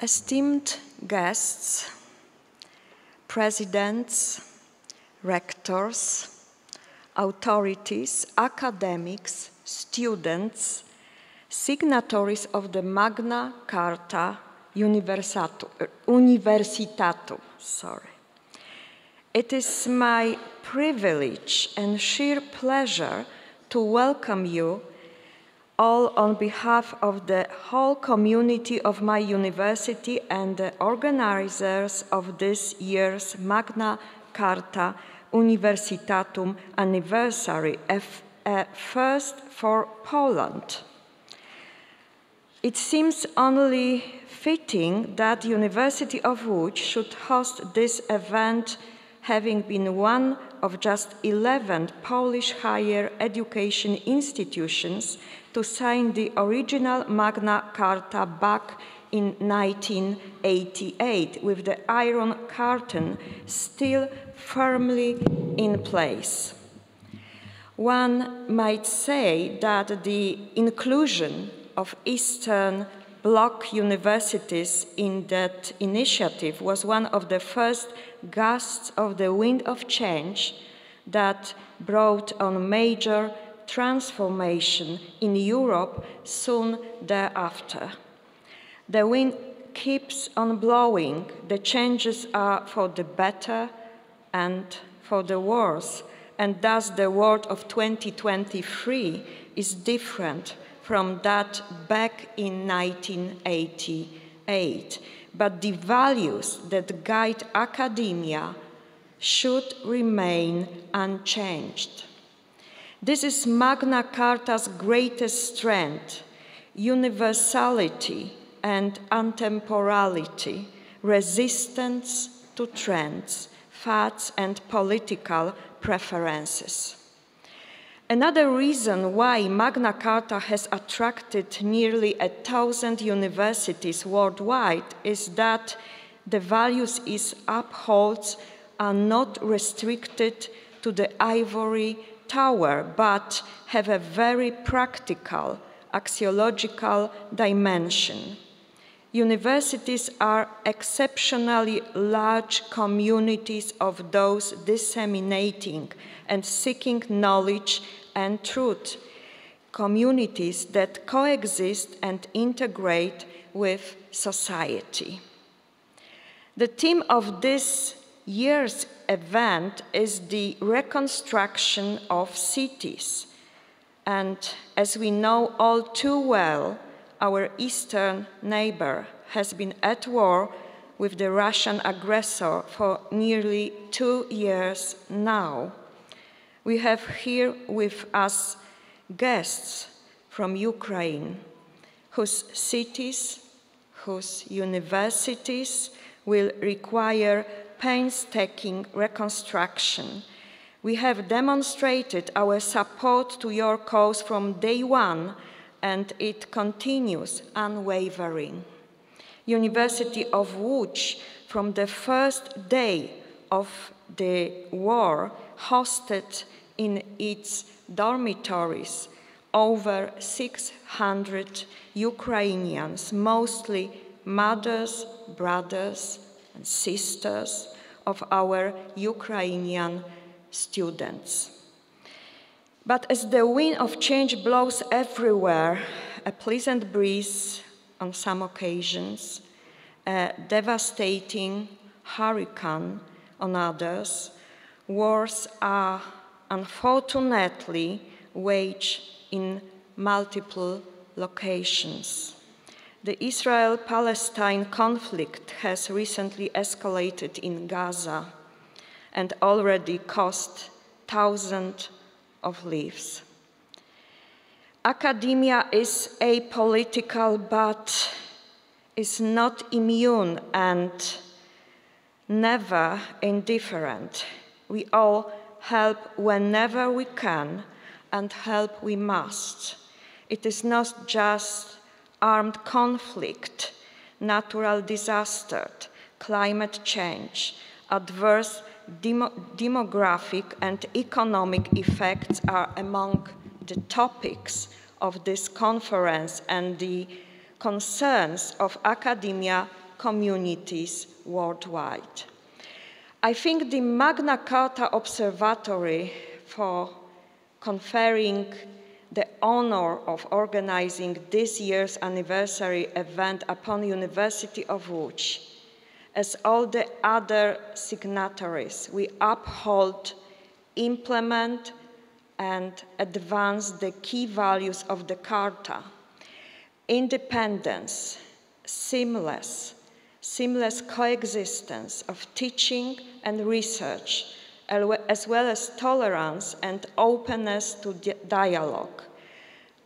Esteemed guests, presidents, rectors, authorities, academics, students, signatories of the Magna Charta er, Universitatum. Sorry. It is my privilege and sheer pleasure to welcome you all on behalf of the whole community of my university and the organizers of this year's Magna Charta Universitatum anniversary, a uh, first for Poland. It seems only fitting that the University of Łódź should host this event having been one of just 11 Polish higher education institutions to sign the original Magna Charta back in 1988 with the Iron Curtain still firmly in place. One might say that the inclusion of Eastern Bloc universities in that initiative was one of the first gusts of the wind of change that brought on major transformation in Europe soon thereafter. The wind keeps on blowing, the changes are for the better and for the worse, and thus the world of 2023 is different from that back in 1988. But the values that guide academia should remain unchanged. This is Magna Charta's greatest strength universality and untemporality, resistance to trends, fads, and political preferences. Another reason why Magna Charta has attracted nearly a thousand universities worldwide is that the values it upholds are not restricted to the ivory tower, but have a very practical axiological dimension. Universities are exceptionally large communities of those disseminating and seeking knowledge and truth, communities that coexist and integrate with society. The theme of this year's event is the reconstruction of cities. And as we know all too well, our eastern neighbor has been at war with the Russian aggressor for nearly two years now. We have here with us guests from Ukraine, whose cities, whose universities will require painstaking reconstruction. We have demonstrated our support to your cause from day one, and it continues unwavering. University of Łódź, from the first day of the war, hosted in its dormitories over 600 Ukrainians, mostly mothers, brothers, and sisters of our Ukrainian students. But as the wind of change blows everywhere, a pleasant breeze on some occasions, a devastating hurricane on others, wars are unfortunately waged in multiple locations. The Israel Palestine conflict has recently escalated in Gaza and already cost thousands of lives. Academia is apolitical but is not immune and never indifferent. We all help whenever we can and help we must. It is not just armed conflict, natural disaster, climate change, adverse demo demographic and economic effects are among the topics of this conference and the concerns of academia communities worldwide. I think the Magna Charta Observatory for conferring the honor of organizing this year's anniversary event upon University of Łódź. As all the other signatories, we uphold, implement, and advance the key values of the Charta. Independence, seamless, seamless coexistence of teaching and research, as well as tolerance and openness to dialogue.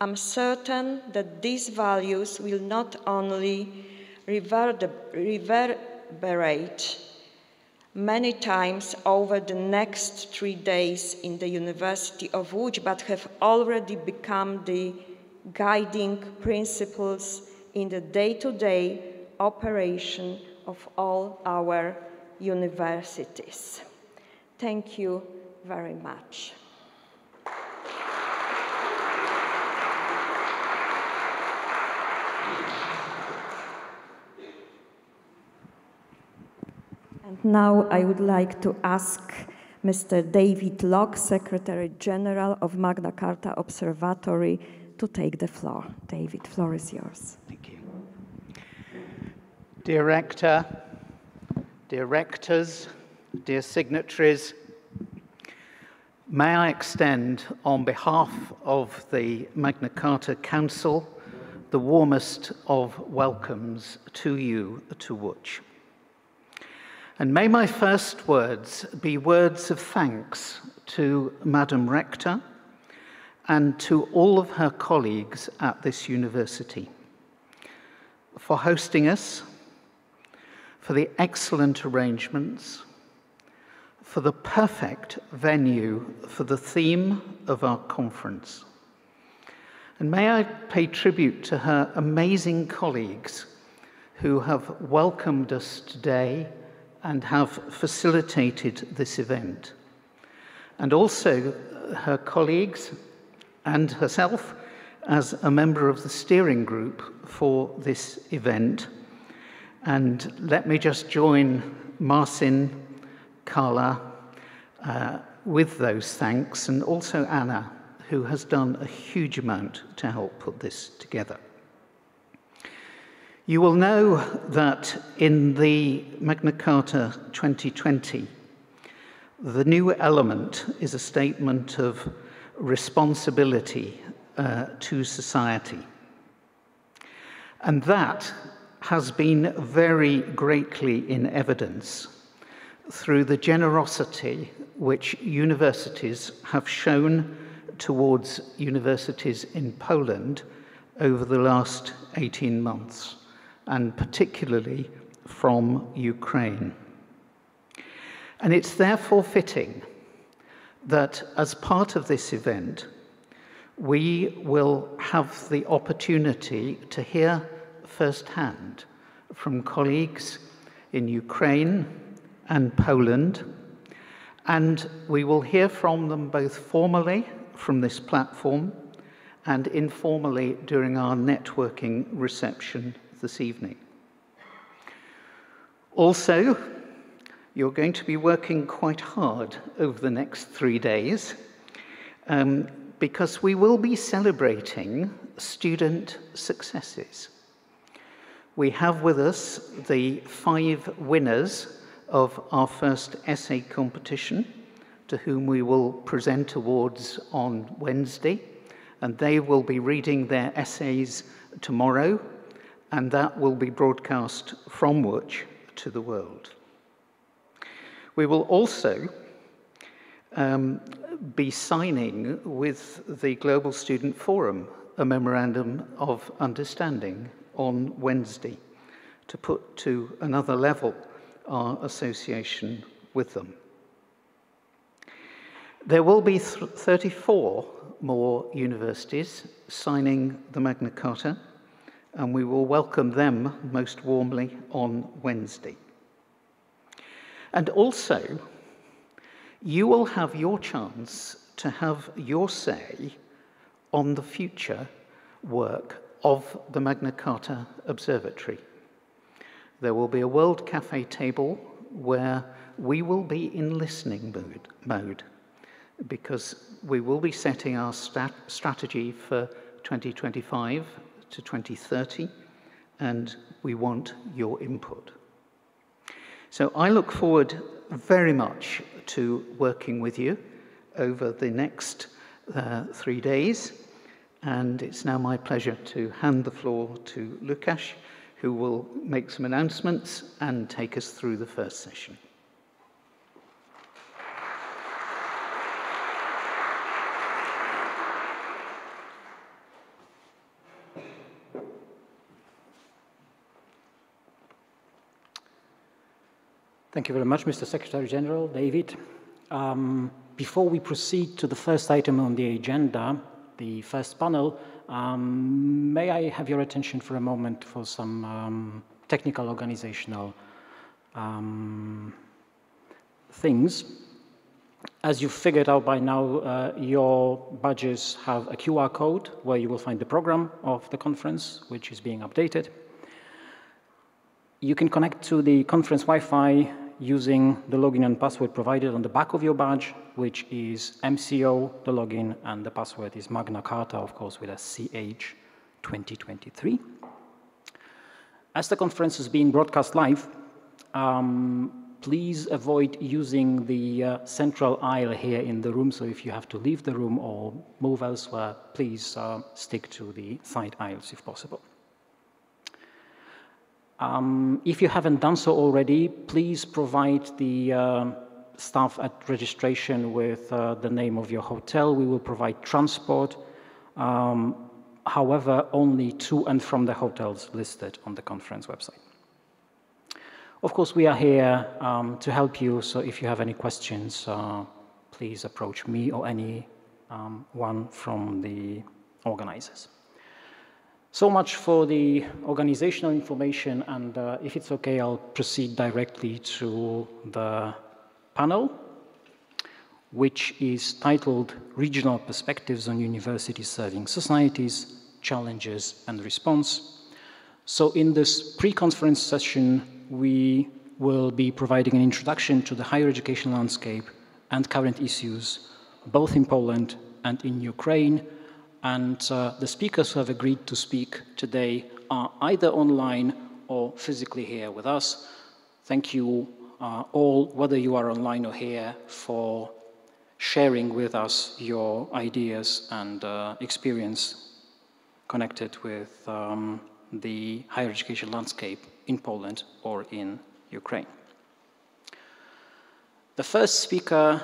I'm certain that these values will not only reverberate many times over the next three days in the University of Łódź, but have already become the guiding principles in the day-to-day -day operation of all our universities. Thank you very much. And now I would like to ask Mr. David Lock, Secretary General of Magna Charta Observatory, to take the floor. David, floor is yours. Thank you. Director, Rector, dear signatories, may I extend on behalf of the Magna Charta Council the warmest of welcomes to you to Łódź. And may my first words be words of thanks to Madam Rector and to all of her colleagues at this university for hosting us, for the excellent arrangements, for the perfect venue for the theme of our conference. And may I pay tribute to her amazing colleagues who have welcomed us today and have facilitated this event. And also her colleagues and herself as a member of the steering group for this event. And let me just join Marcin Carla, uh, with those thanks, and also Anna, who has done a huge amount to help put this together. You will know that in the Magna Charta 2020, the new element is a statement of responsibility uh, to society. And that has been very greatly in evidence through the generosity which universities have shown towards universities in Poland over the last 18 months, and particularly from Ukraine. And it's therefore fitting that as part of this event, we will have the opportunity to hear firsthand from colleagues in Ukraine, and Poland. And we will hear from them both formally from this platform and informally during our networking reception this evening. Also, you're going to be working quite hard over the next three days um, because we will be celebrating student successes. We have with us the five winners of our first essay competition, to whom we will present awards on Wednesday, and they will be reading their essays tomorrow, and that will be broadcast from Łódź to the world. We will also um, be signing with the Global Student Forum a memorandum of understanding on Wednesday to put to another level our association with them. There will be 34 more universities signing the Magna Charta, and we will welcome them most warmly on Wednesday. And also, you will have your chance to have your say on the future work of the Magna Charta Observatory. There will be a World Cafe table where we will be in listening mode, mode because we will be setting our stat strategy for 2025 to 2030 and we want your input. So I look forward very much to working with you over the next uh, three days. And it's now my pleasure to hand the floor to Lukasz, who will make some announcements and take us through the first session. Thank you very much, Mr. Secretary General, David. Um, before we proceed to the first item on the agenda, the first panel, um, may I have your attention for a moment for some um, technical organizational um, things. As you've figured out by now, uh, your badges have a QR code where you will find the program of the conference, which is being updated. You can connect to the conference Wi-Fi using the login and password provided on the back of your badge, which is MCO, the login, and the password is Magna Charta, of course, with a CH 2023. As the conference is being broadcast live, um, please avoid using the uh, central aisle here in the room. So if you have to leave the room or move elsewhere, please uh, stick to the side aisles if possible. Um, if you haven't done so already, please provide the uh, staff at registration with uh, the name of your hotel. We will provide transport, um, however, only to and from the hotels listed on the conference website. Of course, we are here um, to help you, so if you have any questions, uh, please approach me or any um, one from the organizers. So much for the organizational information, and uh, if it's okay, I'll proceed directly to the panel, which is titled Regional Perspectives on Universities Serving Societies, Challenges and Response. So in this pre-conference session, we will be providing an introduction to the higher education landscape and current issues, both in Poland and in Ukraine, and uh, the speakers who have agreed to speak today are either online or physically here with us. Thank you uh, all, whether you are online or here, for sharing with us your ideas and uh, experience connected with um, the higher education landscape in Poland or in Ukraine. The first speaker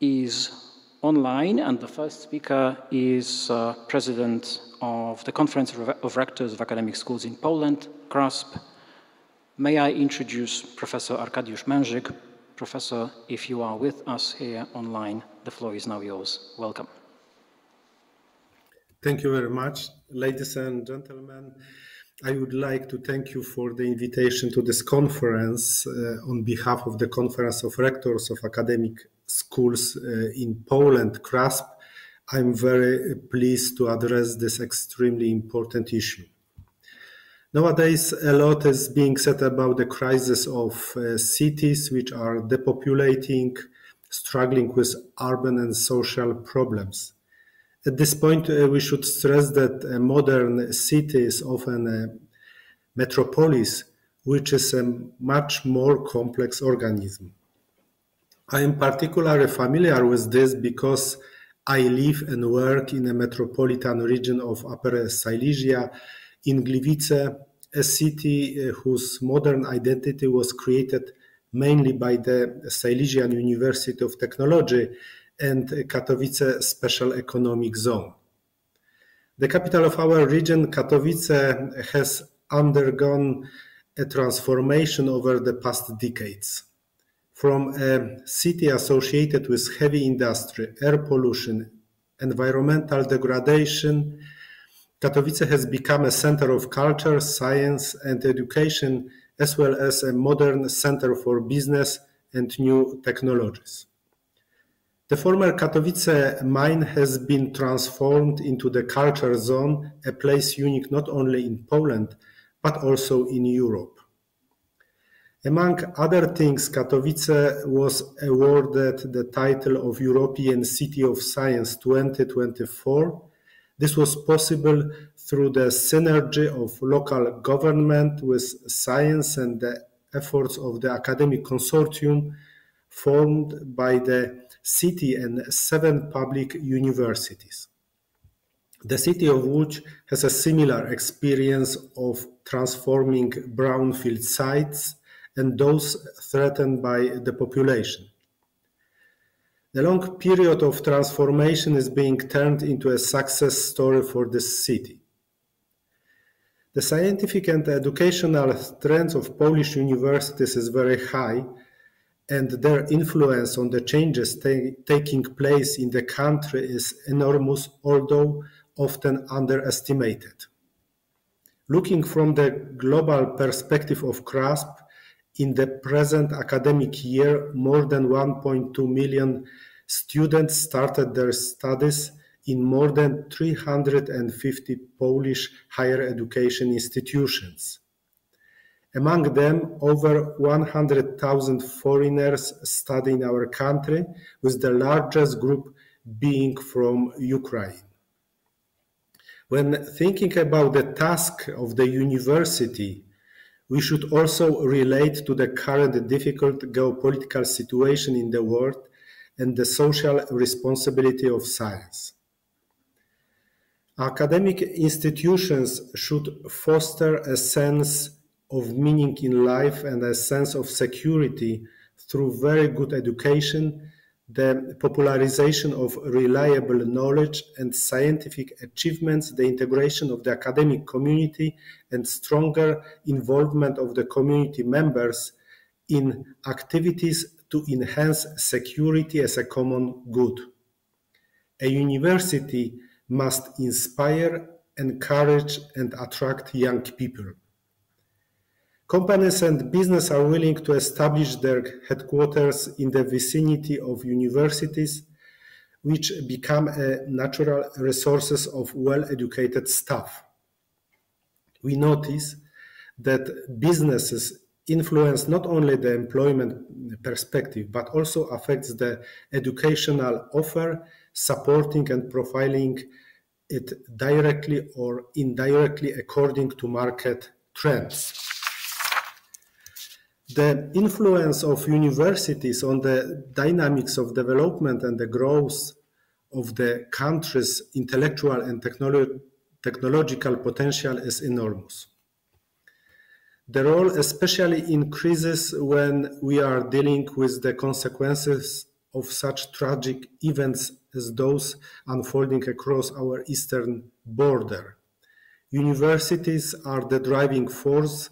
is online, and the first speaker is uh, President of the Conference of Rectors of Academic Schools in Poland, CRASP. May I introduce Professor Arkadiusz Mężyk. Professor, if you are with us here online, the floor is now yours. Welcome. Thank you very much, ladies and gentlemen. I would like to thank you for the invitation to this conference uh, on behalf of the Conference of Rectors of Academic schools uh, in Poland, CRASP, I'm very pleased to address this extremely important issue. Nowadays, a lot is being said about the crisis of uh, cities which are depopulating, struggling with urban and social problems. At this point, uh, we should stress that a modern city is often a metropolis, which is a much more complex organism. I am particularly familiar with this because I live and work in a metropolitan region of Upper Silesia in Gliwice, a city uh, whose modern identity was created mainly by the Silesian University of Technology and Katowice Special Economic Zone. The capital of our region, Katowice, has undergone a transformation over the past decades from a city associated with heavy industry, air pollution, environmental degradation, Katowice has become a center of culture, science, and education, as well as a modern center for business and new technologies. The former Katowice mine has been transformed into the culture zone, a place unique not only in Poland, but also in Europe. Among other things, Katowice was awarded the title of European City of Science 2024. This was possible through the synergy of local government with science and the efforts of the academic consortium formed by the city and seven public universities. The city of Łódź has a similar experience of transforming brownfield sites and those threatened by the population. The long period of transformation is being turned into a success story for this city. The scientific and educational strength of Polish universities is very high, and their influence on the changes ta- taking place in the country is enormous, although often underestimated. Looking from the global perspective of CRASP, in the present academic year, more than 1.2 million students started their studies in more than 350 Polish higher education institutions. Among them, over 100,000 foreigners study in our country, with the largest group being from Ukraine. When thinking about the task of the university, we should also relate to the current difficult geopolitical situation in the world and the social responsibility of science. Academic institutions should foster a sense of meaning in life and a sense of security through very good education the popularization of reliable knowledge and scientific achievements, the integration of the academic community, and stronger involvement of the community members in activities to enhance security as a common good. A university must inspire, encourage, and attract young people. Companies and business are willing to establish their headquarters in the vicinity of universities, which become a natural resources of well-educated staff. We notice that businesses influence not only the employment perspective, but also affects the educational offer, supporting and profiling it directly or indirectly according to market trends. The influence of universities on the dynamics of development and the growth of the country's intellectual and technolo- technological potential is enormous. The role especially increases when we are dealing with the consequences of such tragic events as those unfolding across our eastern border. Universities are the driving force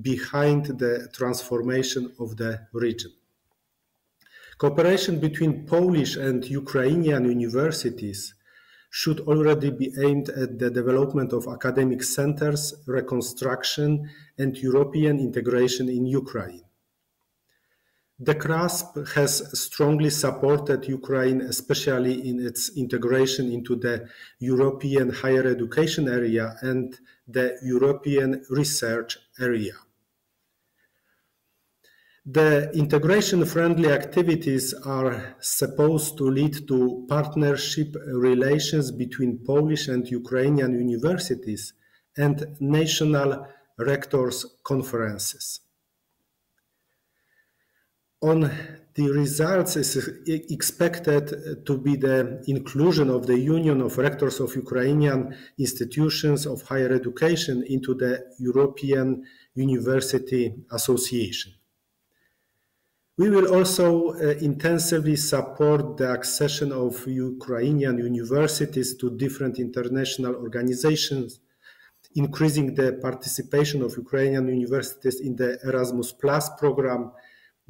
behind the transformation of the region. Cooperation between Polish and Ukrainian universities should already be aimed at the development of academic centers, reconstruction, and European integration in Ukraine. The CRASP has strongly supported Ukraine, especially in its integration into the European higher education area and the European research area. The integration friendly activities are supposed to lead to partnership relations between Polish and Ukrainian universities and national rectors' conferences. On the results is expected to be the inclusion of the Union of Rectors of Ukrainian Institutions of Higher Education into the European University Association. We will also uh, intensively support the accession of Ukrainian universities to different international organizations, increasing the participation of Ukrainian universities in the Erasmus Plus program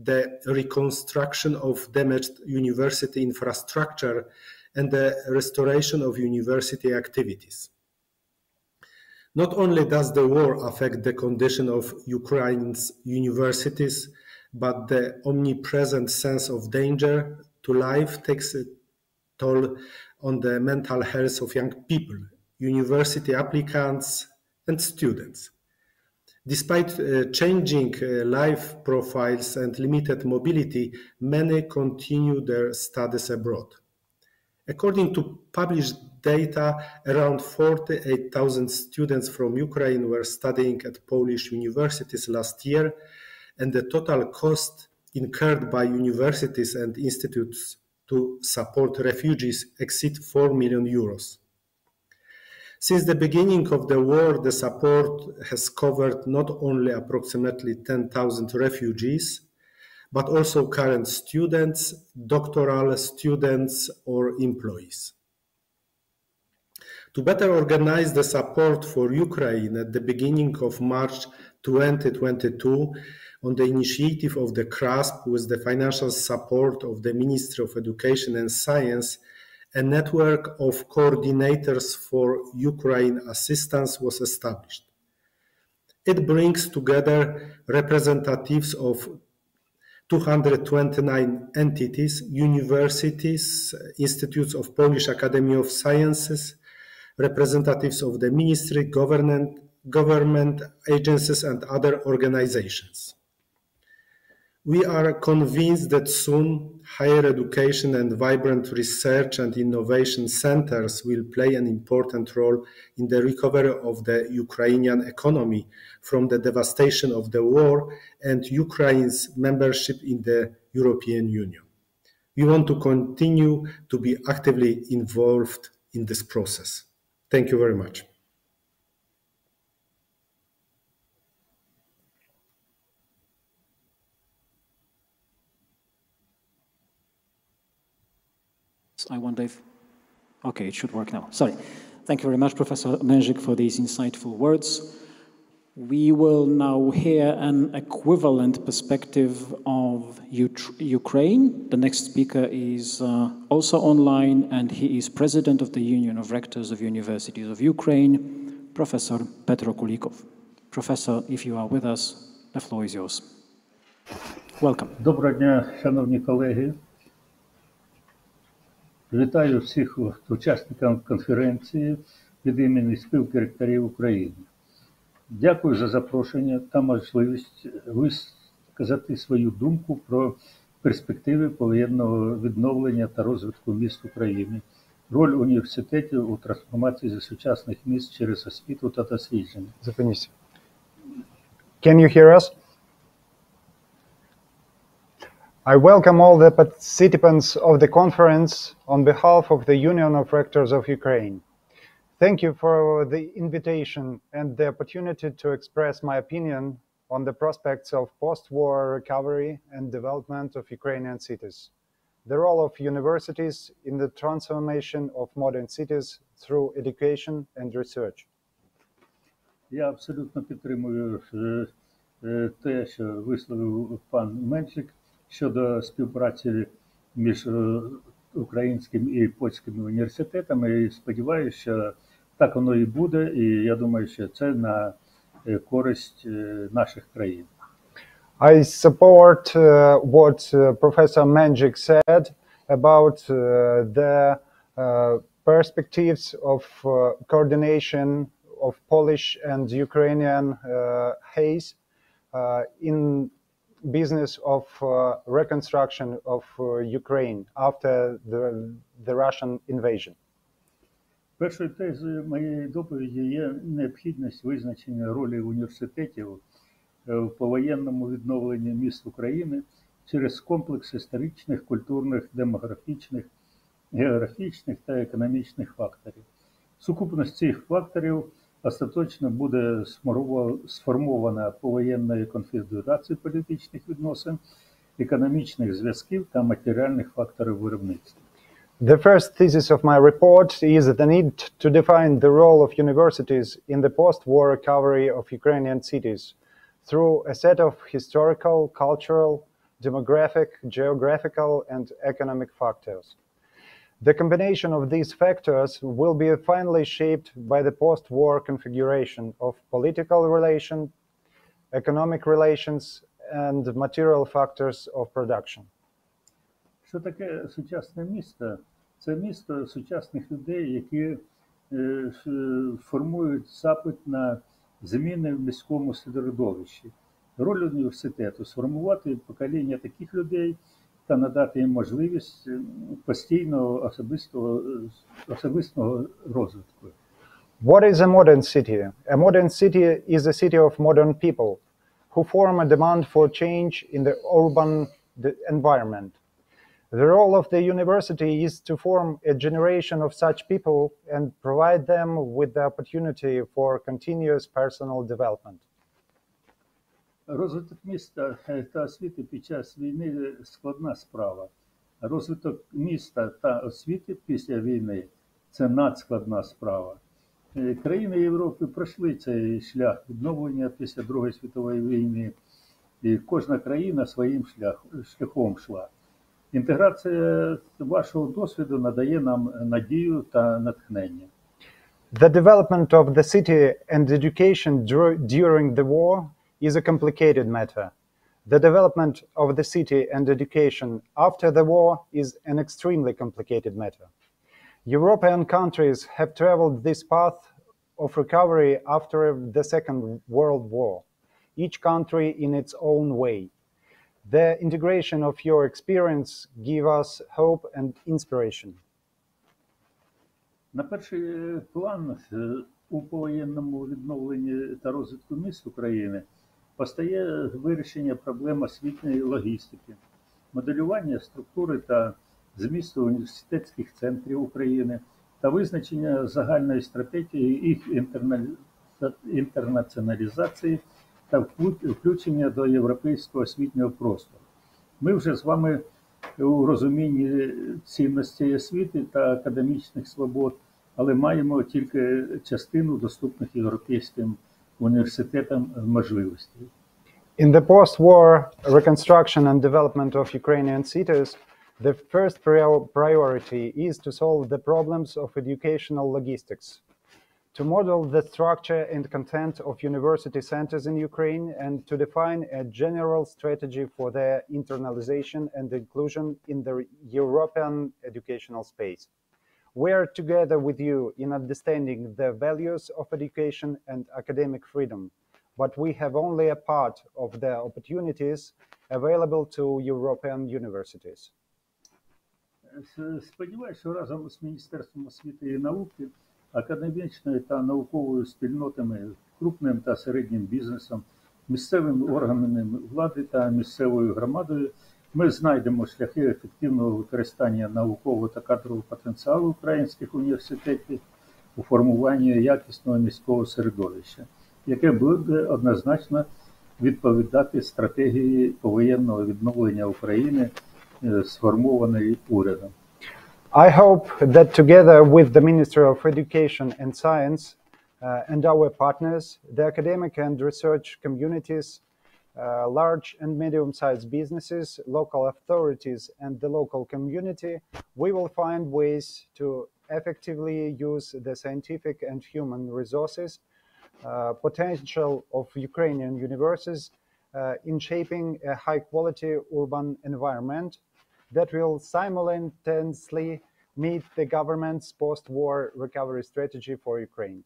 the reconstruction of damaged university infrastructure and the restoration of university activities. Not only does the war affect the condition of Ukraine's universities, but the omnipresent sense of danger to life takes a toll on the mental health of young people, university applicants, and students. Despite uh, changing uh, life profiles and limited mobility, many continue their studies abroad. According to published data, around 48,000 students from Ukraine were studying at Polish universities last year, and the total cost incurred by universities and institutes to support refugees exceed 4 million euros. Since the beginning of the war, the support has covered not only approximately 10,000 refugees, but also current students, doctoral students, or employees. To better organize the support for Ukraine at the beginning of March 2022, on the initiative of the CRASP with the financial support of the Ministry of Education and Science, a network of coordinators for Ukraine assistance was established. It brings together representatives of 229 entities, universities, institutes of Polish Academy of Sciences, representatives of the ministry, government, government agencies, and other organizations. We are convinced that soon higher education and vibrant research and innovation centers will play an important role in the recovery of the Ukrainian economy from the devastation of the war and Ukraine's membership in the European Union. We want to continue to be actively involved in this process. Thank you very much. So I wonder if, okay, it should work now. Sorry. Thank you very much, Professor Mężyk, for these insightful words. We will now hear an equivalent perspective of U Ukraine. The next speaker is uh, also online, and he is president of the Union of Rectors of Universities of Ukraine, Professor Petro Kulikov. Professor, if you are with us, the floor is yours. Welcome. Доброго дня, шановні колеги. Вітаю всіх учасників конференції від імені спілки ректорів України. Дякую за запрошення та можливість висказати свою думку про перспективи повоєнного відновлення та розвитку міст України, роль університетів у трансформації сучасних міст через освіту та дослідження. Зупиніться. Can you hear us? I welcome all the participants of the conference on behalf of the Union of Rectors of Ukraine. Thank you for the invitation and the opportunity to express my opinion on the prospects of post-war recovery and development of Ukrainian cities, the role of universities in the transformation of modern cities through education and research. Я абсолютно підтримую те, що висловив пан Менчик Щодо співпраці між українським і польськими університетами. І сподіваюся, що так воно і буде. І я думаю, що це на користь наших країн. I support uh, what uh, Professor Menjik said about uh, the perspectives of uh, coordination of Polish and Ukrainian uh, haze uh, in business of uh, reconstruction of uh, Ukraine after the, the Russian invasion. Першою тезою моєї доповіді є необхідність визначення ролі університетів в повоєнному відновленні міст України через комплекс історичних, культурних, демографічних, географічних та економічних факторів. Сукупність цих факторів остаточно буде сформована повоєнною конфігурацією політичних відносин, економічних зв'язків та матеріальних факторів виробництва. The first thesis of my report is the need to define the role of universities in the post-war recovery of Ukrainian cities through a set of historical, cultural, demographic, geographical, and economic factors. The combination of these factors will be finally shaped by the post-war configuration of political relations, economic relations, and material factors of production. Що таке сучасне місто? Це місто сучасних людей, які формують запит на зміни в міському середовищі. Роль університету сформувати покоління таких людей та надати їм можливість постійного особистого, особистого розвитку. What is a modern city? A modern city is a city of modern people who form a demand for change in the urban environment. The role of the university is to form a generation of such people and provide them with the opportunity for continuous personal development. Розвиток міста та освіти під час війни складна справа. Розвиток міста та освіти після війни це надскладна справа. Країни Європи пройшли цей шлях відновлення після Другої світової війни, і кожна країна своїм шлях, шляхом йшла. Інтеграція вашого досвіду надає нам надію та натхнення. The development of the city and education during the war is a complicated matter. The development of the city and education after the war is an extremely complicated matter. European countries have traveled this path of recovery after the Second World War, each country in its own way. The integration of your experience give us hope and inspiration. На перший план у повоєнному відновленні та розвитку міст України постає вирішення проблем освітньої логістики, моделювання структури та змісту університетських центрів України та визначення загальної стратегії їх інтернаціоналізації та включення до європейського освітнього простору. Ми вже з вами у розумінні цінності освіти та академічних свобод, але маємо тільки частину доступних європейським університетам можливостей. In the post-war reconstruction and development of Ukrainian cities, the first priority is to solve the problems of educational logistics, to model the structure and content of university centers in Ukraine, and to define a general strategy for their internalization and inclusion in the European educational space. We are together with you in understanding the values of education and academic freedom, but we have only a part of the opportunities available to European universities. Сподіваюся, що разом з Міністерством освіти і науки, академічною та науковою спільнотами, крупним та середнім бізнесом, місцевими органами влади та місцевою громадою ми знайдемо шляхи ефективного використання наукового та кадрового потенціалу українських університетів у формуванні якісного міського середовища, яке буде однозначно відповідати стратегії повоєнного відновлення України, сформованої урядом. I hope that together with the Ministry of Education and Science uh, and our partners, the academic and research communities, uh, large and medium-sized businesses, local authorities, and the local community, we will find ways to effectively use the scientific and human resources, uh, potential of Ukrainian universities in shaping a high-quality urban environment that will simultaneously meet the government's post-war recovery strategy for Ukraine.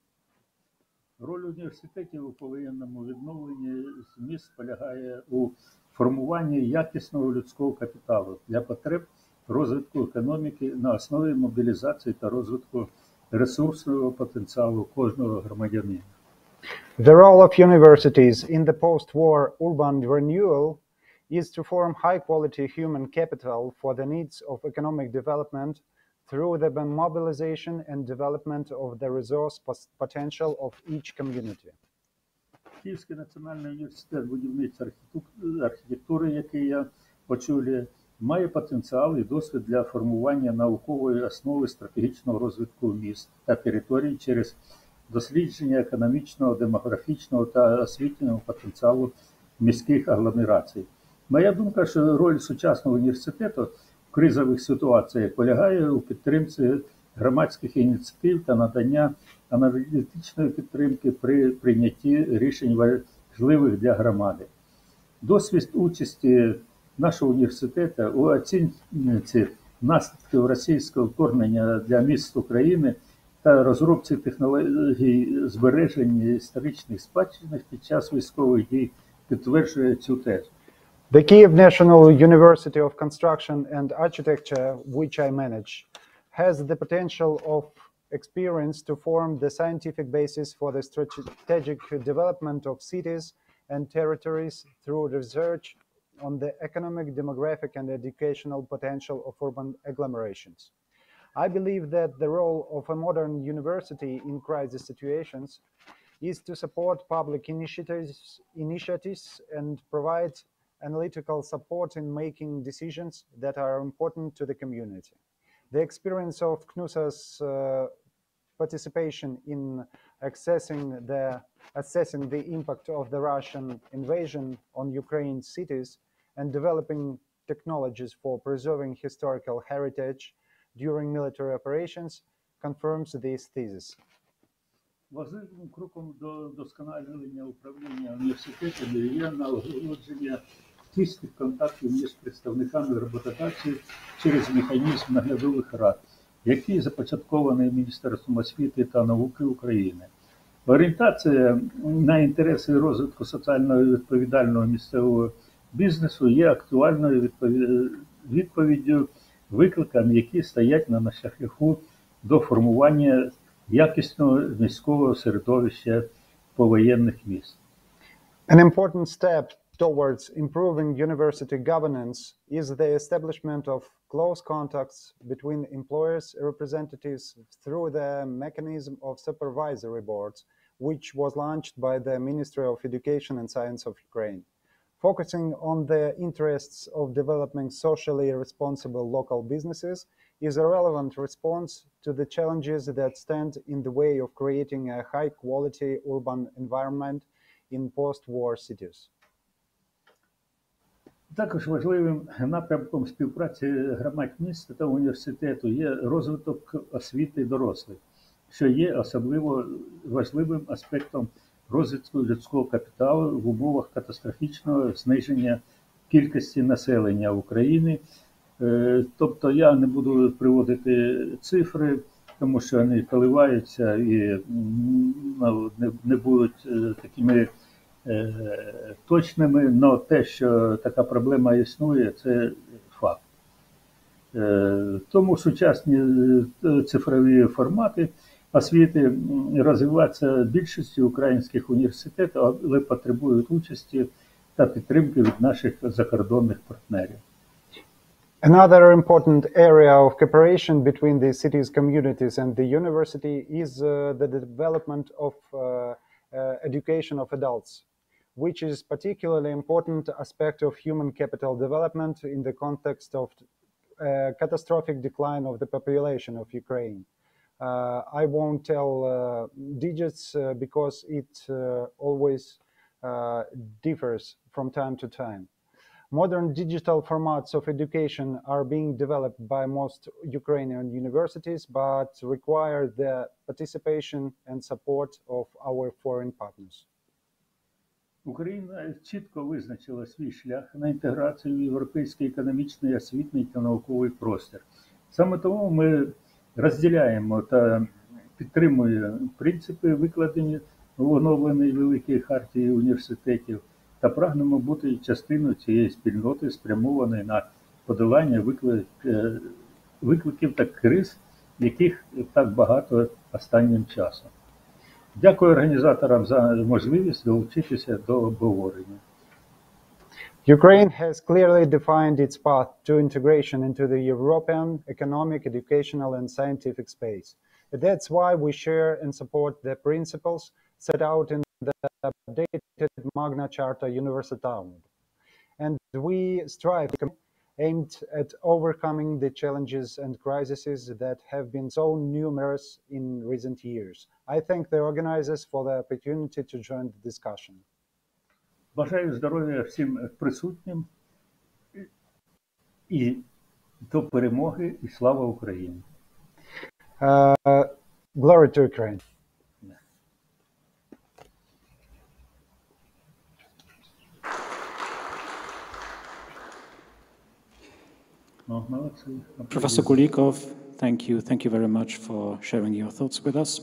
Роль університетів у повоєнному відновленні зміст полягає у формуванні якісного людського капіталу для потреб розвитку економіки на основі мобілізації та розвитку ресурсного потенціалу кожного громадянина. The role of universities in the post-war urban renewal is to form high-quality human capital for the needs of economic development through the mobilization and development of the resource potential of each community. Київський національний університет будівництва архітектури, який я очолюю, має потенціал і досвід для формування наукової основи стратегічного розвитку міст та територій через дослідження економічного, демографічного та освітнього потенціалу міських агломерацій. Моя думка, що роль сучасного університету кризових ситуаціях полягає у підтримці громадських ініціатив та надання аналітичної підтримки при прийнятті рішень важливих для громади. Досвід участі нашого університету у оцінці наслідків російського вторгнення для міст України та розробці технологій збереження історичних спадщин під час військових дій підтверджує цю тезу. The Kiev National University of Construction and Architecture, which I manage, has the potential of experience to form the scientific basis for the strategic development of cities and territories through research on the economic, demographic, and educational potential of urban agglomerations. I believe that the role of a modern university in crisis situations is to support public initiatives, initiatives and provide analytical support in making decisions that are important to the community. The experience of KNUSA's uh, participation in accessing the, assessing the impact of the Russian invasion on Ukraine cities and developing technologies for preserving historical heritage during military operations confirms this thesis. Важливим кроком до досконалення управління університетами є налагодження тісних контактів між представниками роботодавців через механізм наглядових рад, який започаткований Міністерством освіти та науки України. Орієнтація на інтереси розвитку соціально відповідального місцевого бізнесу є актуальною відповіддю викликам, які стоять на шляху до формування якісного міського середовища повоєнних міст. An important step towards improving university governance is the establishment of close contacts between employers representatives through the mechanism of supervisory boards, which was launched by the Ministry of Education and Science of Ukraine. Focusing on the interests of developing socially responsible local businesses is a relevant response to the challenges that stand in the way of creating a high quality urban environment in post-war cities. Також важливим напрямком співпраці громад міста та університету є розвиток освіти дорослих, що є особливо важливим аспектом розвитку людського капіталу в умовах катастрофічного зниження кількості населення України. Тобто я не буду приводити цифри, тому що вони коливаються і ну, не будуть такими точними, але те, що така проблема існує, це факт. Тому сучасні цифрові формати освіти розвиваються більшості українських університетів, але потребують участі та підтримки від наших закордонних партнерів. Another important area of cooperation between the city's communities and the university is uh, the development of uh, uh, education of adults. Which is particularly important aspect of human capital development in the context of uh, catastrophic decline of the population of Ukraine. Uh, I won't tell uh, digits uh, because it always differs from time to time. Modern digital formats of education are being developed by most Ukrainian universities, but require the participation and support of our foreign partners. Україна чітко визначила свій шлях на інтеграцію в європейський економічний, освітний та науковий простір. Саме тому ми розділяємо та підтримуємо принципи, викладені в оновленій Великій хартії університетів, та прагнемо бути частиною цієї спільноти, спрямованої на подолання виклик, викликів та криз, яких так багато останнім часом. Дякую організаторам за можливість долучитися до обговорення. Ukraine has clearly defined its path to integration into the European economic, educational, and scientific space. That's why we share and support the principles set out in the updated Magna Charta Universitatum. And we strive aimed at overcoming the challenges and crises that have been so numerous in recent years. I thank the organizers for the opportunity to join the discussion. Бажаю здоров'я всім присутнім і до перемоги і слава Україні. Uh, glory to Ukraine. Professor Kulikov, thank you. Thank you very much for sharing your thoughts with us.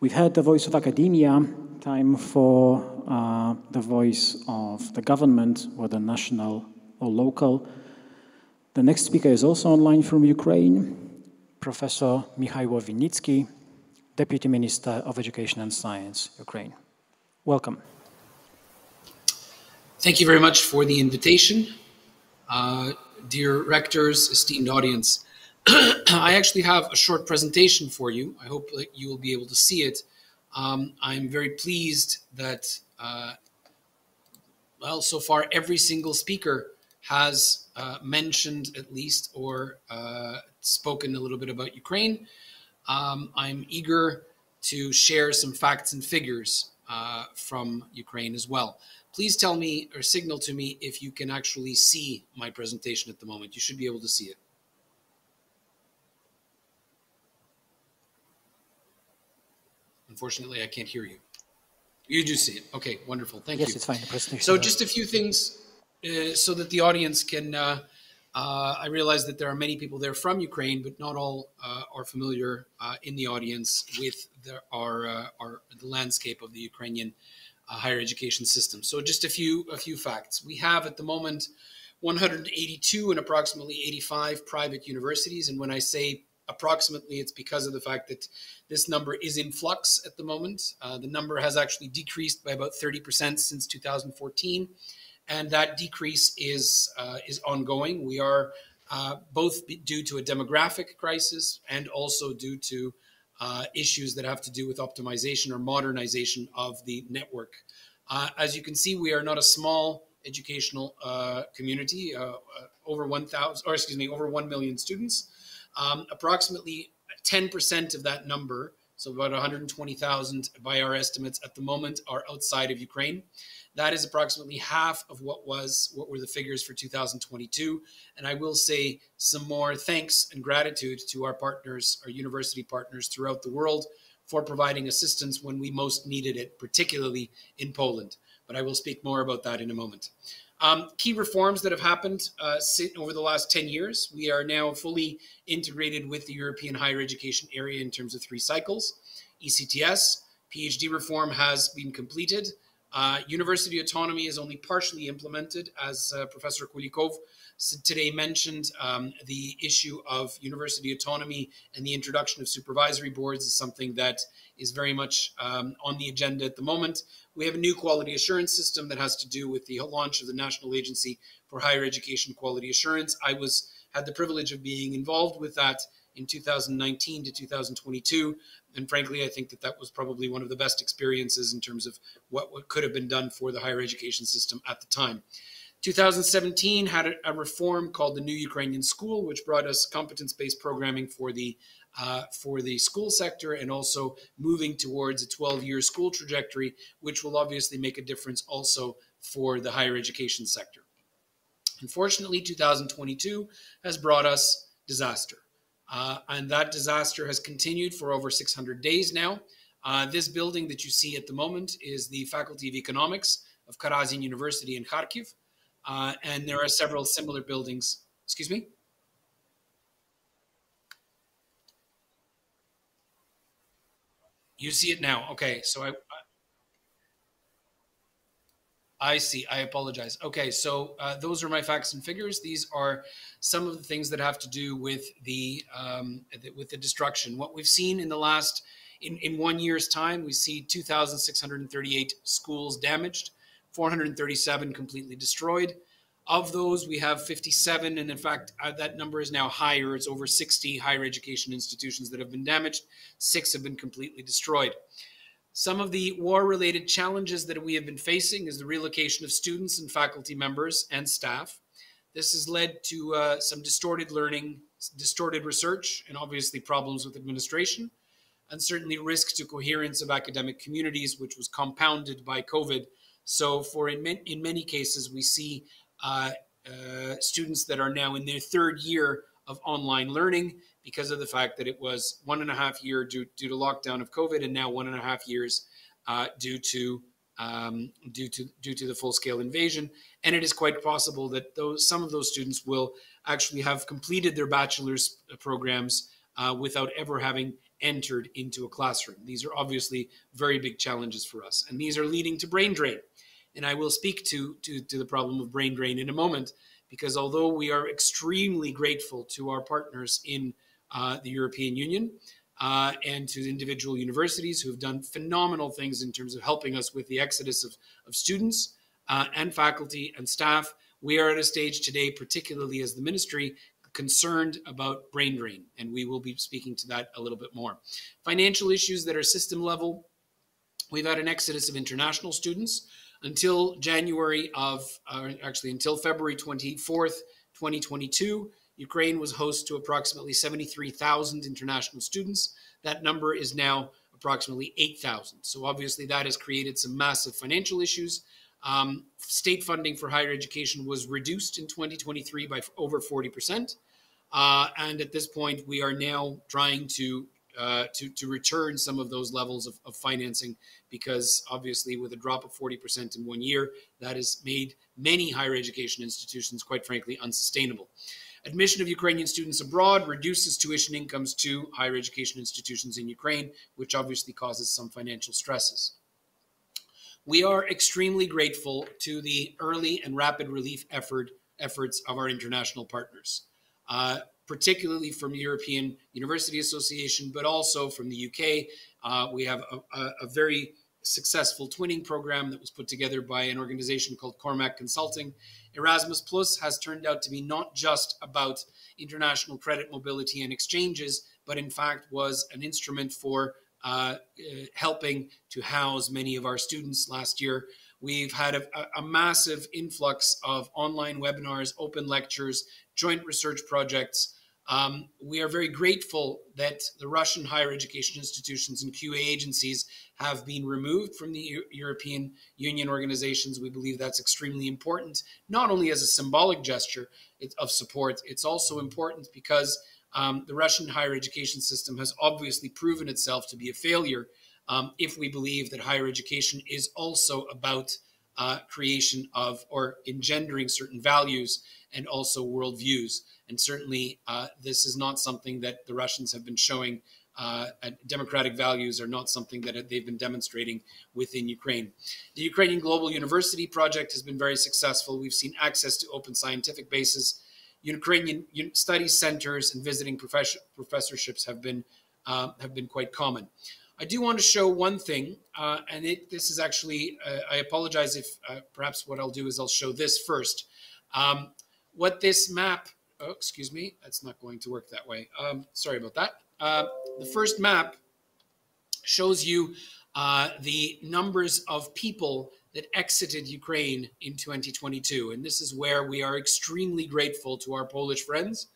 We've had the voice of academia, time for uh, the voice of the government, whether national or local. The next speaker is also online from Ukraine, Professor Mykhailo Wynnyckyj, Deputy Minister of Education and Science, Ukraine. Welcome. Thank you very much for the invitation. Uh, dear rectors, esteemed audience, I actually have a short presentation for you. I hope that you will be able to see it. Um, I'm very pleased that, uh, well, so far every single speaker has uh, mentioned at least or uh, spoken a little bit about Ukraine. Um, I'm eager to share some facts and figures uh, from Ukraine as well. Please tell me or signal to me if you can actually see my presentation at the moment. You should be able to see it. Unfortunately, I can't hear you. You do see it. Okay, wonderful. Thank yes, you. Yes, it's fine. The presentation. So, just a few things uh, so that the audience can. Uh, uh, I realize that there are many people there from Ukraine, but not all uh, are familiar uh, in the audience with the, our, uh, our, the landscape of the Ukrainian higher education system. So, just a few a few facts. We have at the moment 182 and approximately 85 private universities, and when I say approximately, it's because of the fact that this number is in flux at the moment. Uh, the number has actually decreased by about 30% since 2014, and that decrease is uh, is ongoing. We are uh, both due to a demographic crisis and also due to uh, issues that have to do with optimization or modernization of the network. Uh, as you can see, we are not a small educational uh, community, over 1,000, or excuse me, over 1 million students. Um, approximately 10% of that number, so about 120,000 by our estimates at the moment, are outside of Ukraine. That is approximately half of what was what were the figures for 2022. And I will say some more thanks and gratitude to our partners, our university partners throughout the world for providing assistance when we most needed it, particularly in Poland. But I will speak more about that in a moment. Um, key reforms that have happened uh, over the last 10 years. We are now fully integrated with the European higher education area in terms of three cycles. ECTS, PhD reform has been completed. Uh, university autonomy is only partially implemented, as uh, Professor Kulikov today mentioned. Um, the issue of university autonomy and the introduction of supervisory boards is something that is very much um, on the agenda at the moment. We have a new quality assurance system that has to do with the launch of the National Agency for Higher Education Quality Assurance. I was had the privilege of being involved with that in 2019 to 2022. And frankly, I think that that was probably one of the best experiences in terms of what, what could have been done for the higher education system at the time. 2017 had a, a reform called the New Ukrainian School, which brought us competence-based programming for the uh, for the school sector and also moving towards a 12-year school trajectory, which will obviously make a difference also for the higher education sector. Unfortunately, 2022 has brought us disaster. Uh, and that disaster has continued for over 600 days now. Uh, this building that you see at the moment is the Faculty of Economics of Karazin University in Kharkiv. Uh, and there are several similar buildings. Excuse me? You see it now. Okay, so I, I see. I apologize. Okay, so uh, those are my facts and figures. These are some of the things that have to do with the, um, the with the destruction. What we've seen in the last in, in one year's time, we see 2,638 schools damaged, 437 completely destroyed. Of those, we have 57, and in fact, uh, that number is now higher. It's over 60 higher education institutions that have been damaged. Six have been completely destroyed. Some of the war related challenges that we have been facing is the relocation of students and faculty members and staff. This has led to uh, some distorted learning, distorted research, and obviously problems with administration, and certainly risk to coherence of academic communities, which was compounded by COVID. So, for in, in many cases, we see uh, uh, students that are now in their third year of online learning because of the fact that it was one and a half year due, due to lockdown of COVID, and now one and a half years uh, due to um, due to due to the full scale invasion. And it is quite possible that those some of those students will actually have completed their bachelor's programs uh, without ever having entered into a classroom. These are obviously very big challenges for us, and these are leading to brain drain. And I will speak to, to, to the problem of brain drain in a moment, because although we are extremely grateful to our partners in uh, the European Union uh, and to individual universities who have done phenomenal things in terms of helping us with the exodus of, of students uh, and faculty and staff, we are at a stage today, particularly as the ministry, concerned about brain drain, and we will be speaking to that a little bit more. Financial issues that are system level. We've had an exodus of international students until January of, uh, actually until February 24th, 2022. Ukraine was host to approximately 73,000 international students. That number is now approximately 8,000. So obviously that has created some massive financial issues. Um, state funding for higher education was reduced in 2023 by over 40%. Uh, and at this point, we are now trying to, uh, to, to return some of those levels of, of financing because obviously, with a drop of 40% in one year, that has made many higher education institutions, quite frankly, unsustainable. Admission of Ukrainian students abroad reduces tuition incomes to higher education institutions in Ukraine, which obviously causes some financial stresses. We are extremely grateful to the early and rapid relief effort, efforts of our international partners, uh, particularly from European University Association, but also from the UK. Uh, we have a, a, a, very successful twinning program that was put together by an organization called Cormack Consulting. Erasmus Plus has turned out to be not just about international credit mobility and exchanges, but in fact was an instrument for uh, uh, helping to house many of our students last year. We've had a, a, massive influx of online webinars, open lectures, joint research projects. Um, we are very grateful that the Russian higher education institutions and QA agencies have been removed from the U European Union organizations. We believe that's extremely important, not only as a symbolic gesture of support, it's also important because um, the Russian higher education system has obviously proven itself to be a failure um, if we believe that higher education is also about uh, creation of or engendering certain values and also worldviews. And certainly, uh, this is not something that the Russians have been showing. Uh, democratic values are not something that they've been demonstrating within Ukraine. The Ukrainian Global University project has been very successful. We've seen access to open scientific bases Ukrainian study centers and visiting professor, professorships have been uh, have been quite common. I do want to show one thing, uh, and it, this is actually, uh, I apologize if uh, perhaps what I'll do is I'll show this first. Um, what this map, oh, excuse me, that's not going to work that way. Um, sorry about that. Uh, the first map shows you uh, the numbers of people that exited Ukraine in 2022. And this is where we are extremely grateful to our Polish friends.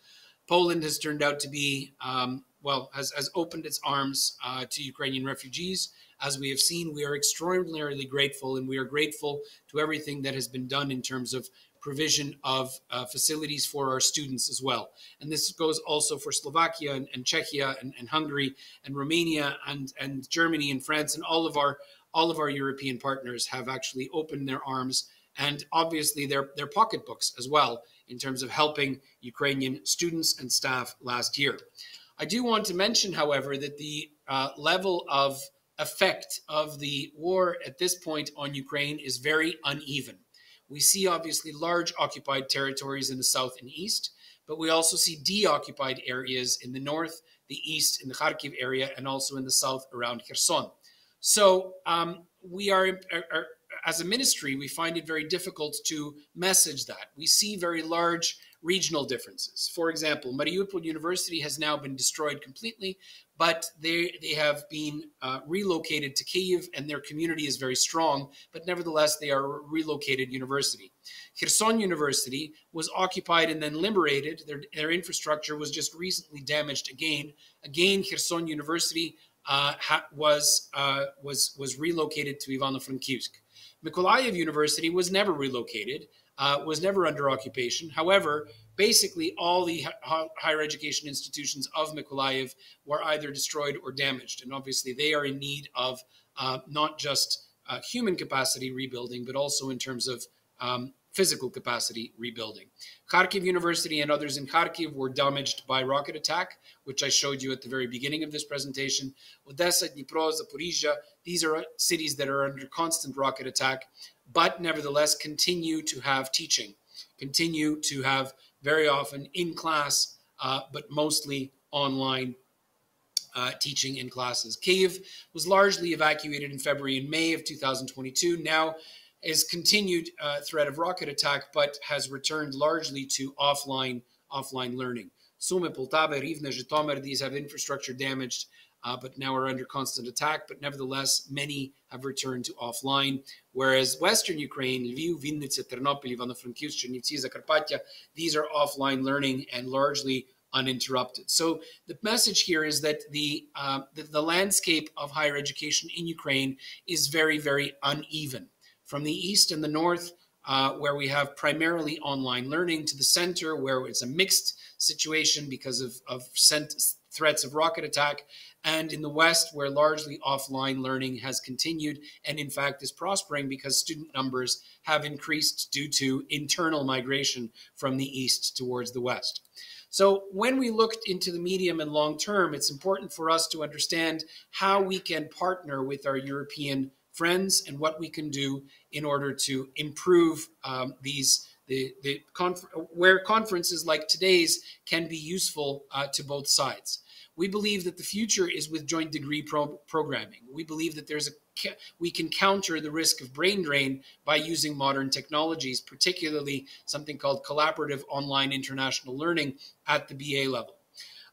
Poland has turned out to be, um, well, has, has opened its arms uh, to Ukrainian refugees. As we have seen, we are extraordinarily grateful, and we are grateful to everything that has been done in terms of provision of uh, facilities for our students as well. And this goes also for Slovakia and, and Czechia and, and, Hungary and Romania and, and Germany and France and all of our all of our European partners have actually opened their arms and obviously their, their pocketbooks as well in terms of helping Ukrainian students and staff last year. I do want to mention, however, that the uh, level of effect of the war at this point on Ukraine is very uneven. We see obviously large occupied territories in the south and east, but we also see deoccupied areas in the north, the east, in the Kharkiv area, and also in the south around Kherson. So um, we are, are, are, as a ministry, we find it very difficult to message that. We see very large regional differences. For example, Mariupol University has now been destroyed completely, but they, they have been uh, relocated to Kiev and their community is very strong, but nevertheless, they are a relocated university. Kherson University was occupied and then liberated. Their, their infrastructure was just recently damaged again. Again, Kherson University uh, was uh, was was relocated to Ivano-Frankivsk. Mykolaiv University was never relocated, uh, was never under occupation. However, basically all the higher education institutions of Mykolaiv were either destroyed or damaged, and obviously they are in need of uh, not just uh, human capacity rebuilding, but also in terms of um, physical capacity rebuilding. Kharkiv University and others in Kharkiv were damaged by rocket attack, which I showed you at the very beginning of this presentation. Odessa, Dnipro, Zaporizhia, these are cities that are under constant rocket attack, but nevertheless continue to have teaching, continue to have very often in class, uh, but mostly online uh, teaching in classes. Kiev was largely evacuated in February and May of 2022. Now is continued uh, threat of rocket attack, but has returned largely to offline offline learning. Sumy, Poltava, Rivne, Zhytomyr, these have infrastructure damaged, uh, but now are under constant attack. But nevertheless, many have returned to offline. Whereas Western Ukraine, Lviv, Vinnytsia, Ternopil, Ivano-Frankivsk, Chernivtsi, Zakarpattia, these are offline learning and largely uninterrupted. So the message here is that the, uh, the, the landscape of higher education in Ukraine is very, very uneven. From the east and the north, uh, where we have primarily online learning, to the center, where it's a mixed situation because of, of threats of rocket attack, and in the west, where largely offline learning has continued and, in fact, is prospering because student numbers have increased due to internal migration from the east towards the west. So when we looked into the medium and long term, it's important for us to understand how we can partner with our European friends and what we can do in order to improve um, these the, the where conferences like today's can be useful uh, to both sides. We believe that the future is with joint degree pro- programming. We believe that there's a we can counter the risk of brain drain by using modern technologies, particularly something called collaborative online international learning at the BA level.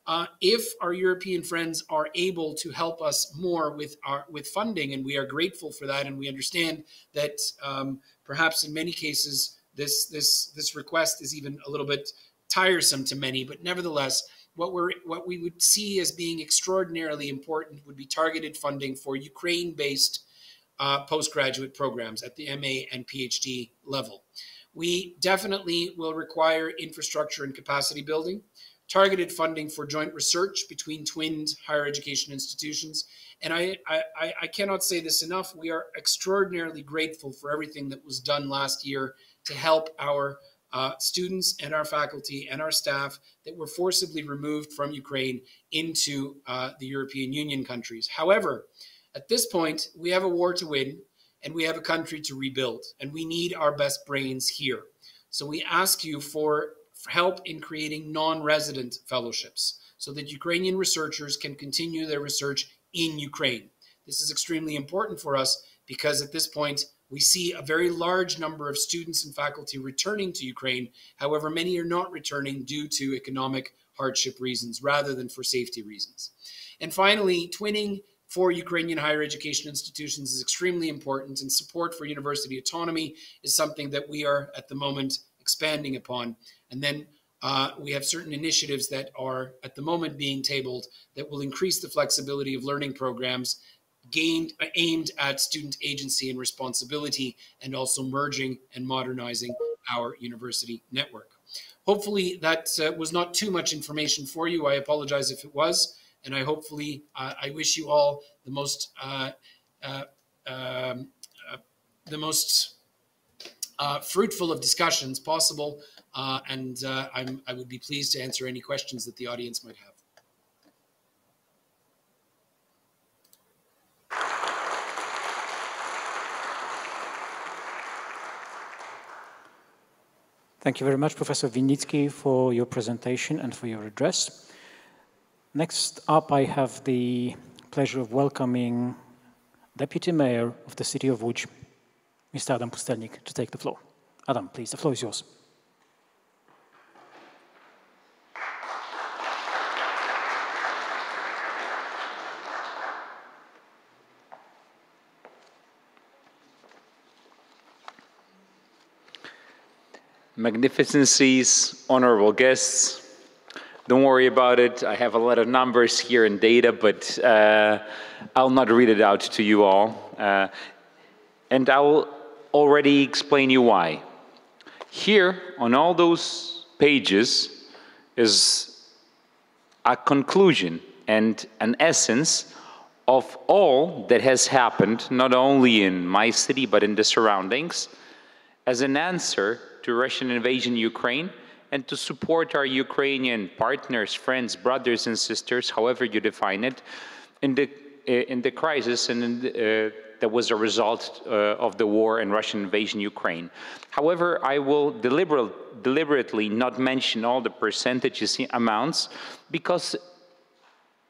Uh, if our European friends are able to help us more with our with funding, and we are grateful for that, and we understand that um, perhaps in many cases this this this request is even a little bit tiresome to many, but nevertheless, what we're what we would see as being extraordinarily important would be targeted funding for Ukraine-based uh, postgraduate programs at the MA and PhD level. We definitely will require infrastructure and capacity building, targeted funding for joint research between twinned higher education institutions. And I, I, I cannot say this enough. We are extraordinarily grateful for everything that was done last year to help our uh, students and our faculty and our staff that were forcibly removed from Ukraine into uh, the European Union countries. However, at this point, we have a war to win and we have a country to rebuild, and we need our best brains here. So we ask you for help in creating non resident fellowships so that Ukrainian researchers can continue their research in Ukraine. This is extremely important for us because at this point, we see a very large number of students and faculty returning to Ukraine. However, many are not returning due to economic hardship reasons rather than for safety reasons. And finally, twinning for Ukrainian higher education institutions is extremely important, and support for university autonomy is something that we are at the moment expanding upon. And then uh, we have certain initiatives that are at the moment being tabled that will increase the flexibility of learning programs gained, uh, aimed at student agency and responsibility, and also merging and modernizing our university network. Hopefully, that uh, was not too much information for you. I apologize if it was, and I hopefully uh, I wish you all the most uh, uh, um, uh, the most fruitful of discussions possible, and i would be pleased to answer any questions that the audience might have. Thank you very much, Professor Wynnyckyj, for your presentation and for your address. Next up, I have the pleasure of welcoming Deputy Mayor of the city of Łódź, Mr. Adam Pustelnik, to take the floor. Adam, please, the floor is yours. Magnificencies, honorable guests. Don't worry about it. I have a lot of numbers here and data, but uh, I'll not read it out to you all. Uh, and I'll already explain you why. Here, on all those pages, is a conclusion and an essence of all that has happened, not only in my city, but in the surroundings, as an answer to Russian invasion Ukraine and to support our Ukrainian partners, friends, brothers and sisters, however you define it, in the, uh, in the crisis and the, uh, that was a result uh, of the war and Russian invasion Ukraine. However, I will deliberate, deliberately not mention all the percentages amounts because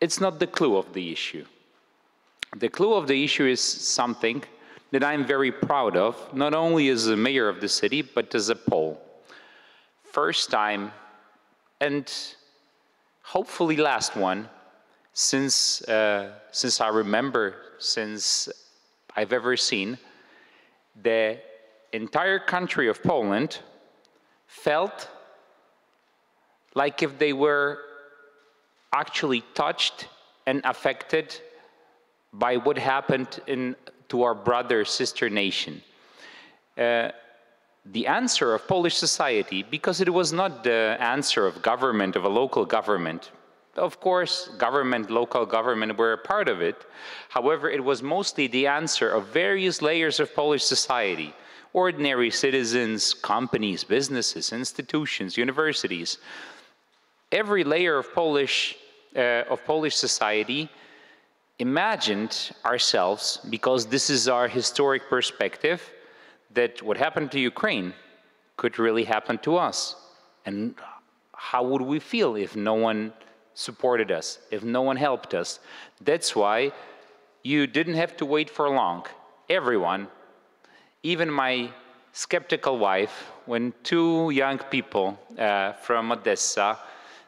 it's not the clue of the issue. The clue of the issue is something that I'm very proud of, not only as a mayor of the city, but as a Pole. First time and hopefully last one since, uh, since I remember, since I've ever seen, the entire country of Poland felt like if they were actually touched and affected by what happened in, to our brother sister nation. Uh, the answer of Polish society, because it was not the answer of government, of a local government. Of course, government, local government were a part of it. However, it was mostly the answer of various layers of Polish society ordinary citizens, companies, businesses, institutions, universities. Every layer of Polish, uh, of Polish society imagined ourselves, because this is our historic perspective, that what happened to Ukraine could really happen to us. And how would we feel if no one supported us, if no one helped us? That's why you didn't have to wait for long. Everyone, even my skeptical wife, when two young people uh, from Odessa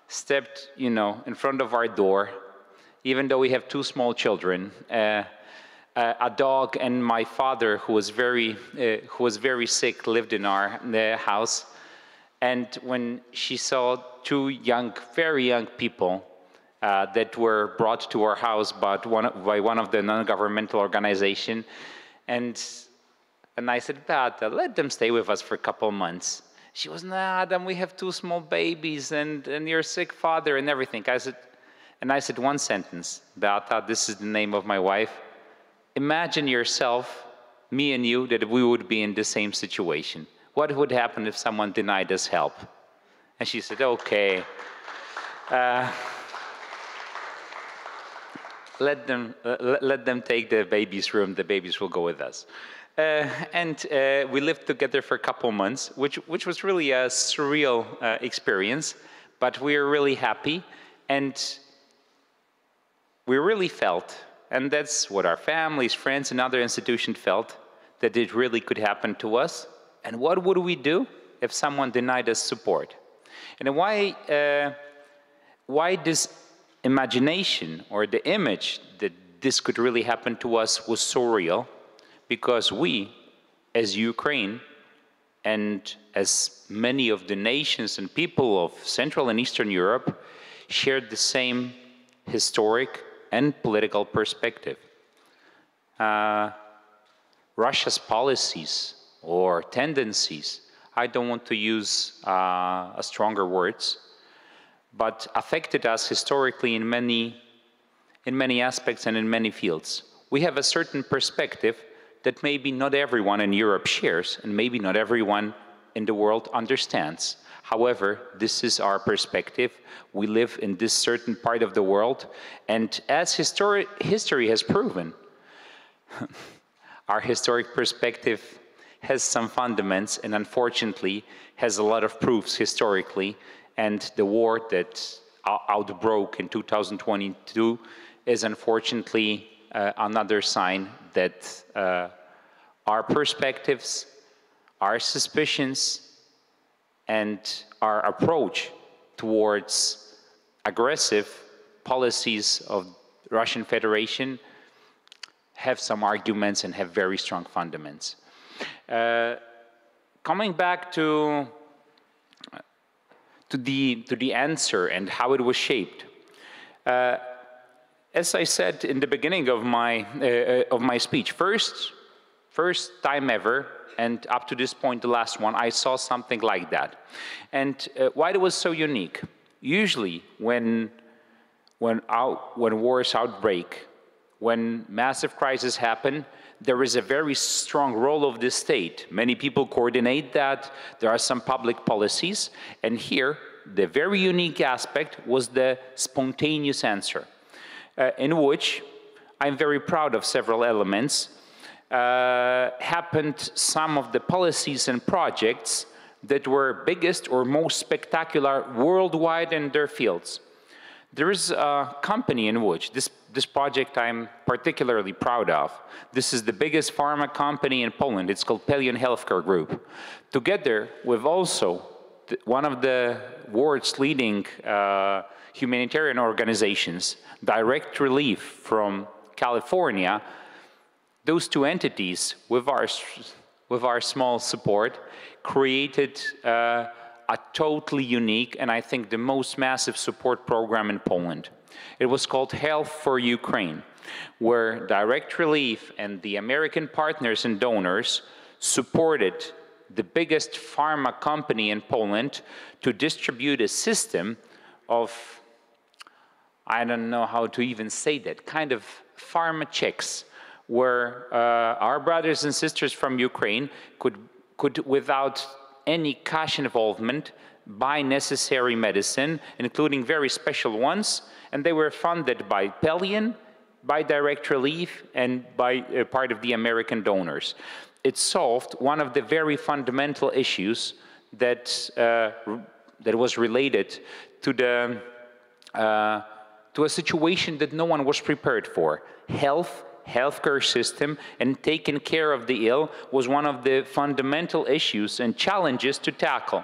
stepped, you know, in front of our door, even though we have two small children, uh, uh, a dog and my father, who was very, uh, who was very sick, lived in our house. And when she saw two young, very young people uh, that were brought to our house by one, by one of the non-governmental organization, and and I said, Beata, let them stay with us for a couple months. She was, nah, Adam, we have two small babies and, and your sick father and everything. I said, and I said one sentence, Beata, this is the name of my wife imagine yourself, me and you, that we would be in the same situation. What would happen if someone denied us help? And she said, okay. Uh, let them, uh, let them take the baby's room, the babies will go with us. Uh, and uh, we lived together for a couple months, which, which was really a surreal uh, experience, but we were really happy. And we really felt and that's what our families, friends, and other institutions felt that it really could happen to us. And what would we do if someone denied us support? And why, uh, why this imagination or the image that this could really happen to us was so real? Because we, as Ukraine, and as many of the nations and people of Central and Eastern Europe shared the same historic and political perspective. Uh, Russia's policies or tendencies, I don't want to use uh, stronger words, but affected us historically in many, in many aspects and in many fields. We have a certain perspective that maybe not everyone in Europe shares, and maybe not everyone in the world understands. However, this is our perspective. We live in this certain part of the world, and as histori history has proven, our historic perspective has some fundaments and unfortunately has a lot of proofs historically, and the war that outbroke in 2022 is unfortunately uh, another sign that uh, our perspectives, our suspicions, and our approach towards aggressive policies of Russian Federation have some arguments and have very strong fundaments. Uh, coming back to, to, the, to the answer and how it was shaped. Uh, as I said in the beginning of my, uh, of my speech, first, first time ever, and up to this point, the last one, I saw something like that. And uh, why it was so unique? Usually, when when out, when wars outbreak, when massive crises happen, there is a very strong role of the state. Many people coordinate that. There are some public policies. And here, the very unique aspect was the spontaneous answer, uh, in which I'm very proud of several elements. Uh, happened some of the policies and projects that were biggest or most spectacular worldwide in their fields. There is a company in which this, this project I'm particularly proud of. This is the biggest pharma company in Poland. It's called Pelion Healthcare Group. Together with also one of the world's leading uh, humanitarian organizations, Direct Relief from California, those two entities, with our, with our small support, created uh, a totally unique and I think the most massive support program in Poland. It was called Health for Ukraine, where Direct Relief and the American partners and donors supported the biggest pharma company in Poland to distribute a system of, I don't know how to even say that, kind of pharma checks, where uh, our brothers and sisters from Ukraine could, could without any cash involvement, buy necessary medicine, including very special ones, and they were funded by Pelion, by Direct Relief, and by uh, part of the American donors. It solved one of the very fundamental issues that, uh, that was related to, the, uh, to a situation that no one was prepared for, health healthcare system and taking care of the ill was one of the fundamental issues and challenges to tackle.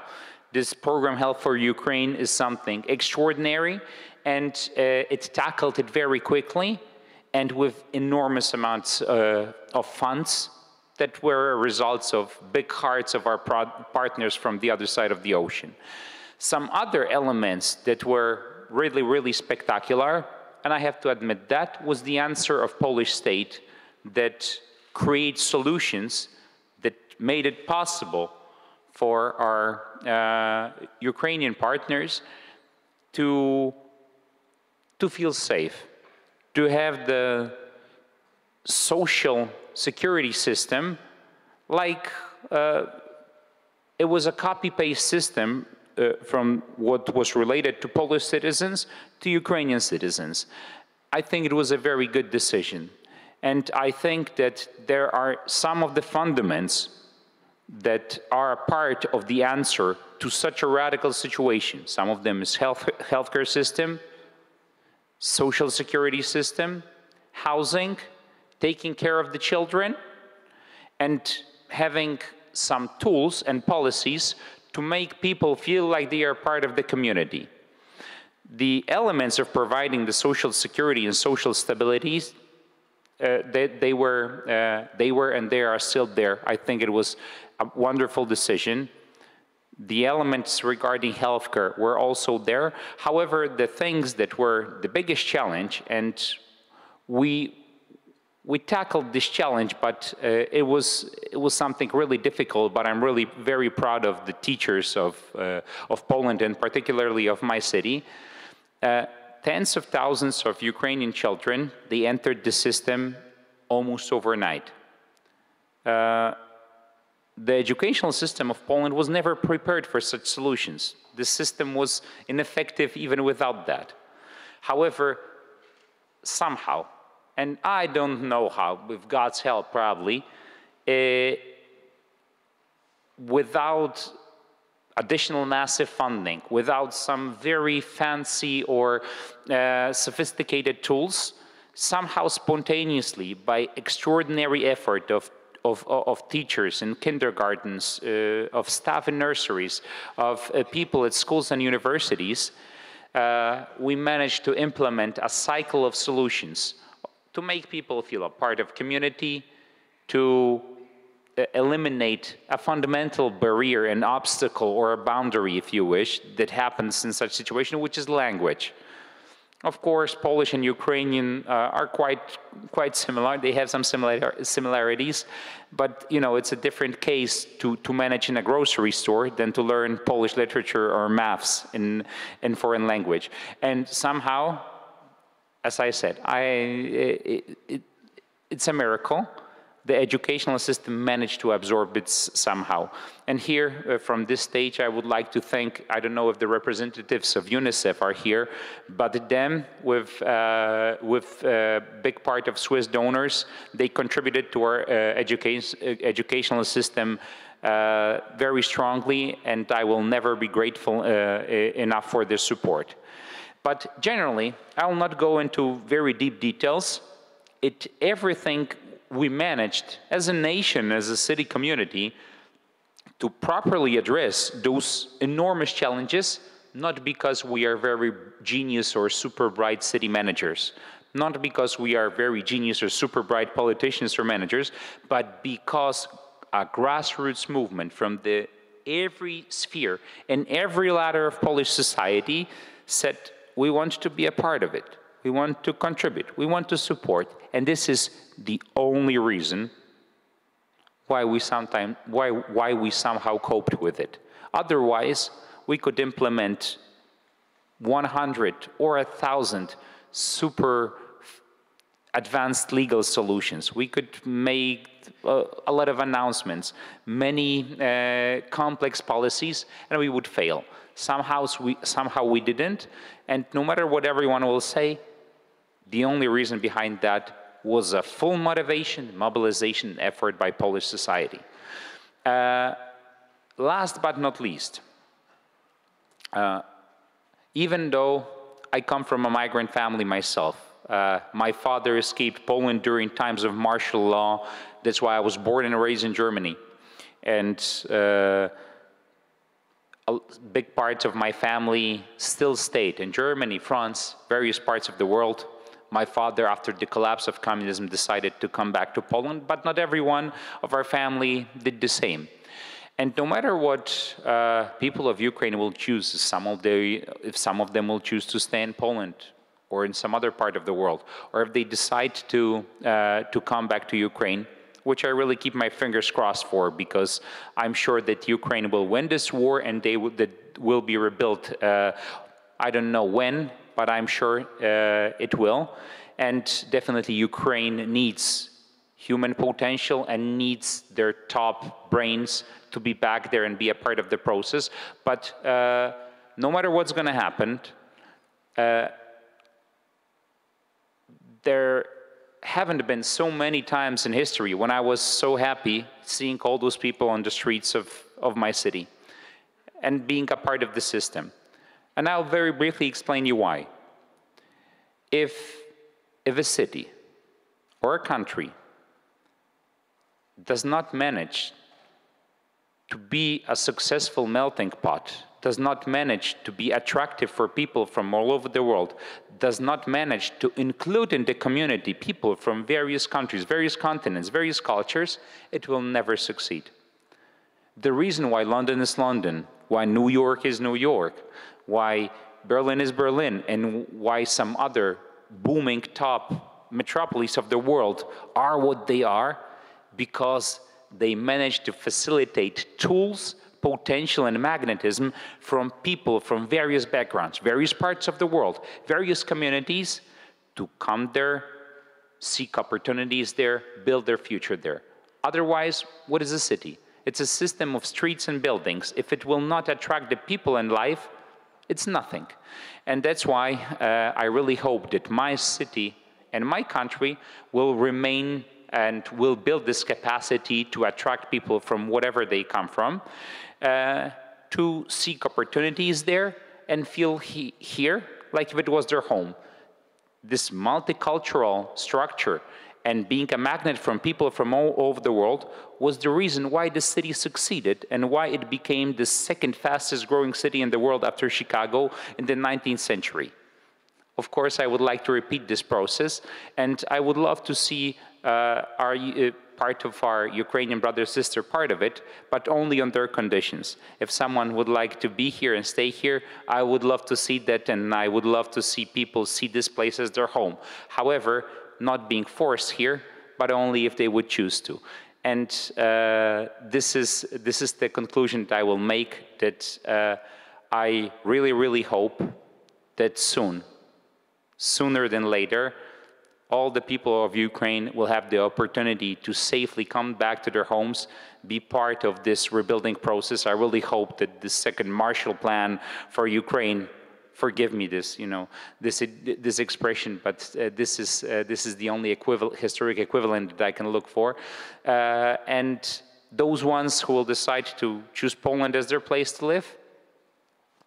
This program, Health for Ukraine, is something extraordinary and uh, it tackled it very quickly and with enormous amounts uh, of funds that were results of big hearts of our partners from the other side of the ocean. Some other elements that were really, really spectacular and I have to admit that was the answer of Polish state that creates solutions that made it possible for our uh, Ukrainian partners to, to feel safe, to have the social security system like uh, it was a copy-paste system uh, from what was related to Polish citizens to Ukrainian citizens. I think it was a very good decision. And I think that there are some of the fundaments that are a part of the answer to such a radical situation. Some of them is health healthcare system, social security system, housing, taking care of the children, and having some tools and policies to make people feel like they are part of the community. The elements of providing the social security and social stability, uh, they, they, were, uh, they were and they are still there. I think it was a wonderful decision. The elements regarding healthcare were also there. However, the things that were the biggest challenge, and we we tackled this challenge, but uh, it was it was something really difficult. But I'm really very proud of the teachers of uh, of Poland and particularly of my city. Uh, tens of thousands of Ukrainian children they entered the system almost overnight. Uh, the educational system of Poland was never prepared for such solutions. The system was ineffective even without that. However, somehow and I don't know how, with God's help probably, uh, without additional massive funding, without some very fancy or uh, sophisticated tools, somehow spontaneously, by extraordinary effort of of, of, teachers in kindergartens, uh, of staff in nurseries, of uh, people at schools and universities, uh, we managed to implement a cycle of solutions to make people feel a part of community, to uh, eliminate a fundamental barrier, an obstacle or a boundary, if you wish, that happens in such situation, which is language. Of course, Polish and Ukrainian uh, are quite quite similar. They have some similar, similarities, but you know it's a different case to, to manage in a grocery store than to learn Polish literature or maths in in foreign language. And somehow as I said, I, it, it, it's a miracle. The educational system managed to absorb it somehow. And here, uh, from this stage, I would like to thank, I don't know if the representatives of UNICEF are here, but them, with, uh, with a uh, big part of Swiss donors, they contributed to our uh, education, uh, educational system uh, very strongly, and I will never be grateful enough for their support. But generally, I will not go into very deep details. It, everything we managed as a nation, as a city community, to properly address those enormous challenges, not because we are very genius or super bright city managers, not because we are very genius or super bright politicians or managers, but because a grassroots movement from the every sphere and every ladder of Polish society said we want to be a part of it. We want to contribute. We want to support. And this is the only reason why we sometimes why why we somehow coped with it. Otherwise, we could implement 100 or a thousand super advanced legal solutions. We could make a, a lot of announcements, many uh, complex policies, and we would fail. Somehow we, somehow we didn't, and no matter what everyone will say, the only reason behind that was a full motivation, mobilization effort by Polish society. Uh, last but not least, uh, even though I come from a migrant family myself, uh, my father escaped Poland during times of martial law. That's why I was born and raised in Germany. And uh, big parts of my family still stayed in Germany, France, various parts of the world. My father, after the collapse of communism, decided to come back to Poland, but not everyone of our family did the same. And no matter what uh, people of Ukraine will choose, some of the, if some of them will choose to stay in Poland or in some other part of the world, or if they decide to, uh, to come back to Ukraine, which I really keep my fingers crossed for because I'm sure that Ukraine will win this war and they that will be rebuilt. Uh, I don't know when, but I'm sure uh, it will. And definitely Ukraine needs human potential and needs their top brains to be back there and be a part of the process. But uh, no matter what's going to happen, uh, there haven't been so many times in history when I was so happy seeing all those people on the streets of, of my city and being a part of the system. And I'll very briefly explain you why. If, if a city or a country does not manage to be a successful melting pot does not manage to be attractive for people from all over the world, does not manage to include in the community people from various countries, various continents, various cultures, it will never succeed. The reason why London is London, why New York is New York, why Berlin is Berlin, and why some other booming top metropolis of the world are what they are, because they manage to facilitate tools potential and magnetism from people from various backgrounds, various parts of the world, various communities to come there, seek opportunities there, build their future there. Otherwise, what is a city? It's a system of streets and buildings. If it will not attract the people and life, it's nothing. And that's why uh, I really hope that my city and my country will remain and will build this capacity to attract people from whatever they come from to seek opportunities there and feel he here like if it was their home. This multicultural structure and being a magnet from people from all over the world was the reason why the city succeeded and why it became the second fastest growing city in the world after Chicago in the 19th century. Of course, I would like to repeat this process, and I would love to see uh, our uh, part of our Ukrainian brother sister part of it, but only on their conditions. If someone would like to be here and stay here, I would love to see that, and I would love to see people see this place as their home. However, not being forced here, but only if they would choose to. And uh, this is this is the conclusion that I will make. That uh, I really, really hope that soon sooner than later, all the people of Ukraine will have the opportunity to safely come back to their homes, be part of this rebuilding process. I really hope that the second Marshall Plan for Ukraine, forgive me this, you know, this this expression, but uh, this is uh, this is the only equivalent, historic equivalent that I can look for, uh, and those ones who will decide to choose Poland as their place to live,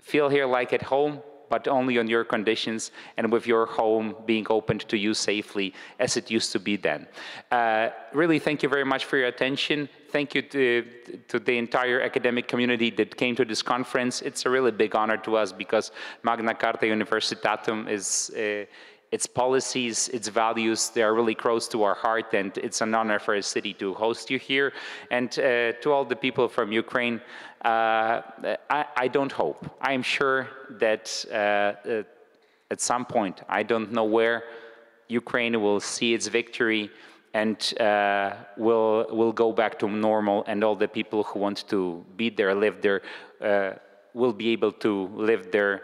feel here like at home, but only on your conditions and with your home being opened to you safely as it used to be then. Uh, really, thank you very much for your attention. Thank you to, to the entire academic community that came to this conference. It's a really big honor to us because Magna Charta Universitatum is uh, its policies, its values, they are really close to our heart, and it's an honor for a city to host you here. And uh, to all the people from Ukraine, I, I, don't hope. I'm sure that uh, uh, at some point, I don't know where, Ukraine will see its victory and uh, will will go back to normal, and all the people who want to be there, live there, uh, will be able to live there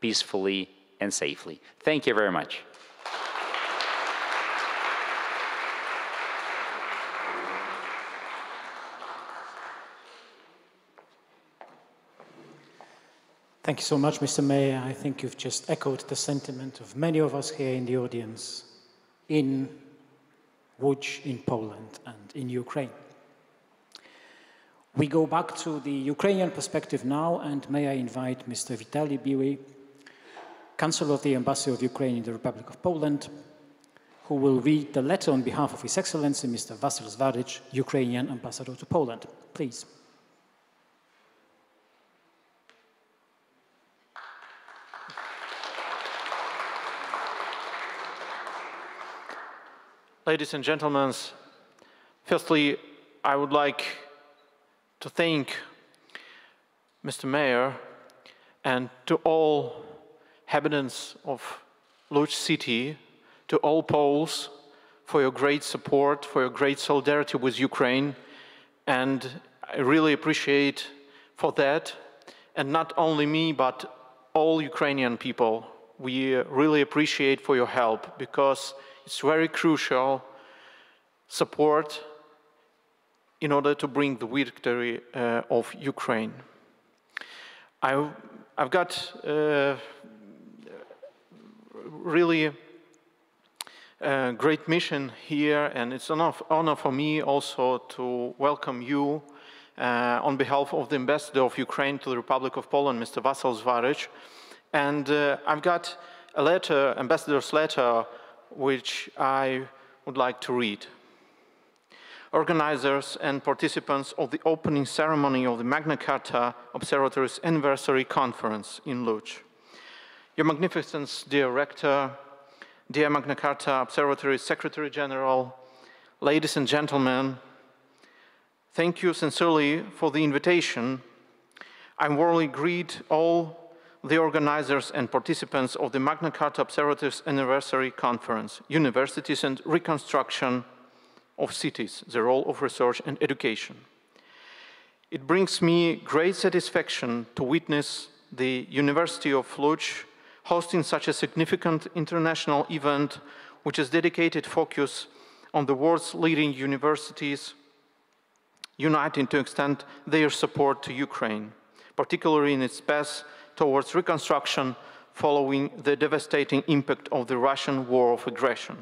peacefully and safely. Thank you very much. Thank you so much, Mr. Mayor. I think you've just echoed the sentiment of many of us here in the audience in Łódź, in Poland, and in Ukraine. We go back to the Ukrainian perspective now, and may I invite Mr. Vitaly Biły, Council of the Embassy of Ukraine in the Republic of Poland, who will read the letter on behalf of His Excellency Mr. Vasyl Zwarycz, Ukrainian Ambassador to Poland. Please. Ladies and gentlemen, firstly, I would like to thank Mr. Mayor and to all inhabitants of Lodz City, to all Poles, for your great support, for your great solidarity with Ukraine. And I really appreciate for that. And not only me, but all Ukrainian people. We really appreciate for your help because it's very crucial support in order to bring the victory uh, of Ukraine. I, have got uh, really a great mission here, and it's an honor for me also to welcome you uh, on behalf of the Ambassador of Ukraine to the Republic of Poland, Mr. Vasyl Zwarycz. And uh, I've got a letter, ambassador's letter, which I would like to read. Organizers and participants of the opening ceremony of the Magna Charta Observatory's anniversary conference in Lodz. Your Magnificence, dear Rector, dear Magna Charta Observatory Secretary General, ladies and gentlemen, thank you sincerely for the invitation. I warmly greet all the organizers and participants of the Magna Charta Observatory's Anniversary Conference, Universities and Reconstruction of Cities, the Role of Research and Education. It brings me great satisfaction to witness the University of Lodz hosting such a significant international event, which is dedicated focus on the world's leading universities uniting to extend their support to Ukraine, particularly in its path towards reconstruction following the devastating impact of the Russian war of aggression.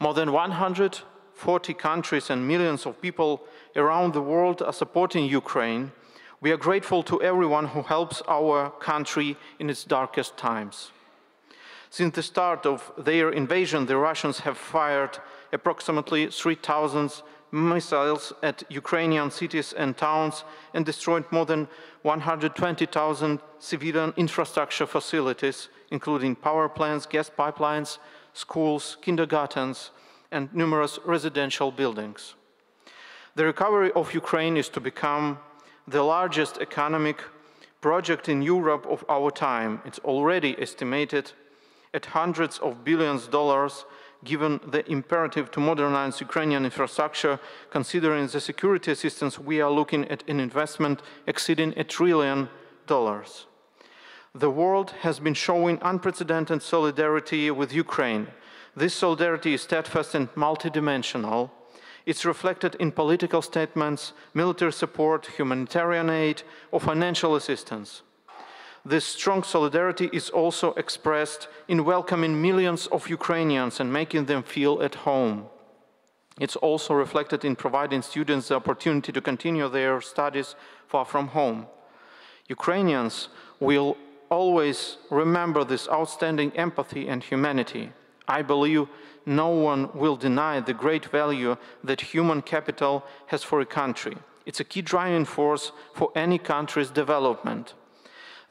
More than 140 countries and millions of people around the world are supporting Ukraine we are grateful to everyone who helps our country in its darkest times. Since the start of their invasion, the Russians have fired approximately 3,000 missiles at Ukrainian cities and towns and destroyed more than 120,000 civilian infrastructure facilities, including power plants, gas pipelines, schools, kindergartens, and numerous residential buildings. The recovery of Ukraine is to become the largest economic project in Europe of our time. It's already estimated at hundreds of billions of dollars given the imperative to modernize Ukrainian infrastructure, considering the security assistance, we are looking at an investment exceeding a trillion dollars. The world has been showing unprecedented solidarity with Ukraine. This solidarity is steadfast and multidimensional. It's reflected in political statements, military support, humanitarian aid, or financial assistance. This strong solidarity is also expressed in welcoming millions of Ukrainians and making them feel at home. It's also reflected in providing students the opportunity to continue their studies far from home. Ukrainians will always remember this outstanding empathy and humanity. I believe no one will deny the great value that human capital has for a country. It's a key driving force for any country's development.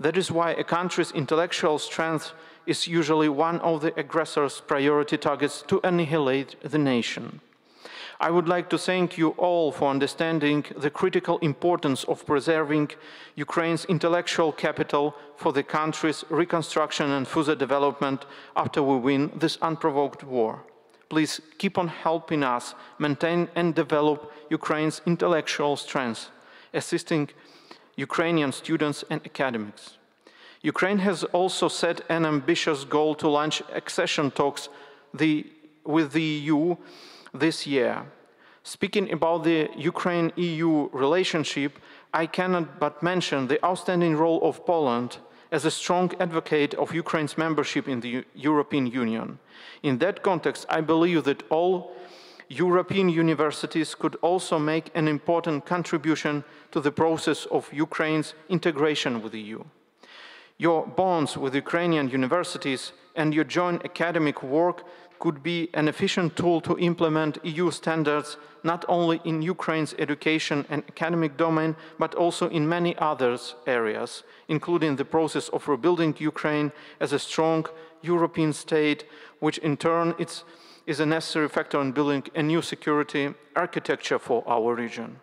That is why a country's intellectual strength is usually one of the aggressor's priority targets to annihilate the nation. I would like to thank you all for understanding the critical importance of preserving Ukraine's intellectual capital for the country's reconstruction and further development after we win this unprovoked war. Please keep on helping us maintain and develop Ukraine's intellectual strength, assisting Ukrainian students and academics. Ukraine has also set an ambitious goal to launch accession talks the, with the EU this year. Speaking about the Ukraine-EU relationship, I cannot but mention the outstanding role of Poland as a strong advocate of Ukraine's membership in the European Union. In that context, I believe that all European universities could also make an important contribution to the process of Ukraine's integration with the EU. Your bonds with Ukrainian universities and your joint academic work could be an efficient tool to implement EU standards not only in Ukraine's education and academic domain, but also in many other areas, including the process of rebuilding Ukraine as a strong European state, which in turn is a necessary factor in building a new security architecture for our region.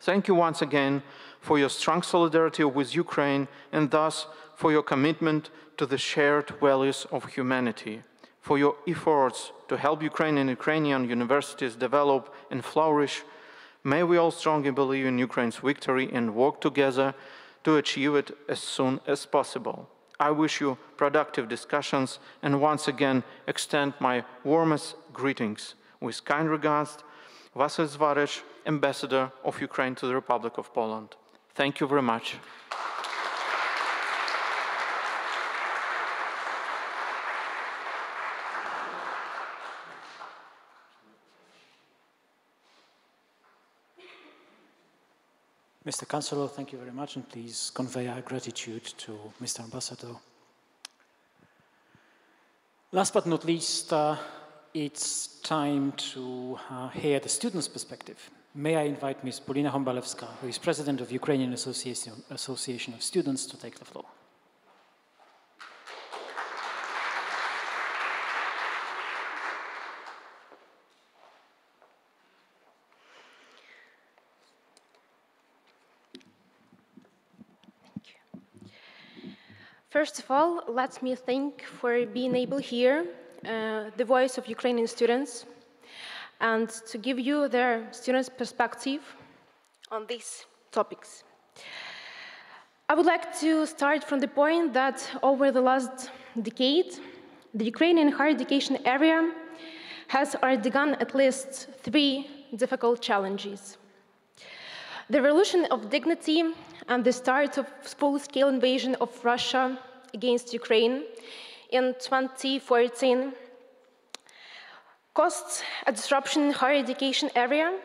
Thank you once again for your strong solidarity with Ukraine and thus for your commitment to the shared values of humanity, for your efforts to help Ukraine and Ukrainian universities develop and flourish. May we all strongly believe in Ukraine's victory and work together to achieve it as soon as possible. I wish you productive discussions and once again extend my warmest greetings. With kind regards, Vasyl Zwarycz, Ambassador of Ukraine to the Republic of Poland. Thank you very much. Mr. Chancellor, thank you very much, and please convey our gratitude to Mr. Ambassador. Last but not least, uh, it's time to uh, hear the students' perspective. May I invite Ms. Polina Hombalewska, who is President of Ukrainian Association, Association of Students, to take the floor. First of all, let me thank for being able here, uh, the voice of Ukrainian students, and to give you their students' perspective on these topics. I would like to start from the point that over the last decade, the Ukrainian higher education area has undergone at least three difficult challenges. The revolution of dignity and the start of full-scale invasion of Russia against Ukraine in 2014 caused a disruption in higher education area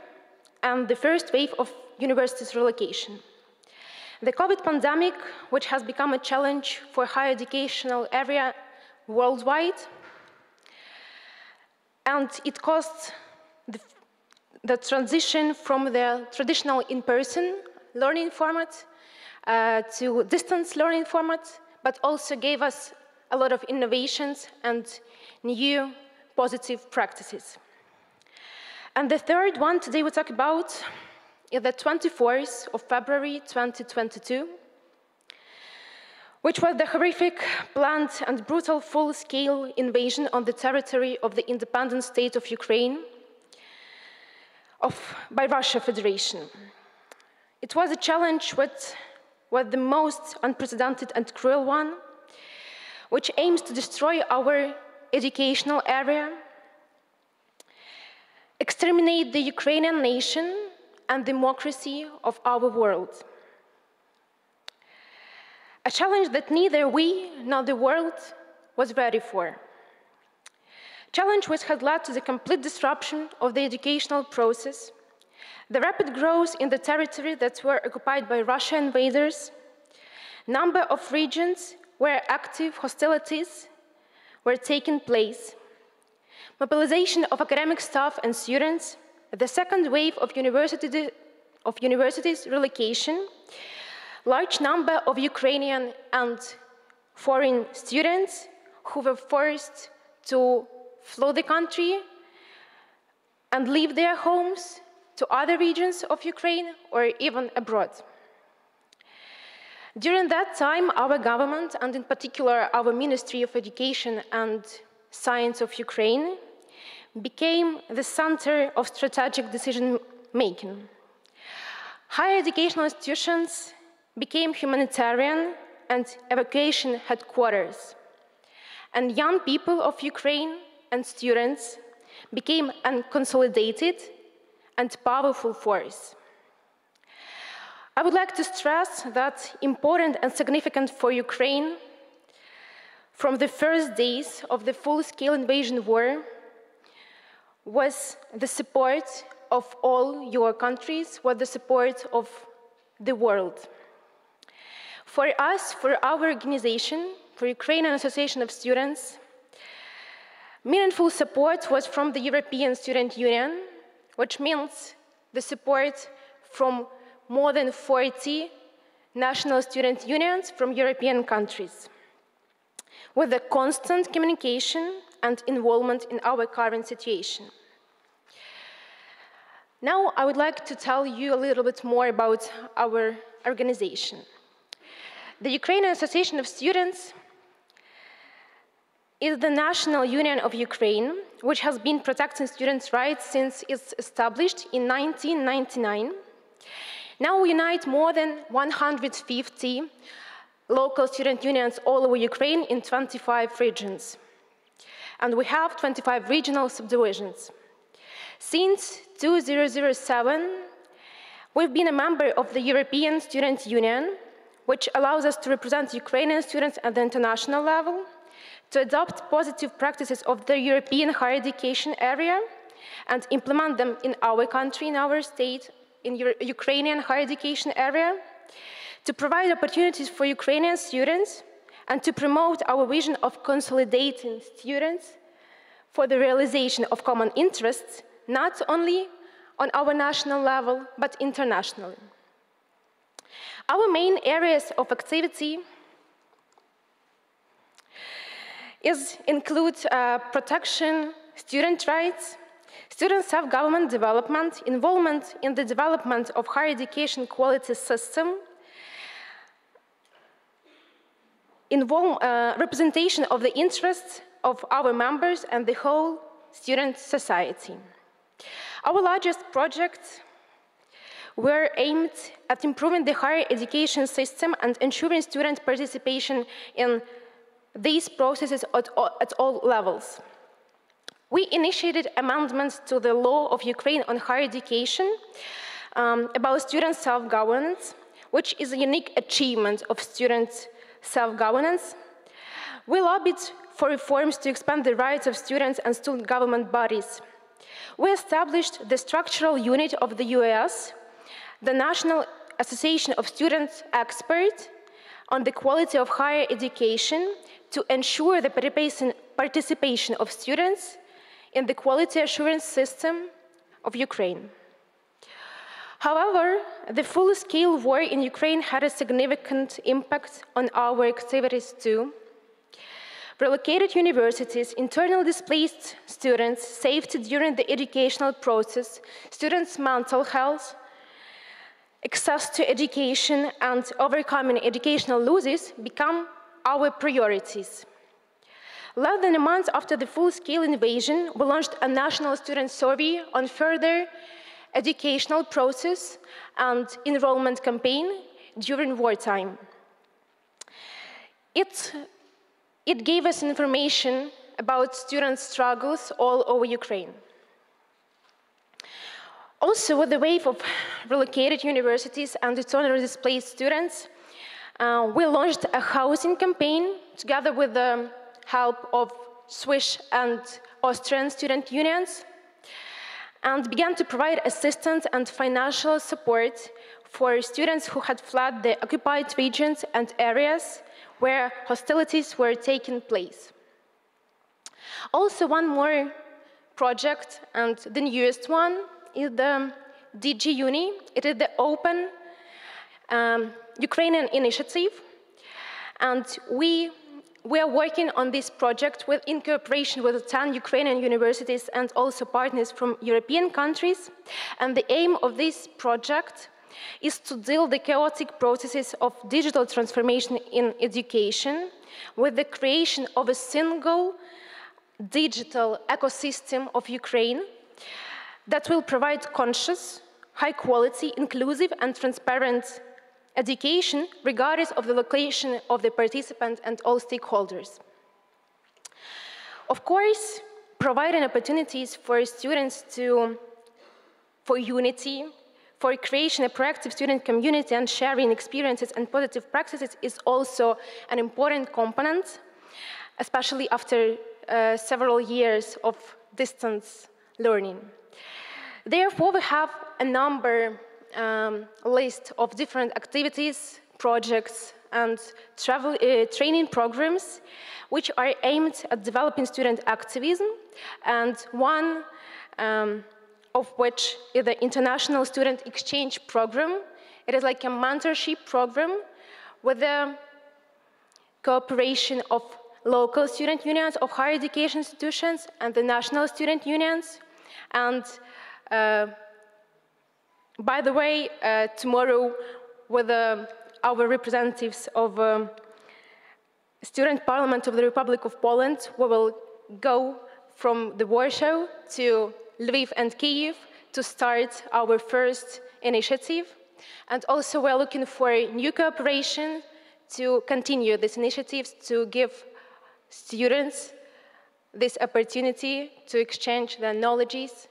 and the first wave of universities relocation. The COVID pandemic, which has become a challenge for higher educational area worldwide, and it caused the, the transition from the traditional in-person learning format uh, to distance learning format, but also gave us a lot of innovations and new positive practices. And the third one today we talk about is the 24th of February 2022, which was the horrific, planned and brutal full-scale invasion on the territory of the independent state of Ukraine of, by Russia Federation. It was a challenge with, was the most unprecedented and cruel one, which aims to destroy our educational area, exterminate the Ukrainian nation and democracy of our world. A challenge that neither we nor the world was ready for. Challenge which had led to the complete disruption of the educational process, the rapid growth in the territory that were occupied by Russian invaders, number of regions where active hostilities were taking place, mobilization of academic staff and students, the second wave of, university, of universities relocation, large number of Ukrainian and foreign students who were forced to flee the country and leave their homes to other regions of Ukraine or even abroad. During that time, our government, and in particular our Ministry of Education and Science of Ukraine, became the center of strategic decision making. Higher educational institutions became humanitarian and evacuation headquarters. And young people of Ukraine and students became a consolidated and powerful force. I would like to stress that important and significant for Ukraine from the first days of the full-scale invasion war was the support of all your countries, was the support of the world. For us, for our organization, for Ukrainian Association of Students, meaningful support was from the European Student Union, which means the support from more than 40 national student unions from European countries, with a constant communication and involvement in our current situation. Now, I would like to tell you a little bit more about our organization. The Ukrainian Association of Students is the national union of Ukraine, which has been protecting students' rights since its established in 1999. Now we unite more than 150 local student unions all over Ukraine in 25 regions. And we have 25 regional subdivisions. Since 2007, we've been a member of the European Student Union, which allows us to represent Ukrainian students at the international level, to adopt positive practices of the European higher education area and implement them in our country, in our state, in the Ukrainian higher education area, to provide opportunities for Ukrainian students, and to promote our vision of consolidating students for the realization of common interests, not only on our national level, but internationally. Our main areas of activity is, include uh, protection, student rights, Student self-government development, involvement in the development of higher education quality system, involve, uh, representation of the interests of our members and the whole student society. Our largest projects were aimed at improving the higher education system and ensuring student participation in these processes at all, at all levels. We initiated amendments to the law of Ukraine on higher education um, about student self-governance, which is a unique achievement of student self-governance. We lobbied for reforms to expand the rights of students and student government bodies. We established the structural unit of the UAS, the National Association of Students Experts on the quality of higher education to ensure the participation of students in the quality assurance system of Ukraine. However, the full-scale war in Ukraine had a significant impact on our activities too. Relocated universities, internally displaced students, safety during the educational process, students' mental health, access to education, and overcoming educational losses become our priorities. Less than a month after the full-scale invasion, we launched a national student survey on further educational process and enrollment campaign during wartime. It, it gave us information about students' struggles all over Ukraine. Also, with the wave of relocated universities and internally displaced students, uh, we launched a housing campaign together with the help of Swiss and Austrian student unions and began to provide assistance and financial support for students who had fled the occupied regions and areas where hostilities were taking place. Also, one more project, and the newest one, is the DG Uni. It is the open um, Ukrainian initiative, and we we are working on this project with, in cooperation with 10 Ukrainian universities and also partners from European countries. And the aim of this project is to deal the chaotic processes of digital transformation in education with the creation of a single digital ecosystem of Ukraine that will provide conscious, high quality, inclusive and transparent education regardless of the location of the participant and all stakeholders. Of course, providing opportunities for students to, for unity, for creation a proactive student community and sharing experiences and positive practices is also an important component, especially after uh, several years of distance learning. Therefore, we have a number um, list of different activities, projects, and travel, uh, training programs which are aimed at developing student activism, and one um, of which is the International Student Exchange Program. It is like a mentorship program with the cooperation of local student unions of higher education institutions and the national student unions. And uh, by the way, uh, tomorrow with uh, our representatives of um, Student Parliament of the Republic of Poland, we will go from the Warsaw to Lviv and Kiev to start our first initiative. And also we're looking for new cooperation to continue these initiatives to give students this opportunity to exchange their knowledges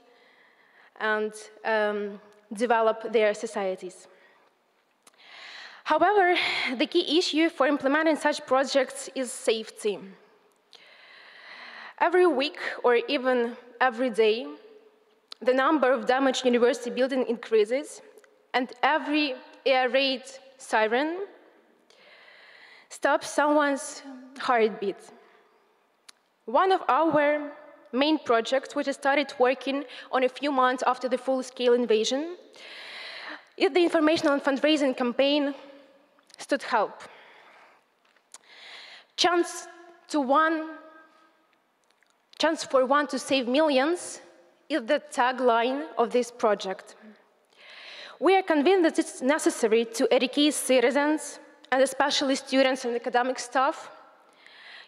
and um, develop their societies. However, the key issue for implementing such projects is safety. Every week or even every day, the number of damaged university buildings increases, and every air raid siren stops someone's heartbeat. One of our main project, which started working on a few months after the full-scale invasion, is the information and fundraising campaign stood help. Chance to one, chance for one to save millions is the tagline of this project. We are convinced that it's necessary to educate citizens, and especially students and academic staff,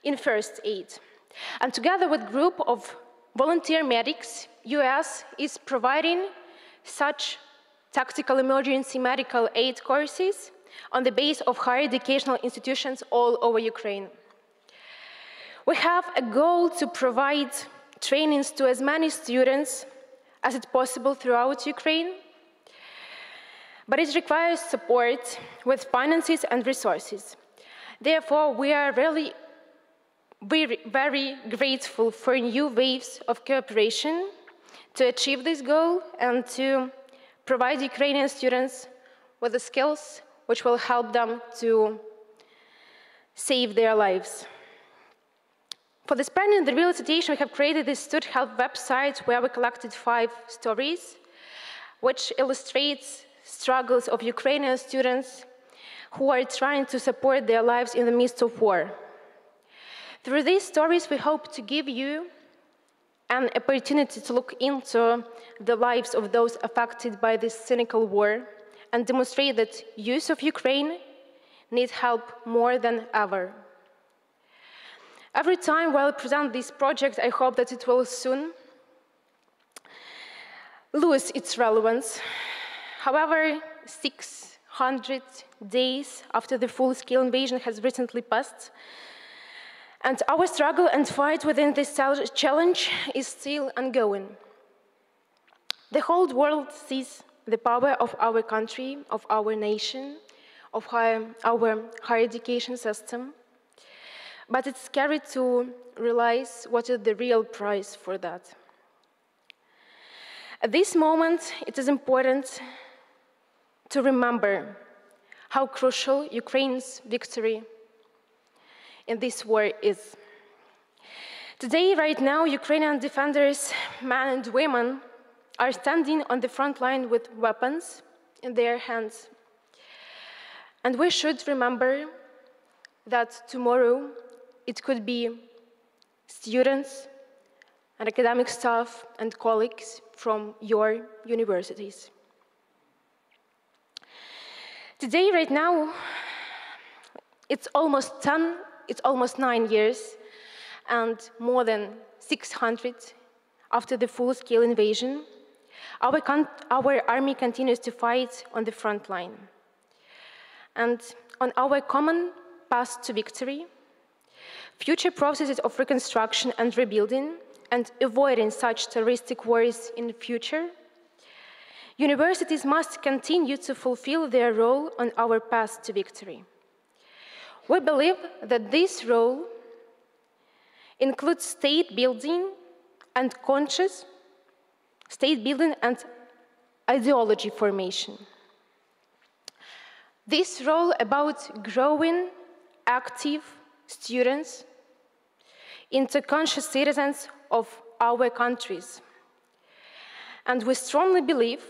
in first aid. And together with a group of volunteer medics, US is providing such tactical emergency medical aid courses on the base of higher educational institutions all over Ukraine. We have a goal to provide trainings to as many students as it's possible throughout Ukraine, but it requires support with finances and resources. Therefore, we are really we're very grateful for new waves of cooperation to achieve this goal and to provide Ukrainian students with the skills which will help them to save their lives. For the spreading the real situation, we have created this Stud Health website where we collected five stories, which illustrates struggles of Ukrainian students who are trying to support their lives in the midst of war. Through these stories, we hope to give you an opportunity to look into the lives of those affected by this cynical war and demonstrate that youth of Ukraine need help more than ever. Every time while I present this project, I hope that it will soon lose its relevance. However, 600 days after the full-scale invasion has recently passed. And our struggle and fight within this challenge is still ongoing. The whole world sees the power of our country, of our nation, of our, our higher education system. But it's scary to realize what is the real price for that. At this moment, it is important to remember how crucial Ukraine's victory in this war is. Today, right now, Ukrainian defenders, men and women, are standing on the front line with weapons in their hands. And we should remember that tomorrow it could be students and academic staff and colleagues from your universities. Today, right now, it's almost 10, it's almost nine years, and more than 600 after the full-scale invasion. Our, our army continues to fight on the front line. And on our common path to victory, future processes of reconstruction and rebuilding and avoiding such terroristic wars in the future, universities must continue to fulfill their role on our path to victory. We believe that this role includes state building and conscious state building and ideology formation. This role about growing active students into conscious citizens of our countries. And we strongly believe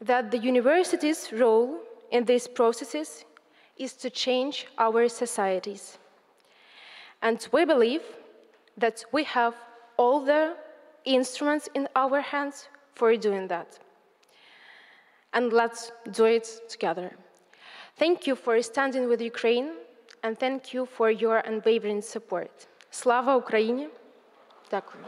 that the university's role in these processes is to change our societies. And we believe that we have all the instruments in our hands for doing that. And let's do it together. Thank you for standing with Ukraine, and thank you for your unwavering support. Слава Україні! Дякую.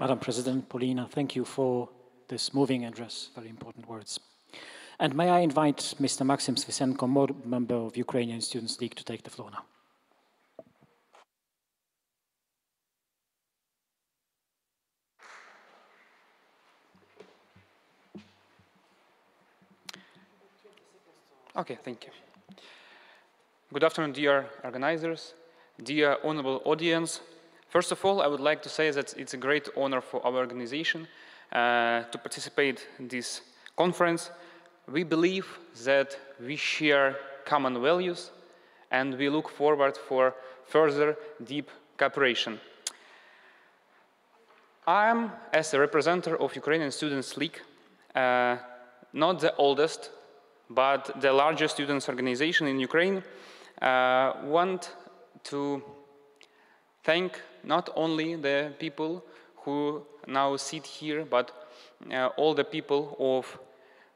Madam President, Polina, thank you for this moving address, very important words. And may I invite Mr. Maxim Svisenko, member of Ukrainian Students' League, to take the floor now. Okay, thank you. Good afternoon, dear organizers, dear honorable audience. First of all, I would like to say that it's a great honor for our organization uh, to participate in this conference. We believe that we share common values and we look forward for further deep cooperation. I am, as a representative of Ukrainian Students' League, uh, not the oldest but the largest students organization in Ukraine uh, want to thank not only the people who now sit here, but uh, all the people of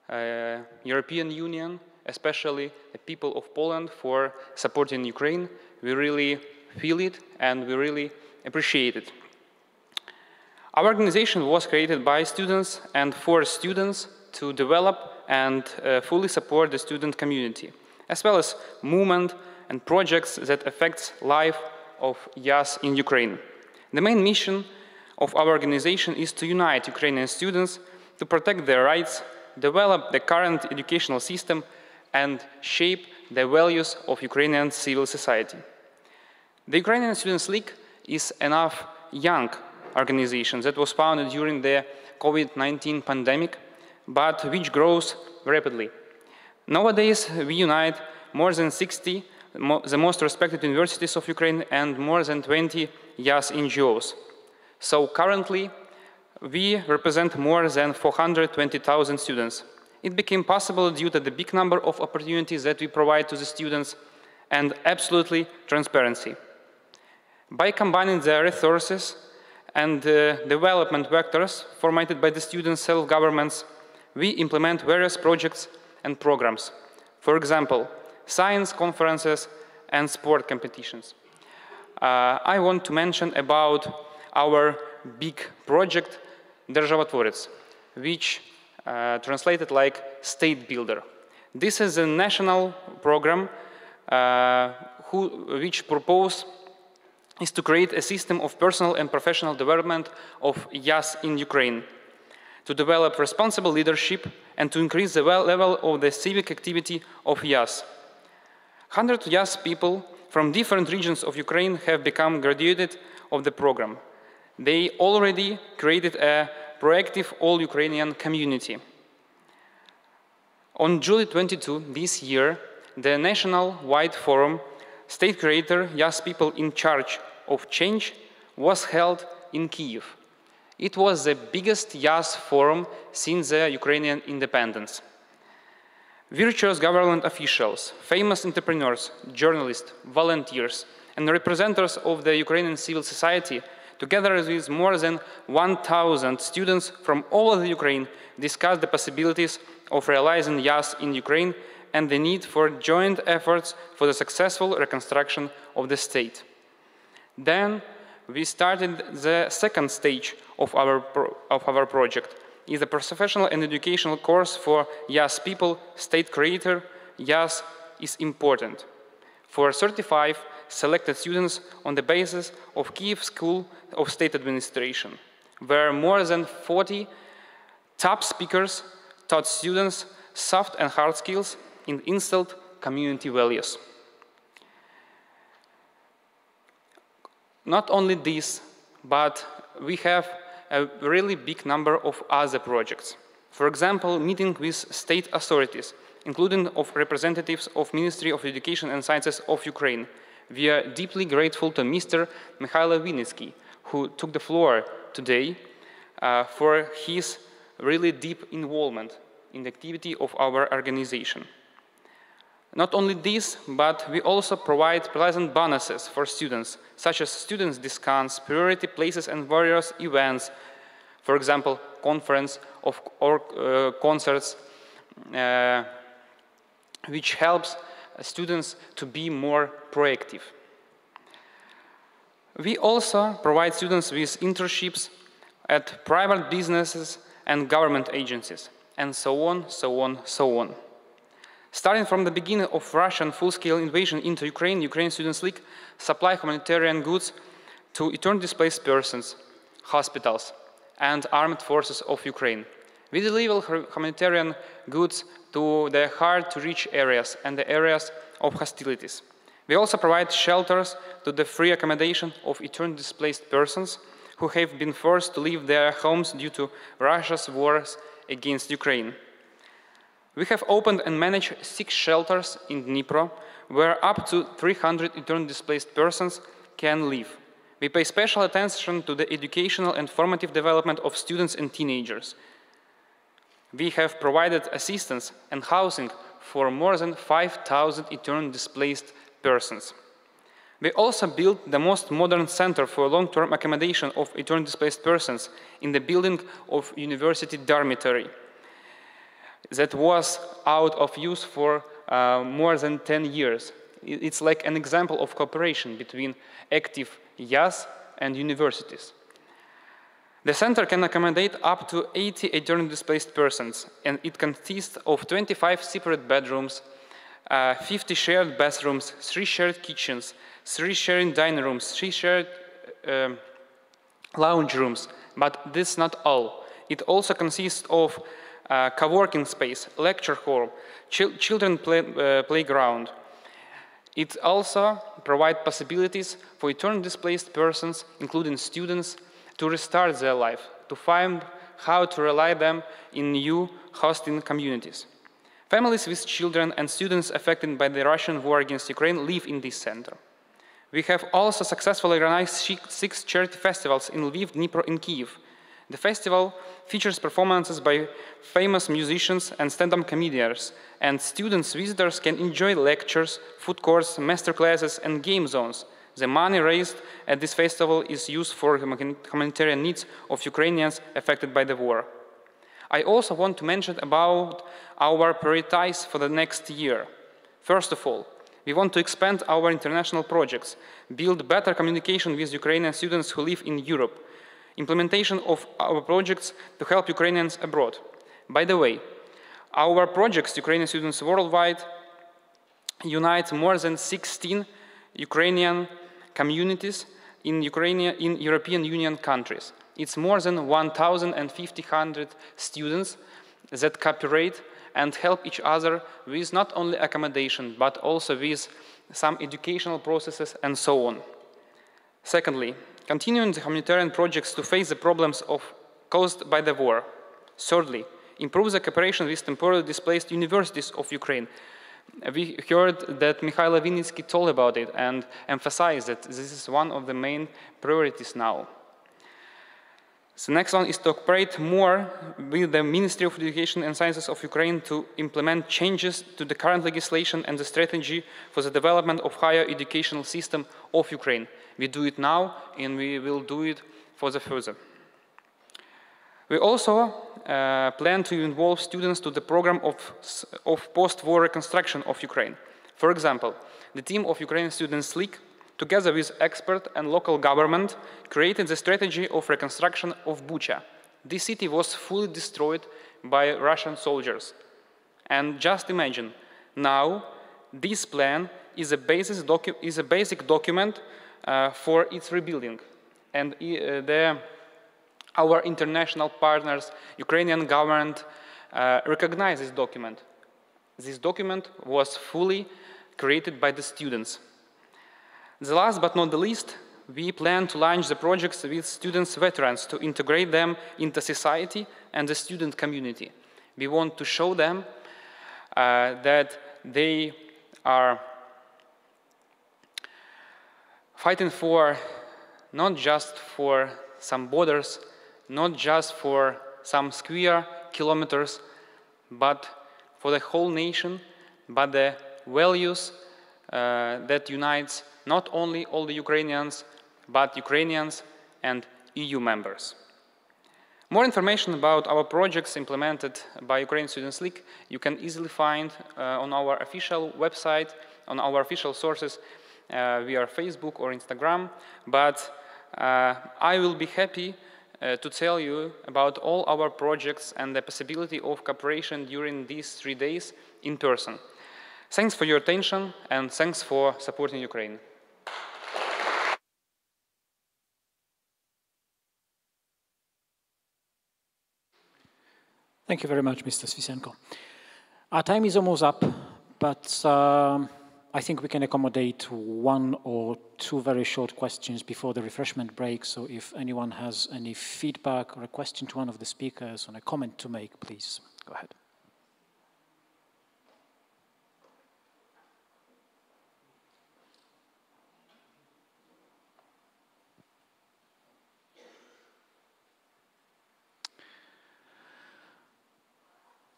uh, European Union, especially the people of Poland for supporting Ukraine. We really feel it and we really appreciate it. Our organization was created by students and for students to develop and uh, fully support the student community, as well as movement and projects that affects life of YAS in Ukraine. The main mission of our organization is to unite Ukrainian students to protect their rights, develop the current educational system, and shape the values of Ukrainian civil society. The Ukrainian Students' League is enough young organization that was founded during the COVID-19 pandemic but which grows rapidly. Nowadays, we unite more than 60 the most respected universities of Ukraine and more than 20 YAS NGOs. So currently, we represent more than 420,000 students. It became possible due to the big number of opportunities that we provide to the students and absolutely transparency. By combining the resources and uh, development vectors formatted by the students' self-governments, we implement various projects and programs. For example, science conferences and sport competitions. Uh, I want to mention about our big project, Державотворец, which uh, translated like state builder. This is a national program uh, who, which propose is to create a system of personal and professional development of YAS in Ukraine, to develop responsible leadership and to increase the level of the civic activity of YAS. 100 YAS people from different regions of Ukraine have become graduated of the program. They already created a proactive all-Ukrainian community. On July 22 this year, the national-wide forum, State Creator YAS People in Charge of Change, was held in Kiev. It was the biggest YAS forum since the Ukrainian independence. Virtuous government officials, famous entrepreneurs, journalists, volunteers, and representatives of the Ukrainian civil society, together with more than 1,000 students from all over Ukraine, discussed the possibilities of realizing YAS in Ukraine and the need for joint efforts for the successful reconstruction of the state. Then we started the second stage of our, of our project, is a professional and educational course for YAS people, state creator. YAS is important. For 35 selected students on the basis of Kiev School of State Administration, where more than 40 top speakers taught students soft and hard skills in instilled community values. Not only this, but we have a really big number of other projects. For example, meeting with state authorities, including of representatives of Ministry of Education and Sciences of Ukraine. We are deeply grateful to Mr. Mykhailo Wynnyckyj, who took the floor today uh, for his really deep involvement in the activity of our organization. Not only this, but we also provide pleasant bonuses for students, such as students' discounts, priority places and various events, for example, conference of, or uh, concerts, uh, which helps students to be more proactive. We also provide students with internships at private businesses and government agencies, and so on, so on, so on. Starting from the beginning of Russian full-scale invasion into Ukraine, Ukraine Students League supply humanitarian goods to internally displaced persons, hospitals, and armed forces of Ukraine. We deliver humanitarian goods to the hard-to-reach areas and the areas of hostilities. We also provide shelters to the free accommodation of internally displaced persons who have been forced to leave their homes due to Russia's wars against Ukraine. We have opened and managed six shelters in Dnipro, where up to 300 internally displaced persons can live. We pay special attention to the educational and formative development of students and teenagers. We have provided assistance and housing for more than 5,000 internally displaced persons. We also built the most modern center for long-term accommodation of internally displaced persons in the building of University Dormitory that was out of use for uh, more than 10 years. It's like an example of cooperation between active YAS and universities. The center can accommodate up to 80 internally displaced persons, and it consists of 25 separate bedrooms, uh, 50 shared bathrooms, 3 shared kitchens, 3 shared dining rooms, 3 shared um, lounge rooms. But this is not all. It also consists of uh, co-working space, lecture hall, ch children play, uh, playground. It also provides possibilities for internally displaced persons, including students, to restart their life, to find how to rely them in new hosting communities. Families with children and students affected by the Russian war against Ukraine live in this center. We have also successfully organized six charity festivals in Lviv, Dnipro, and Kiev, the festival features performances by famous musicians and stand-up comedians, and students, visitors can enjoy lectures, food courts, masterclasses, and game zones. The money raised at this festival is used for humanitarian needs of Ukrainians affected by the war. I also want to mention about our priorities for the next year. First of all, We want to expand our international projects, build better communication with Ukrainian students who live in Europe, implementation of our projects to help Ukrainians abroad. By the way, our projects, Ukrainian students worldwide, unite more than 16 Ukrainian communities in, Ukrainian, in European Union countries. It's more than 1,500 students that cooperate and help each other with not only accommodation, but also with some educational processes and so on. Secondly, continuing the humanitarian projects to face the problems of, caused by the war. Thirdly, improve the cooperation with temporarily displaced universities of Ukraine. We heard that Mykhailo Wynnyckyj told about it and emphasized that this is one of the main priorities now. The next one is to cooperate more with the Ministry of Education and Sciences of Ukraine to implement changes to the current legislation and the strategy for the development of higher educational system of Ukraine. We do it now and we will do it for the further. We also uh, plan to involve students to the program of, of post-war reconstruction of Ukraine. For example, the team of Ukrainian students League together with expert and local government, created the strategy of reconstruction of Bucha. This city was fully destroyed by Russian soldiers. And just imagine, now this plan is a, basis is a basic document for its rebuilding. And uh, the, our international partners, Ukrainian government, uh, recognize this document. This document was fully created by the students. The last but not the least, we plan to launch the projects with students veterans to integrate them into society and the student community. We want to show them uh, that they are fighting for not just for some borders, not just for some square kilometers, but for the whole nation, but the values uh, that unites not only all the Ukrainians, but Ukrainians and EU members. More information about our projects implemented by Ukrainian Students League you can easily find uh, on our official website, on our official sources via Facebook or Instagram, but uh, I will be happy uh, to tell you about all our projects and the possibility of cooperation during these three days in person. Thanks for your attention and thanks for supporting Ukraine. Thank you very much, Mr. Svisenko. Our time is almost up, but uh, I think we can accommodate one or two very short questions before the refreshment break. So if anyone has any feedback or a question to one of the speakers or a comment to make, please go ahead.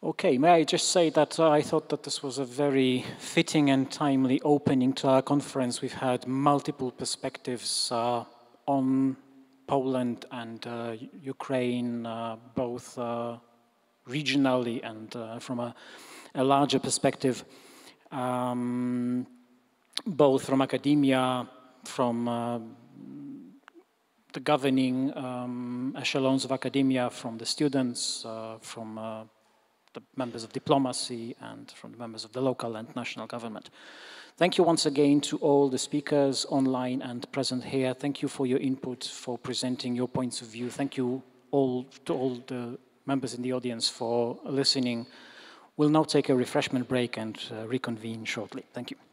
Okay, may I just say that uh, I thought that this was a very fitting and timely opening to our conference. We've had multiple perspectives uh, on Poland and uh, Ukraine, uh, both uh, regionally and uh, from a, a, larger perspective, um, both from academia, from the governing um, echelons of academia, from the students, from the members of diplomacy and from the members of the local and national government. Thank you once again to all the speakers online and present here. Thank you for your input, for presenting your points of view. Thank you all to all the members in the audience for listening. We'll now take a refreshment break and uh, reconvene shortly. Thank you.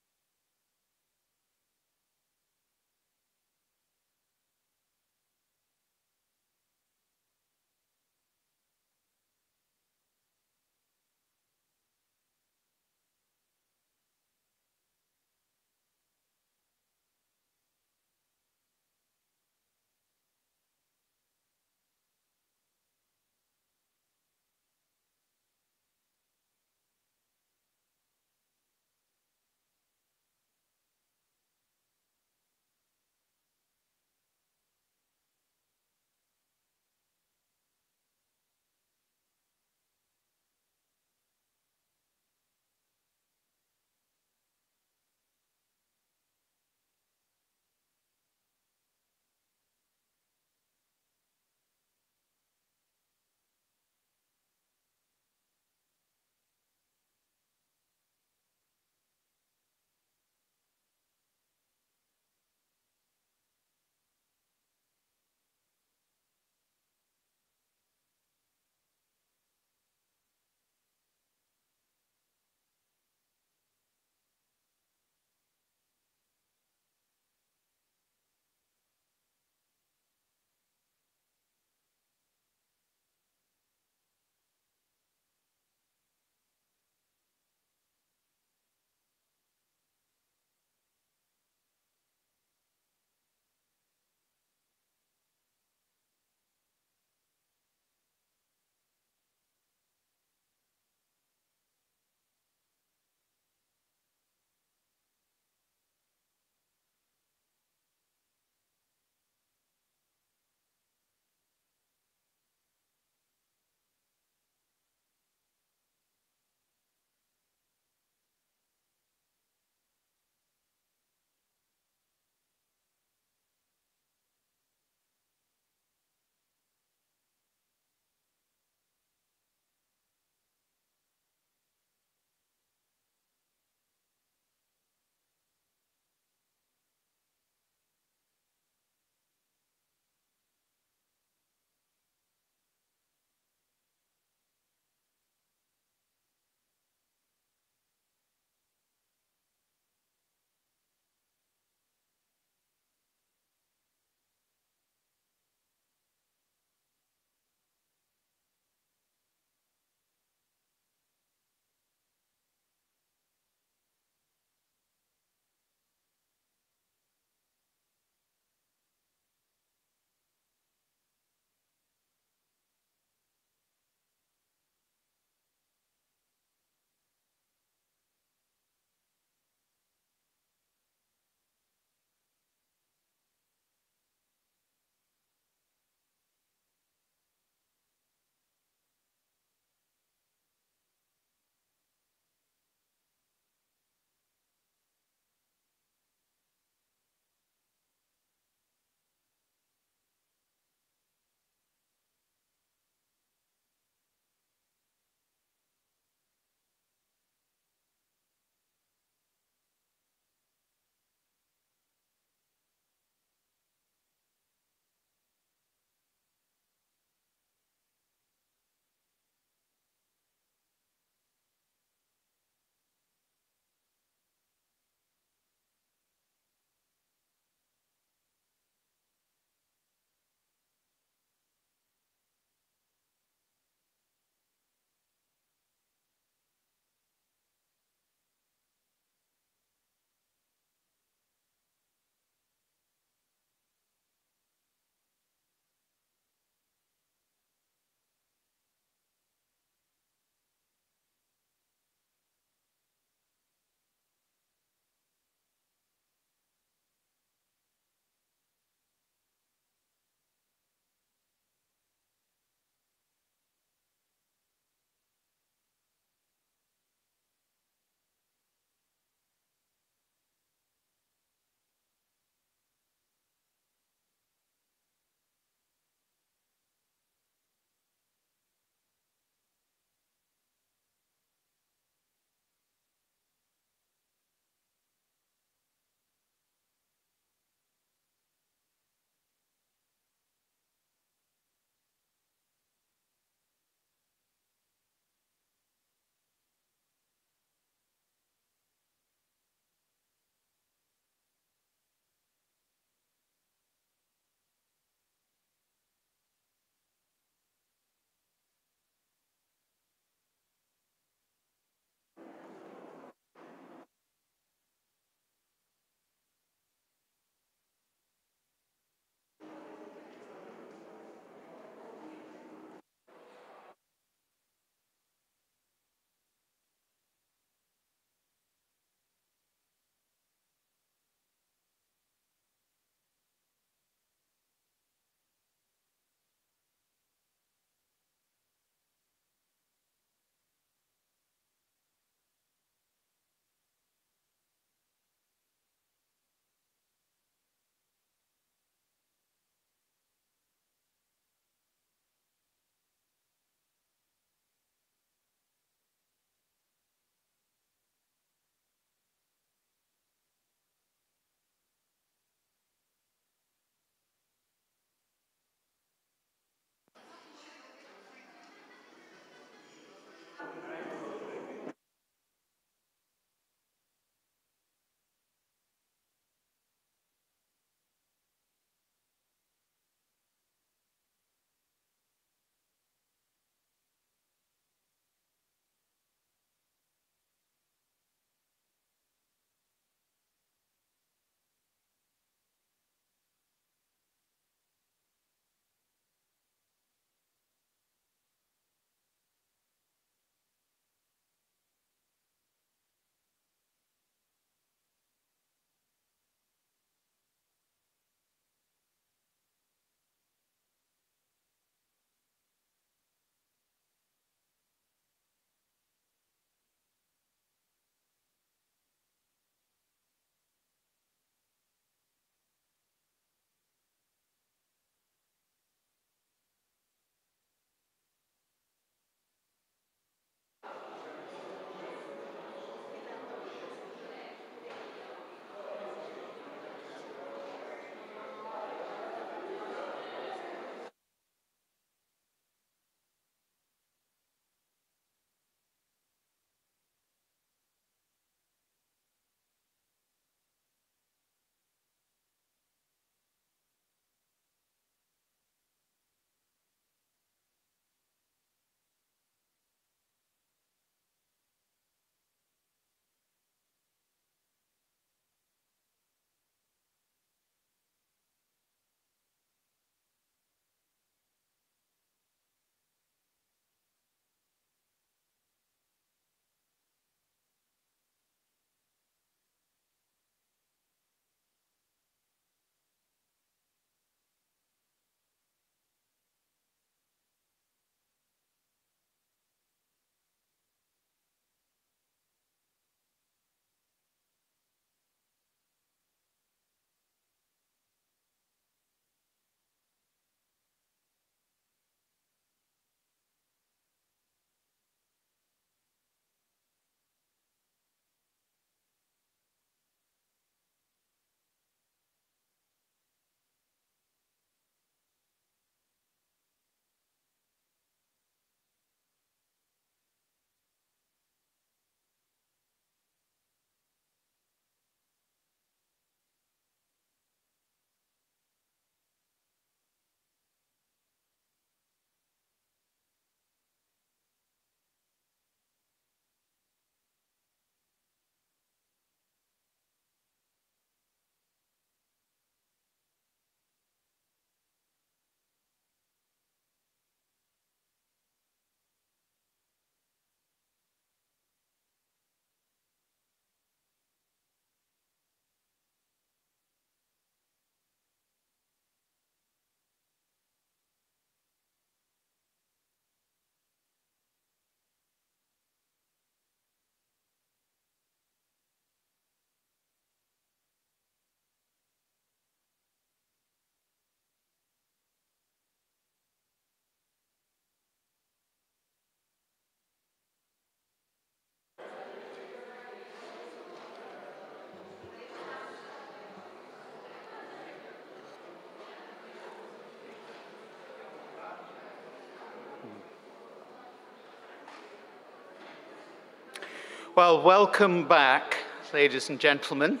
Well, welcome back, ladies and gentlemen.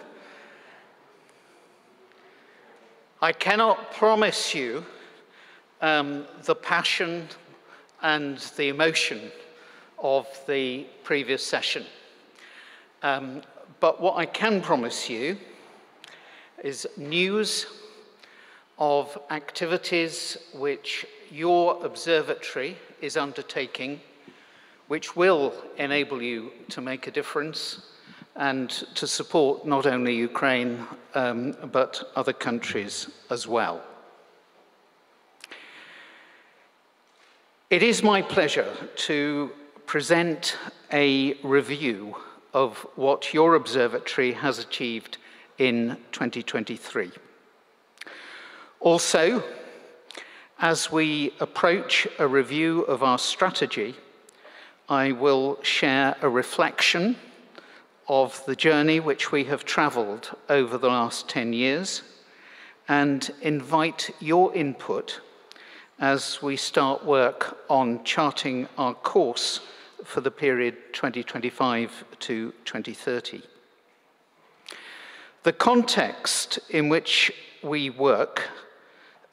I cannot promise you um, the passion and the emotion of the previous session. Um, but what I can promise you is news of activities which your observatory is undertaking which will enable you to make a difference and to support not only Ukraine um, but other countries as well. It is my pleasure to present a review of what your observatory has achieved in 2023. Also, as we approach a review of our strategy, I will share a reflection of the journey which we have travelled over the last 10 years and invite your input as we start work on charting our course for the period 2025 to 2030. The context in which we work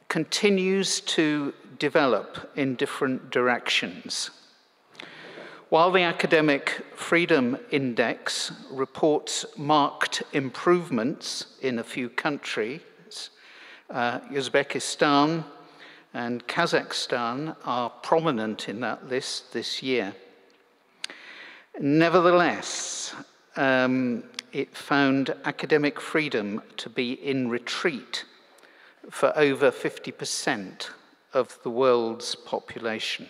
continues to develop in different directions. While the Academic Freedom Index reports marked improvements in a few countries, uh, Uzbekistan and Kazakhstan are prominent in that list this year. Nevertheless, um, it found academic freedom to be in retreat for over 50% of the world's population.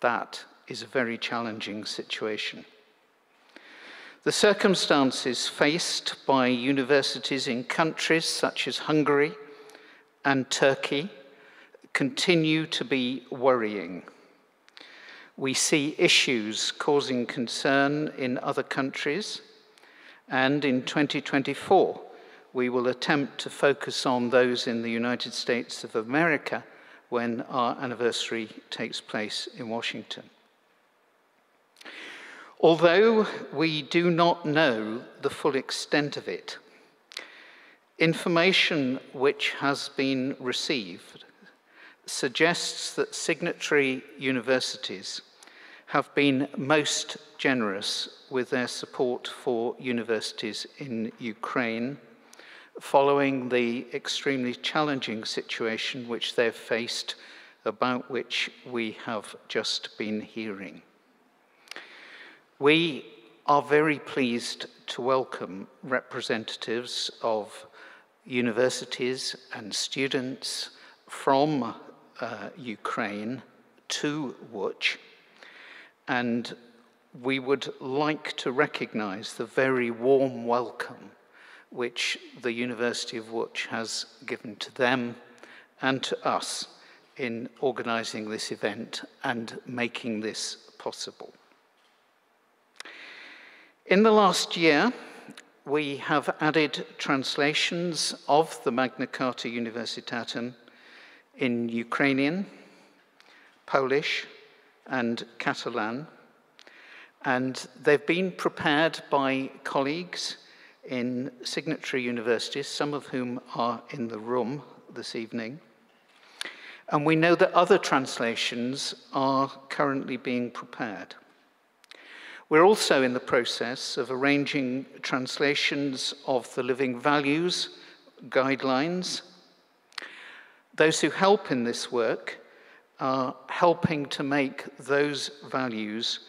That is a very challenging situation. The circumstances faced by universities in countries such as Hungary and Turkey continue to be worrying. We see issues causing concern in other countries, and in 2024, we will attempt to focus on those in the United States of America when our anniversary takes place in Washington. Although we do not know the full extent of it, information which has been received suggests that signatory universities have been most generous with their support for universities in Ukraine following the extremely challenging situation which they've faced, about which we have just been hearing. We are very pleased to welcome representatives of universities and students from uh, Ukraine to Łódź, and we would like to recognize the very warm welcome which the University of Łódź has given to them and to us in organizing this event and making this possible. In the last year, we have added translations of the Magna Charta Universitatum in Ukrainian, Polish, and Catalan, and they've been prepared by colleagues in signatory universities, some of whom are in the room this evening. And we know that other translations are currently being prepared. We're also in the process of arranging translations of the Living Values guidelines. Those who help in this work are helping to make those values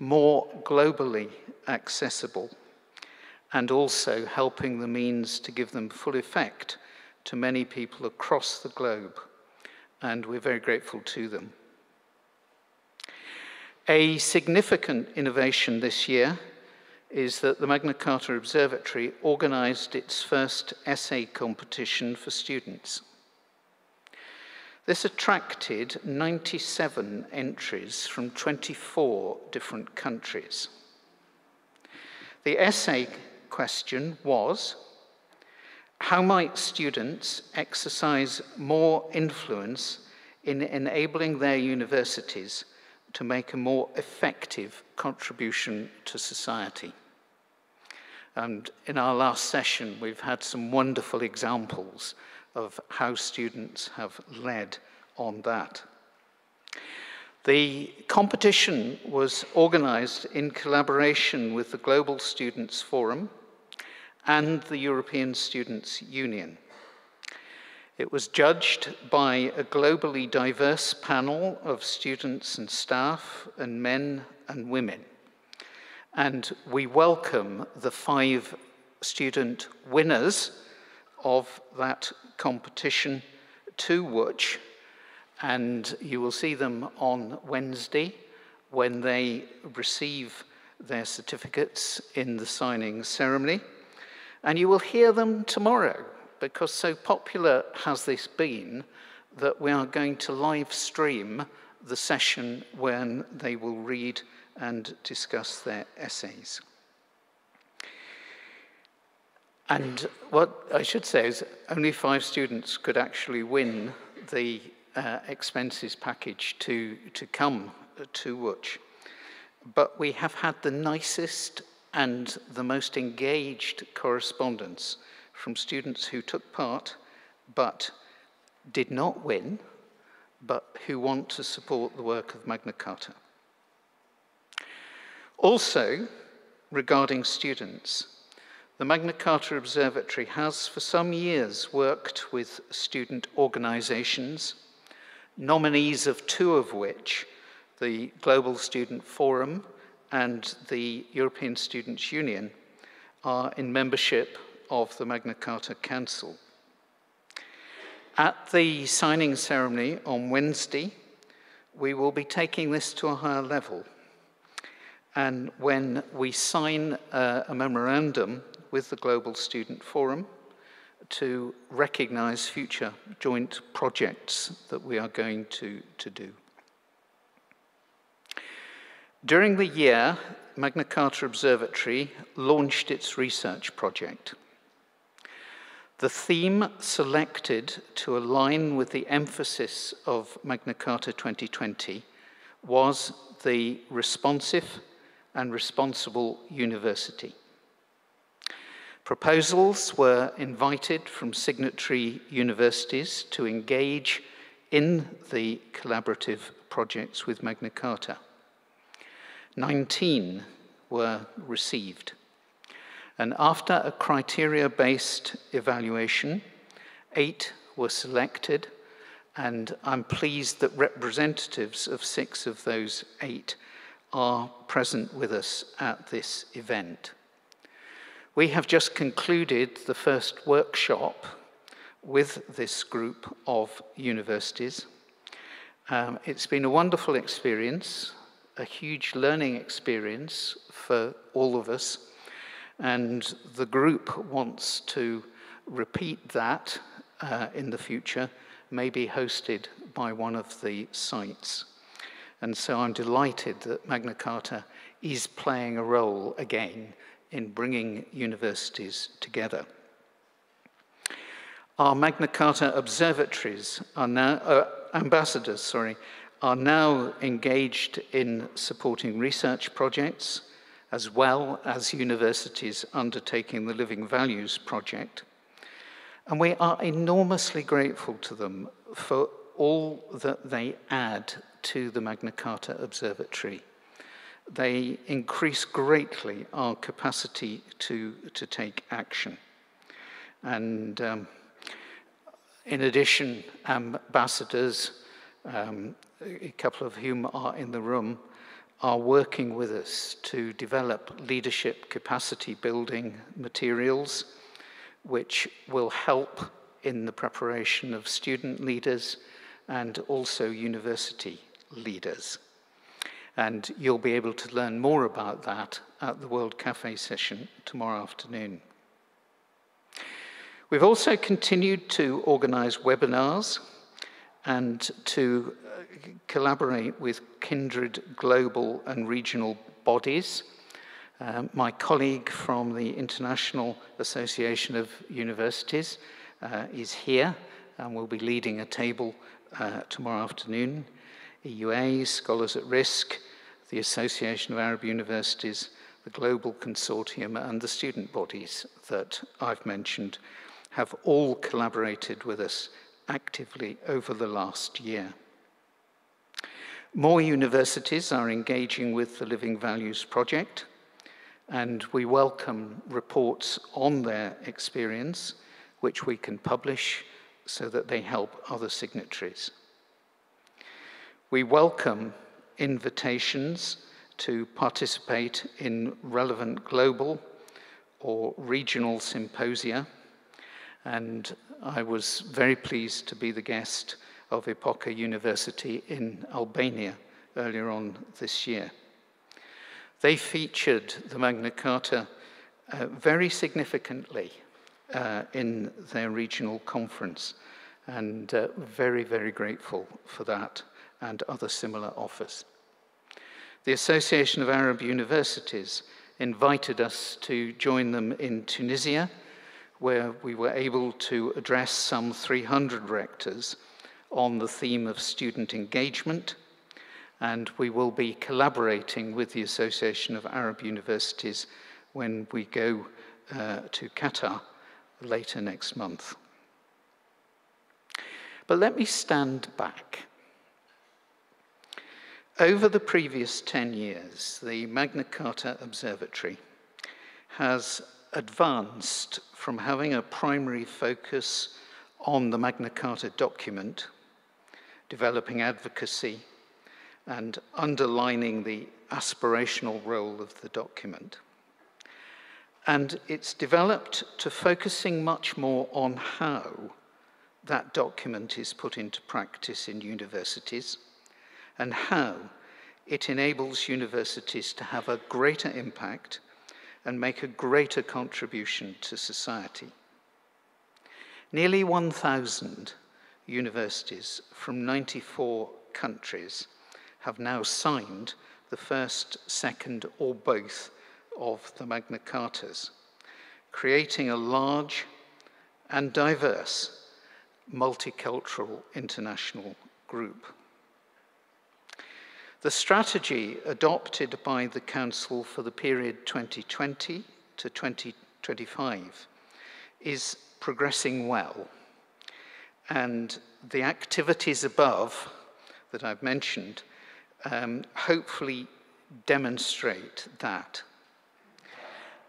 more globally accessible and also helping the means to give them full effect to many people across the globe. And we're very grateful to them. A significant innovation this year is that the Magna Charta Observatory organized its first essay competition for students. This attracted 97 entries from 24 different countries. The essay question was How might students exercise more influence in enabling their universities to make a more effective contribution to society. And in our last session, we've had some wonderful examples of how students have led on that. The competition was organized in collaboration with the Global Students Forum and the European Students' Union. It was judged by a globally diverse panel of students and staff, and men and women. And we welcome the five student winners of that competition to Łódź, and you will see them on Wednesday when they receive their certificates in the signing ceremony. And you will hear them tomorrow because so popular has this been that we are going to live stream the session when they will read and discuss their essays. And what I should say is only five students could actually win the uh, expenses package to, to come to Łódź. but we have had the nicest and the most engaged correspondence from students who took part but did not win, but who want to support the work of Magna Charta. Also, regarding students, the Magna Charta Observatory has for some years worked with student organizations, nominees of two of which, the Global Student Forum and the European Students' Union, are in membership of the Magna Charta Council. At the signing ceremony on Wednesday, we will be taking this to a higher level. And when we sign a, a memorandum with the Global Student Forum to recognize future joint projects that we are going to, to do. During the year, Magna Charta Observatory launched its research project. The theme selected to align with the emphasis of Magna Charta 2020 was the responsive and responsible university. Proposals were invited from signatory universities to engage in the collaborative projects with Magna Charta. 19 were received. And after a criteria based evaluation, eight were selected, and I'm pleased that representatives of six of those eight are present with us at this event. We have just concluded the first workshop with this group of universities. Um, it's been a wonderful experience, a huge learning experience for all of us. And the group wants to repeat that uh, in the future, maybe hosted by one of the sites. And so I'm delighted that Magna Charta is playing a role again in bringing universities together. Our Magna Charta observatories are now, uh, ambassadors, sorry, are now engaged in supporting research projects as well as universities undertaking the Living Values Project. And we are enormously grateful to them for all that they add to the Magna Charta Observatory. They increase greatly our capacity to, to take action. And um, in addition, ambassadors, um, a couple of whom are in the room, are working with us to develop leadership capacity building materials, which will help in the preparation of student leaders and also university leaders. And you'll be able to learn more about that at the World Cafe session tomorrow afternoon. We've also continued to organize webinars and to collaborate with kindred global and regional bodies. Um, my colleague from the International Association of Universities uh, is here and will be leading a table uh, tomorrow afternoon. EUA, Scholars at Risk, the Association of Arab Universities, the Global Consortium, and the student bodies that I've mentioned have all collaborated with us actively over the last year. More universities are engaging with the Living Values Project, and we welcome reports on their experience, which we can publish so that they help other signatories. We welcome invitations to participate in relevant global or regional symposia, and I was very pleased to be the guest of Epoka University in Albania earlier on this year. They featured the Magna Charta uh, very significantly uh, in their regional conference, and uh, very, very grateful for that and other similar offers. The Association of Arab Universities invited us to join them in Tunisia, where we were able to address some 300 rectors on the theme of student engagement and we will be collaborating with the Association of Arab Universities when we go uh, to Qatar later next month. But let me stand back. Over the previous 10 years, the Magna Charta Observatory has advanced from having a primary focus on the Magna Charta document, developing advocacy, and underlining the aspirational role of the document. And it's developed to focusing much more on how that document is put into practice in universities and how it enables universities to have a greater impact and make a greater contribution to society. Nearly 1,000 universities from 94 countries have now signed the first, second, or both of the Magna Chartas, creating a large and diverse multicultural international group. The strategy adopted by the Council for the period 2020 to 2025 is progressing well, and the activities above that I've mentioned um, hopefully demonstrate that.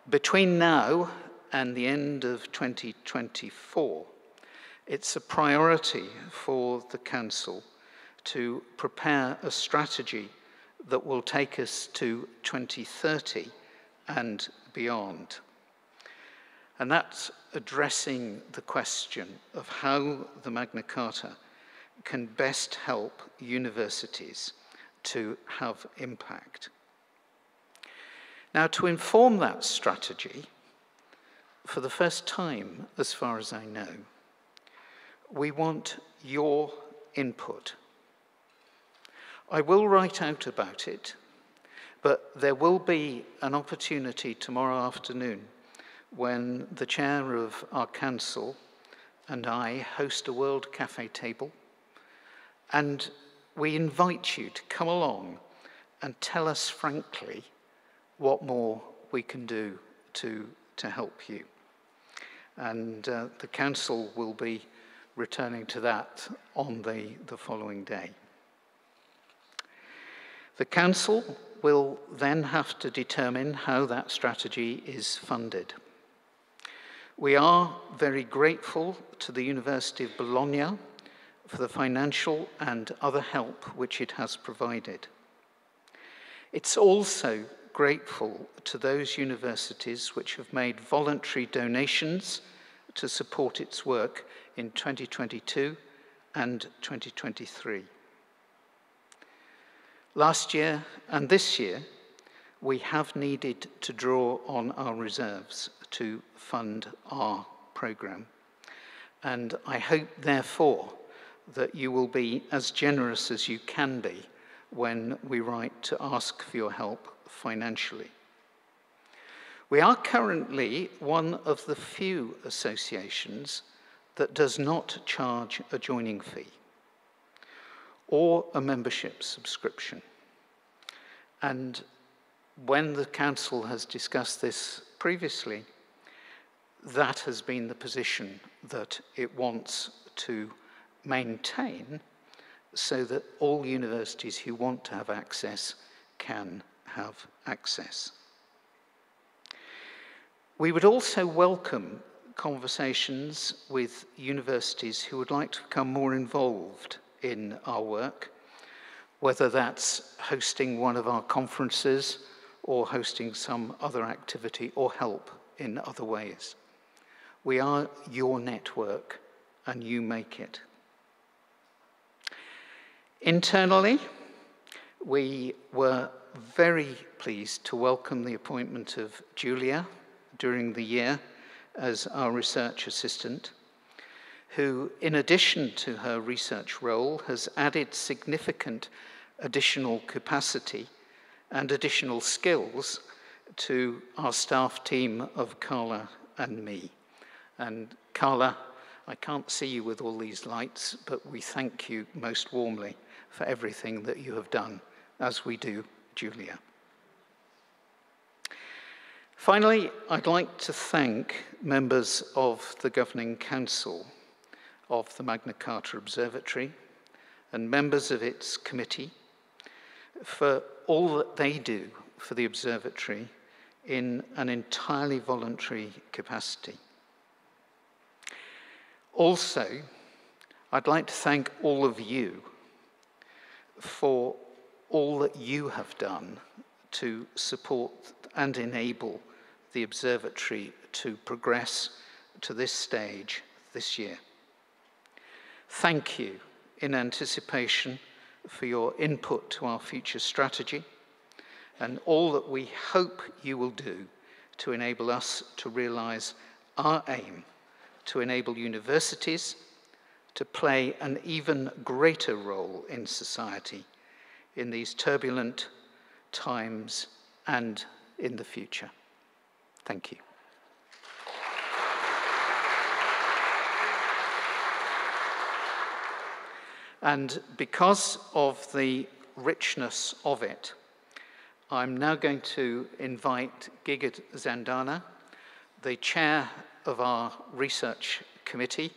Between now and the end of 2024, it's a priority for the Council to prepare a strategy that will take us to 2030 and beyond. And that's addressing the question of how the Magna Charta can best help universities to have impact. Now, to inform that strategy, for the first time, as far as I know, we want your input. I will write out about it, but there will be an opportunity tomorrow afternoon when the chair of our council and I host a World Cafe table, and we invite you to come along and tell us frankly what more we can do to, to help you. And uh, the council will be returning to that on the, the following day. The council will then have to determine how that strategy is funded. We are very grateful to the University of Bologna for the financial and other help which it has provided. It's also grateful to those universities which have made voluntary donations to support its work in 2022 and 2023. Last year and this year, we have needed to draw on our reserves to fund our programme. And I hope, therefore, that you will be as generous as you can be when we write to ask for your help financially. We are currently one of the few associations that does not charge a joining fee or a membership subscription. And when the Council has discussed this previously, that has been the position that it wants to maintain so that all universities who want to have access can have access. We would also welcome conversations with universities who would like to become more involved in our work, whether that's hosting one of our conferences or hosting some other activity or help in other ways. We are your network and you make it. Internally, we were very pleased to welcome the appointment of Julia during the year as our research assistant, who, in addition to her research role, has added significant additional capacity and additional skills to our staff team of Carla and me. And Carla, I can't see you with all these lights, but we thank you most warmly for everything that you have done as we do Julia. Finally, I'd like to thank members of the Governing Council of the Magna Charta Observatory and members of its committee for all that they do for the observatory in an entirely voluntary capacity. Also, I'd like to thank all of you for all that you have done to support and enable the observatory to progress to this stage this year. Thank you in anticipation for your input to our future strategy and all that we hope you will do to enable us to realize our aim to enable universities to play an even greater role in society in these turbulent times and in the future. Thank you. And because of the richness of it, I'm now going to invite Giga Zedania, the chair of our research committee,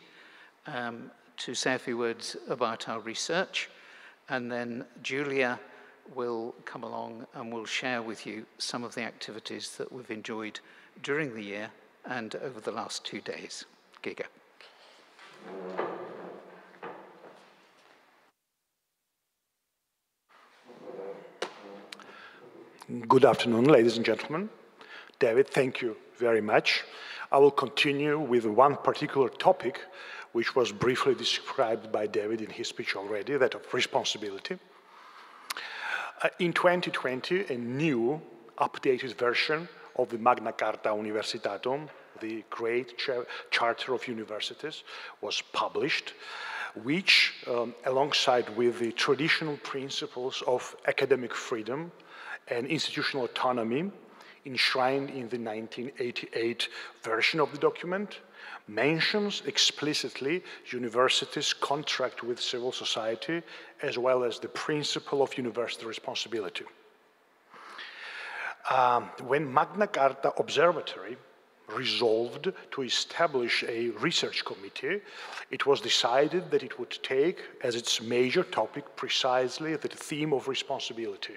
um, to say a few words about our research. And then Julia will come along and will share with you some of the activities that we've enjoyed during the year and over the last two days. Giga. Good afternoon, ladies and gentlemen. David, thank you very much. I will continue with one particular topic, which was briefly described by David in his speech already, that of responsibility. Uh, in 2020, a new, updated version of the Magna Charta Universitatum, the great charter of universities, was published, which, um, alongside with the traditional principles of academic freedom, and institutional autonomy enshrined in the 1988 version of the document mentions explicitly universities' contract with civil society as well as the principle of university responsibility. Um, when Magna Charta Observatory resolved to establish a research committee, it was decided that it would take as its major topic precisely the theme of responsibility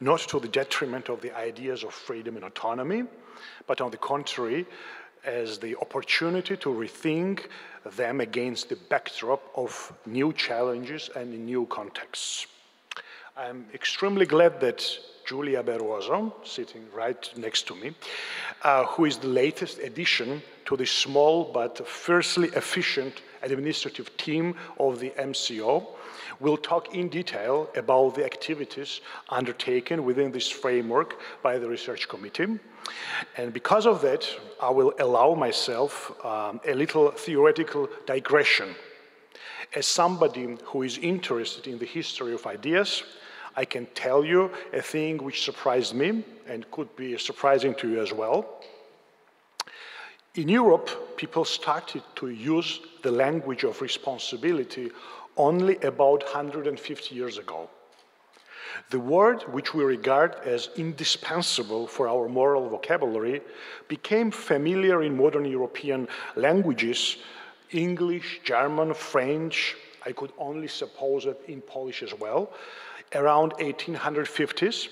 not to the detriment of the ideas of freedom and autonomy, but on the contrary, as the opportunity to rethink them against the backdrop of new challenges and new contexts. I'm extremely glad that Julia Berruoso, sitting right next to me, uh, who is the latest addition to the small but fiercely efficient administrative team of the MCO, will talk in detail about the activities undertaken within this framework by the research committee. And because of that, I will allow myself um, a little theoretical digression. As somebody who is interested in the history of ideas, I can tell you a thing which surprised me and could be surprising to you as well. In Europe, people started to use the language of responsibility only about 150 years ago. The word which we regard as indispensable for our moral vocabulary became familiar in modern European languages English, German, French, I could only suppose it in Polish as well, around 1850s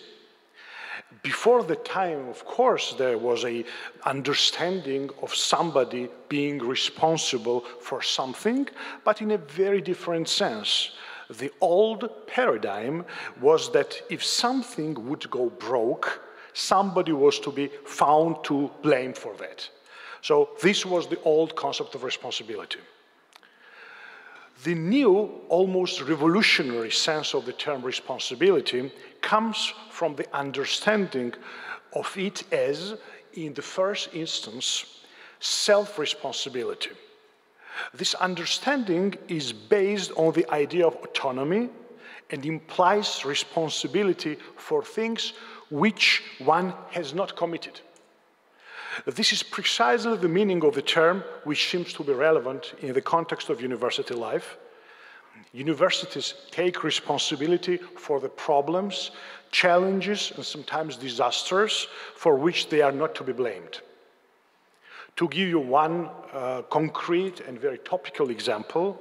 before the time, of course, there was a understanding of somebody being responsible for something, but in a very different sense. The old paradigm was that if something would go broke, somebody was to be found to blame for that. So this was the old concept of responsibility. The new, almost revolutionary sense of the term responsibility comes from the understanding of it as, in the first instance, self responsibility. This understanding is based on the idea of autonomy and implies responsibility for things which one has not committed. This is precisely the meaning of the term which seems to be relevant in the context of university life. Universities take responsibility for the problems, challenges, and sometimes disasters for which they are not to be blamed. To give you one uh, concrete and very topical example,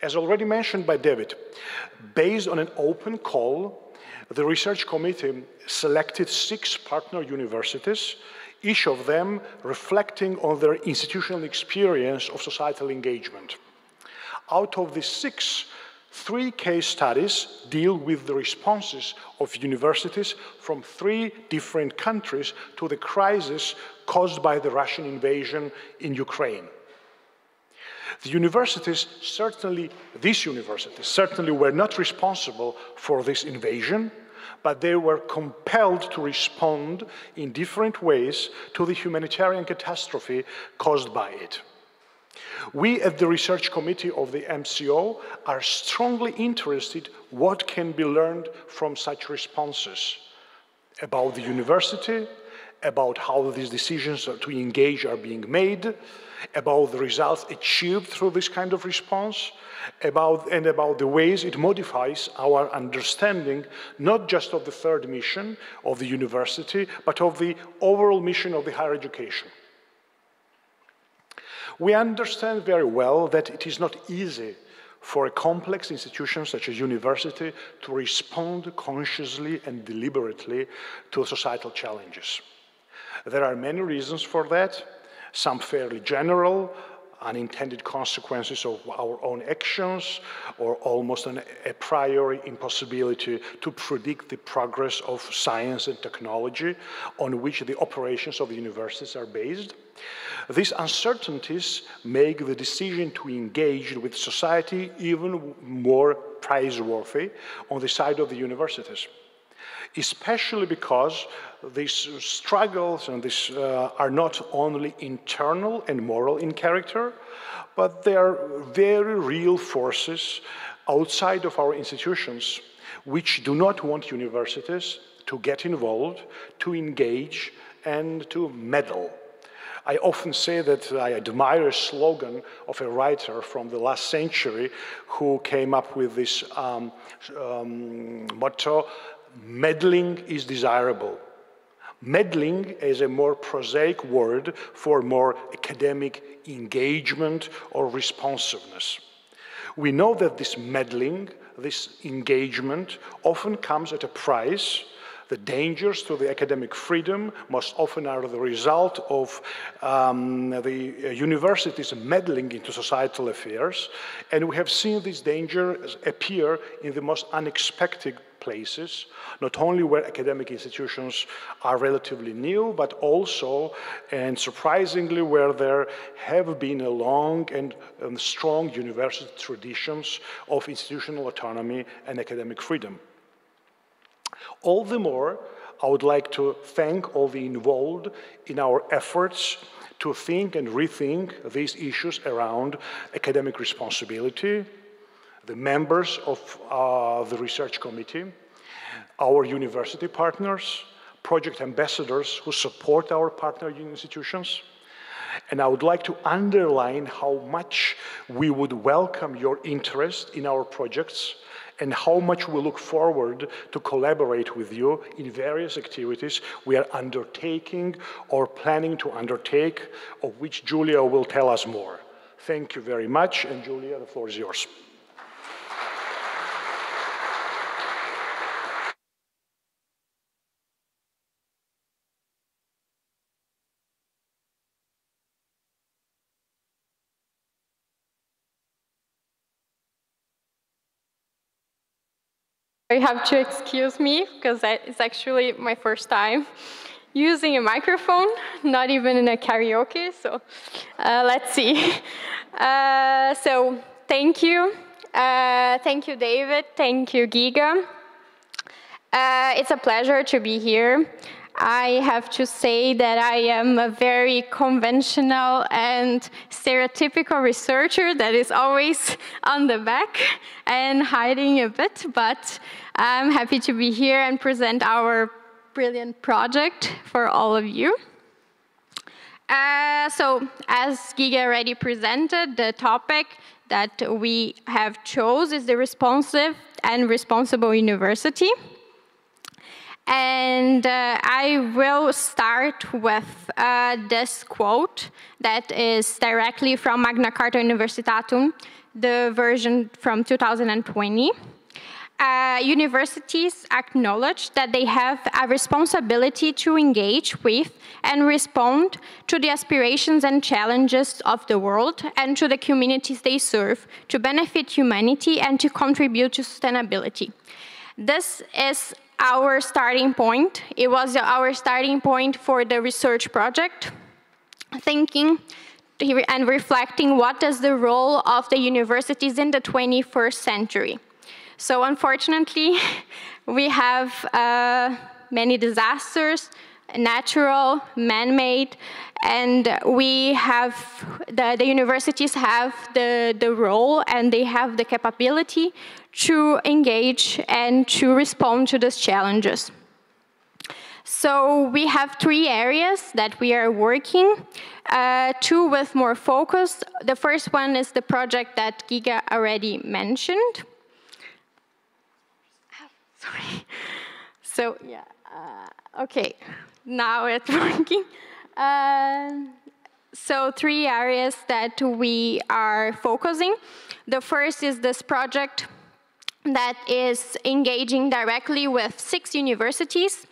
as already mentioned by David, based on an open call, the research committee selected six partner universities, each of them reflecting on their institutional experience of societal engagement. Out of the six, three case studies deal with the responses of universities from three different countries to the crisis caused by the Russian invasion in Ukraine. The universities certainly, these universities certainly were not responsible for this invasion, but they were compelled to respond in different ways to the humanitarian catastrophe caused by it. We at the research committee of the MCO are strongly interested what can be learned from such responses about the university, about how these decisions to engage are being made, about the results achieved through this kind of response, about, and about the ways it modifies our understanding, not just of the third mission of the university, but of the overall mission of the higher education. We understand very well that it is not easy for a complex institution such as university to respond consciously and deliberately to societal challenges. There are many reasons for that, some fairly general, unintended consequences of our own actions, or almost an a priori impossibility to predict the progress of science and technology on which the operations of the universities are based. These uncertainties make the decision to engage with society even more praiseworthy on the side of the universities especially because these struggles and these uh, are not only internal and moral in character, but they are very real forces outside of our institutions which do not want universities to get involved, to engage, and to meddle. I often say that I admire a slogan of a writer from the last century who came up with this um, um, motto meddling is desirable. Meddling is a more prosaic word for more academic engagement or responsiveness. We know that this meddling, this engagement, often comes at a price. The dangers to the academic freedom most often are the result of um, the universities meddling into societal affairs, and we have seen these dangers appear in the most unexpected places, not only where academic institutions are relatively new, but also, and surprisingly, where there have been a long and um, strong university traditions of institutional autonomy and academic freedom. All the more, I would like to thank all the involved in our efforts to think and rethink these issues around academic responsibility, the members of uh, the research committee, our university partners, project ambassadors who support our partner institutions. And I would like to underline how much we would welcome your interest in our projects and how much we look forward to collaborate with you in various activities we are undertaking or planning to undertake, of which Julia will tell us more. Thank you very much, and Julia, the floor is yours. You have to excuse me because it's actually my first time using a microphone, not even in a karaoke. So uh, let's see. Uh, so thank you. Uh, thank you, David. Thank you, Giga. Uh, it's a pleasure to be here. I have to say that I am a very conventional and stereotypical researcher that is always on the back and hiding a bit, but I'm happy to be here and present our brilliant project for all of you. Uh, so, as Giga already presented, the topic that we have chose is the responsive and responsible university. And uh, I will start with uh, this quote that is directly from Magna Charta Universitatum, the version from 2020. Uh, universities acknowledge that they have a responsibility to engage with and respond to the aspirations and challenges of the world and to the communities they serve to benefit humanity and to contribute to sustainability. This is our starting point. It was our starting point for the research project, thinking and reflecting what is the role of the universities in the 21st century. So unfortunately, we have uh, many disasters, natural, man-made, and we have, the, the universities have the, the role and they have the capability to engage and to respond to these challenges. So we have three areas that we are working, uh, two with more focus. The first one is the project that Giga already mentioned. Sorry. So yeah, uh, okay, now it's working. Uh, so three areas that we are focusing. The first is this project that is engaging directly with six universities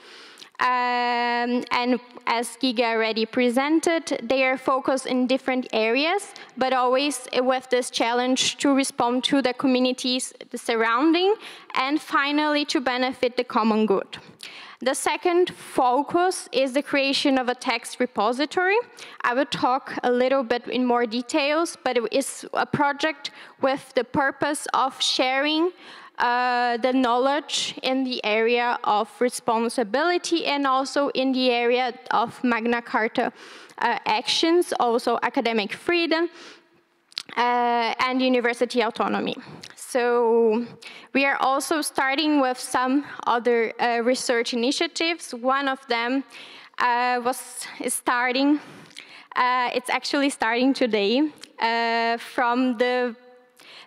um, and as Giga already presented, they are focused in different areas, but always with this challenge to respond to the communities, the surrounding, and finally to benefit the common good. The second focus is the creation of a text repository. I will talk a little bit in more details, but it is a project with the purpose of sharing uh, the knowledge in the area of responsibility and also in the area of Magna Charta uh, actions, also academic freedom uh, and university autonomy. So we are also starting with some other uh, research initiatives. One of them uh, was starting, it's actually starting today from the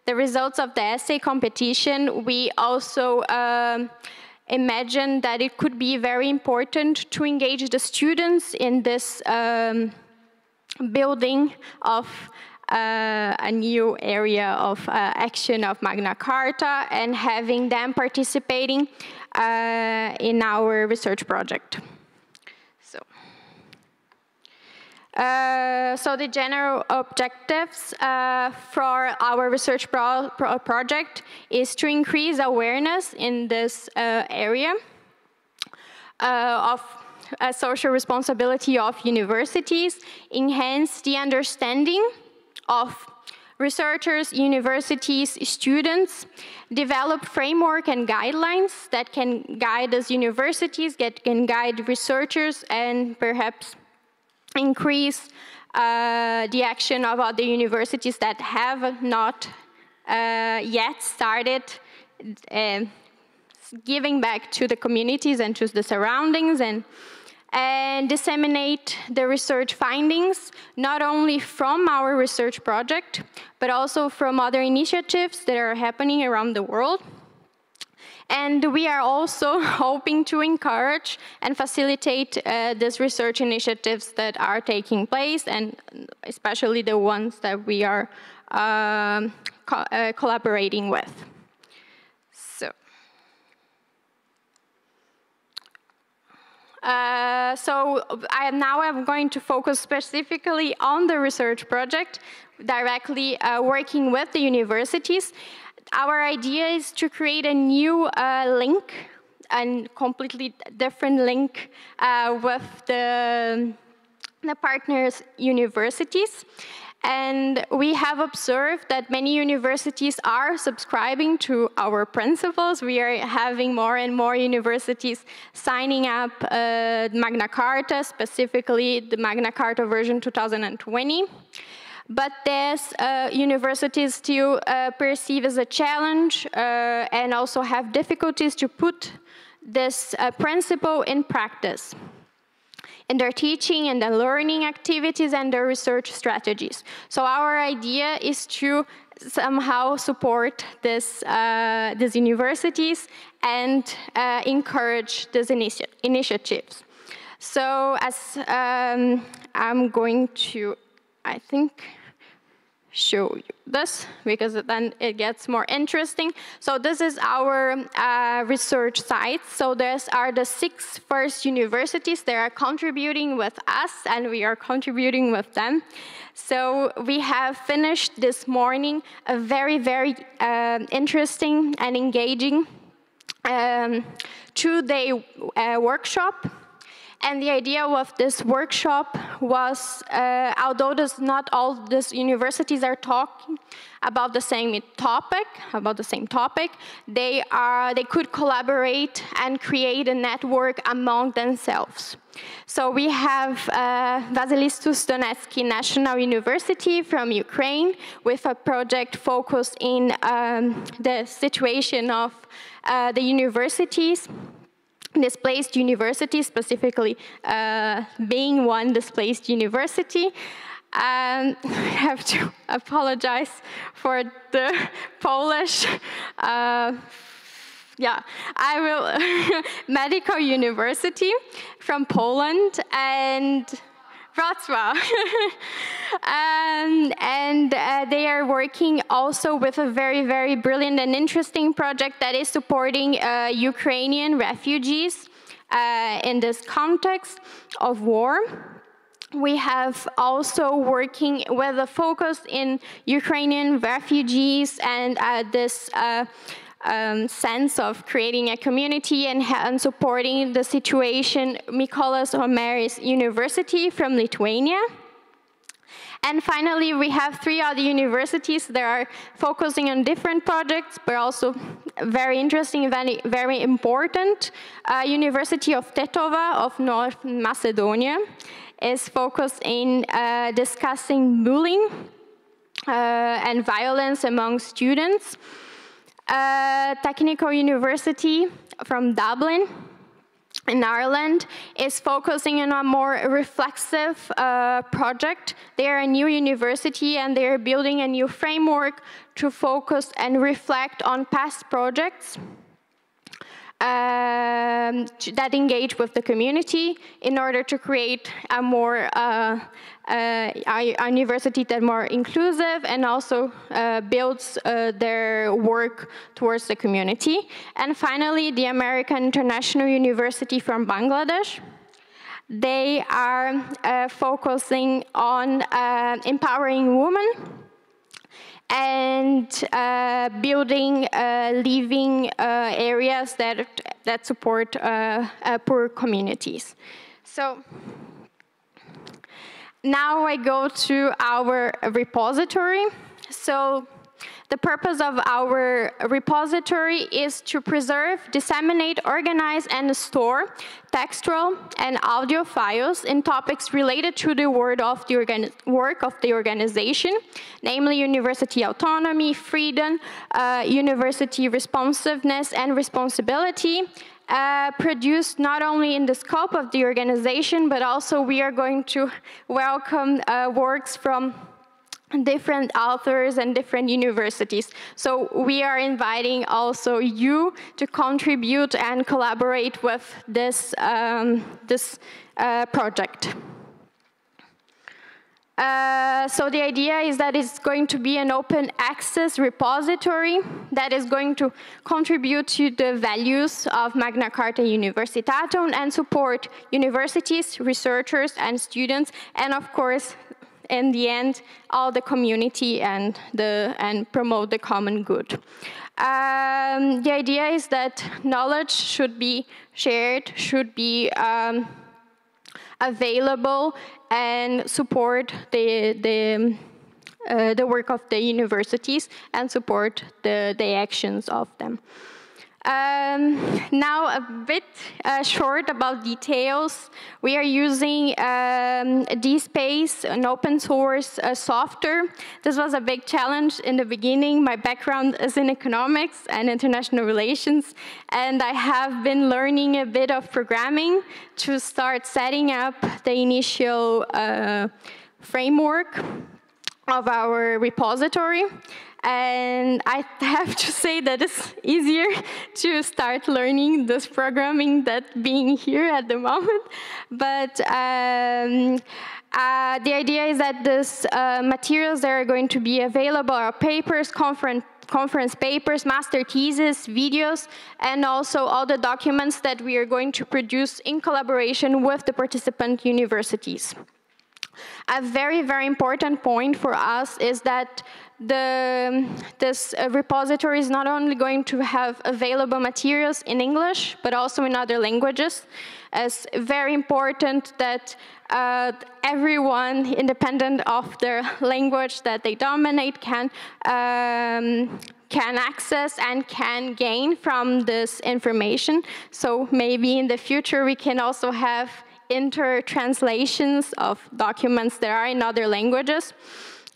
the results of the essay competition, we also um, imagine that it could be very important to engage the students in this um, building of uh, a new area of uh, action of Magna Charta and having them participating uh, in our research project. Uh, so the general objectives uh, for our research pro pro project is to increase awareness in this uh, area uh, of social responsibility of universities, enhance the understanding of researchers, universities, students, develop framework and guidelines that can guide us universities, that can guide researchers, and perhaps increase uh, the action of other universities that have not uh, yet started uh, giving back to the communities and to the surroundings and, and disseminate the research findings, not only from our research project, but also from other initiatives that are happening around the world. And we are also hoping to encourage and facilitate uh, these research initiatives that are taking place, and especially the ones that we are um, co uh, collaborating with. So. Uh, so I now I'm going to focus specifically on the research project, directly uh, working with the universities our idea is to create a new uh, link, a completely different link uh, with the, the partners universities. And we have observed that many universities are subscribing to our principles. We are having more and more universities signing up uh, Magna Charta, specifically the Magna Charta version 2020 but this uh, universities still uh, perceive as a challenge uh, and also have difficulties to put this principle in practice in their teaching and their learning activities and their research strategies. So our idea is to somehow support this, uh, these universities and uh, encourage these initi initiatives. So as um, I'm going to, I think, show you this because then it gets more interesting. So this is our uh, research site. So these are the six first universities that are contributing with us and we are contributing with them. So we have finished this morning a very, very uh, interesting and engaging um, two-day uh, workshop and the idea of this workshop was, uh, although this, not all these universities are talking about the same topic, about the same topic, they, are, they could collaborate and create a network among themselves. So we have uh, Vasyl Stus Donetsky National University from Ukraine with a project focused in um, the situation of uh, the universities displaced university, specifically uh, being one displaced university. Um, I have to apologize for the Polish. Uh, yeah, I will, Medical University from Poland and Wrocław. um, and uh, they are working also with a very, very brilliant and interesting project that is supporting uh, Ukrainian refugees uh, in this context of war. We have also working with a focus in Ukrainian refugees and uh, this uh, um, sense of creating a community and, and supporting the situation, Mykolas Romeris University from Lithuania. And finally, we have three other universities that are focusing on different projects, but also very interesting, very, very important. Uh, University of Tetova of North Macedonia is focused in uh, discussing bullying uh, and violence among students uh, Technical University from Dublin in Ireland is focusing on a more reflexive uh, project. They are a new university and they are building a new framework to focus and reflect on past projects um, that engage with the community in order to create a more uh, a university that more inclusive and also uh, builds uh, their work towards the community. And finally, the American International University from Bangladesh. They are uh, focusing on uh, empowering women and uh, building uh, living uh, areas that, that support uh, uh, poor communities. So now I go to our repository. So the purpose of our repository is to preserve, disseminate, organize, and store textual and audio files in topics related to the work of the, work of the organization, namely university autonomy, freedom, uh, university responsiveness and responsibility, uh, produced not only in the scope of the organization, but also we are going to welcome uh, works from different authors and different universities. So we are inviting also you to contribute and collaborate with this, um, this uh, project. Uh, so the idea is that it's going to be an open access repository that is going to contribute to the values of Magna Charta Universitatum and support universities, researchers, and students, and of course in the end, all the community and, the, and promote the common good. Um, the idea is that knowledge should be shared, should be um, available, and support the, the, uh, the work of the universities and support the, the actions of them. Um, now a bit uh, short about details. We are using um, DSpace, an open source uh, software. This was a big challenge in the beginning. My background is in economics and international relations, and I have been learning a bit of programming to start setting up the initial uh, framework of our repository. And I have to say that it's easier to start learning this programming than being here at the moment. But um, uh, the idea is that these uh, materials that are going to be available are papers, conference, conference papers, master theses, videos, and also all the documents that we are going to produce in collaboration with the participant universities. A very, very important point for us is that the, this uh, repository is not only going to have available materials in English, but also in other languages. It's very important that uh, everyone, independent of their language that they dominate, can um, can access and can gain from this information. So maybe in the future we can also have inter-translations of documents that are in other languages.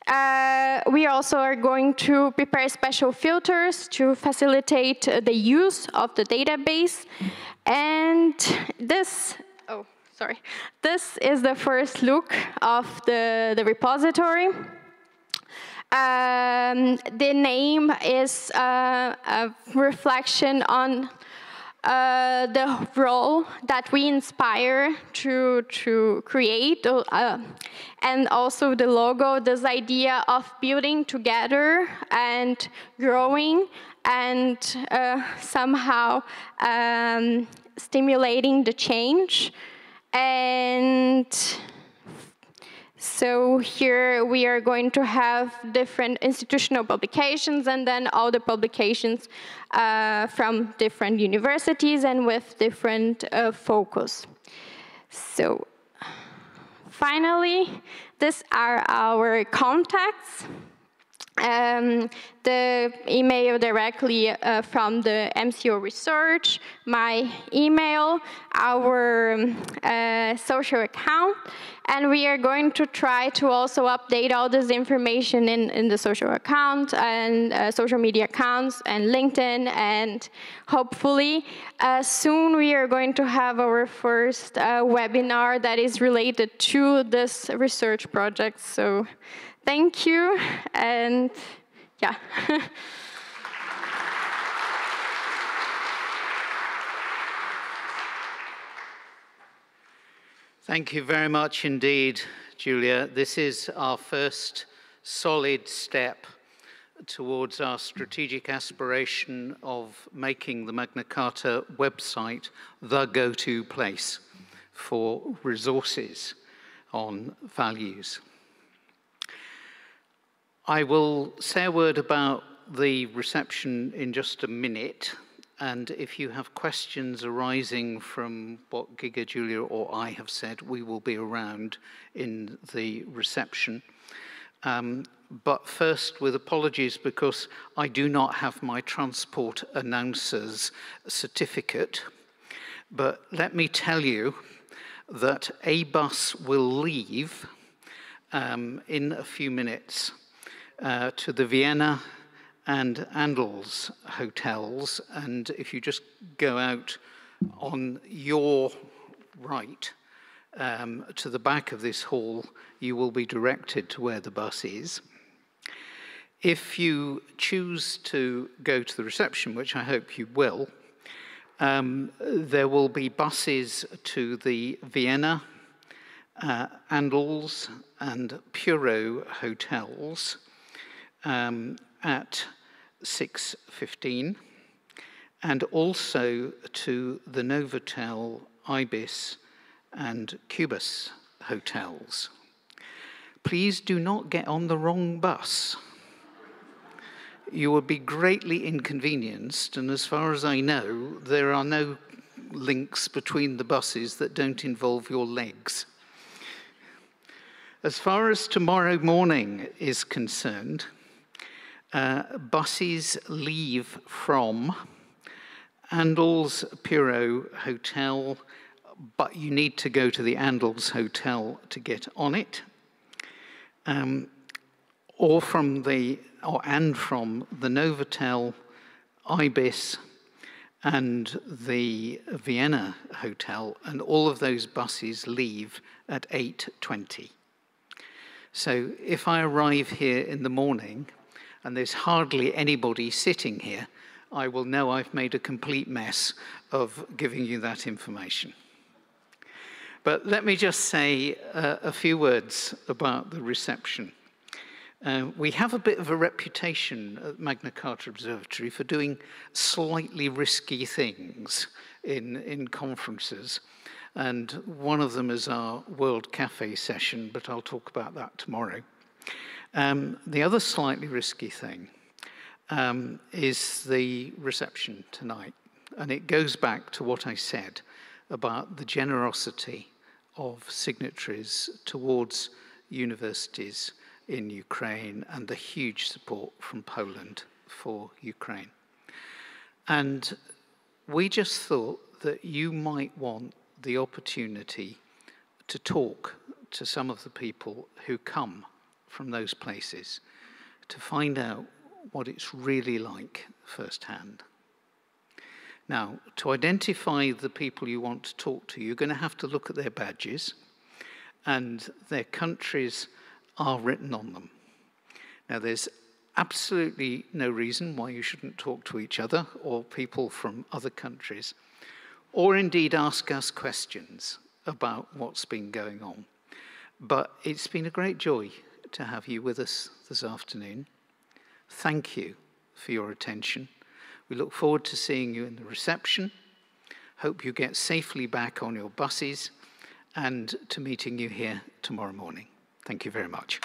Uh, we also are going to prepare special filters to facilitate the use of the database. And this, oh, sorry. This is the first look of the, the repository. Um, the name is uh, a reflection on uh, the role that we inspire to, to create, uh, and also the logo, this idea of building together and growing and uh, somehow um, stimulating the change. And so here we are going to have different institutional publications and then all the publications uh, from different universities and with different uh, focus. So finally, these are our contacts. Um, the email directly uh, from the MCO research, my email, our uh, social account, and we are going to try to also update all this information in, in the social account and uh, social media accounts and LinkedIn, and hopefully uh, soon we are going to have our first uh, webinar that is related to this research project. So thank you, and yeah. Thank you very much indeed, Julia. This is our first solid step towards our strategic aspiration of making the Magna Charta website the go-to place for resources on values. I will say a word about the reception in just a minute. And if you have questions arising from what Giga, Julia, or I have said, we will be around in the reception. Um, but first, with apologies, because I do not have my transport announcer's certificate. But let me tell you that a bus will leave um, in a few minutes uh, to the Vienna and Andel's hotels. And if you just go out on your right um, to the back of this hall, you will be directed to where the bus is. If you choose to go to the reception, which I hope you will, um, there will be buses to the Vienna, uh, Andel's, and Puro hotels um, at 6.15 and also to the Novotel, Ibis and Qubus hotels. Please do not get on the wrong bus. You will be greatly inconvenienced, and as far as I know, there are no links between the buses that don't involve your legs. As far as tomorrow morning is concerned, uh, buses leave from Andel's Puro Hotel, but you need to go to the Andel's Hotel to get on it, um, or from the or and from the Novotel, Ibis, and the Vienna Hotel, and all of those buses leave at 8.20. So if I arrive here in the morning and there's hardly anybody sitting here, I will know I've made a complete mess of giving you that information. But let me just say uh, a few words about the reception. Uh, we have a bit of a reputation at Magna Charta Observatory for doing slightly risky things in, in conferences. And one of them is our World Cafe session, but I'll talk about that tomorrow. Um, the other slightly risky thing um, is the reception tonight. And it goes back to what I said about the generosity of signatories towards universities in Ukraine and the huge support from Poland for Ukraine. And we just thought that you might want the opportunity to talk to some of the people who come from those places to find out what it's really like firsthand. Now, to identify the people you want to talk to, you're going to have to look at their badges, and their countries are written on them. Now, there's absolutely no reason why you shouldn't talk to each other or people from other countries, or indeed ask us questions about what's been going on. But it's been a great joy to have you with us this afternoon. Thank you for your attention. We look forward to seeing you in the reception. Hope you get safely back on your buses and to meeting you here tomorrow morning. Thank you very much.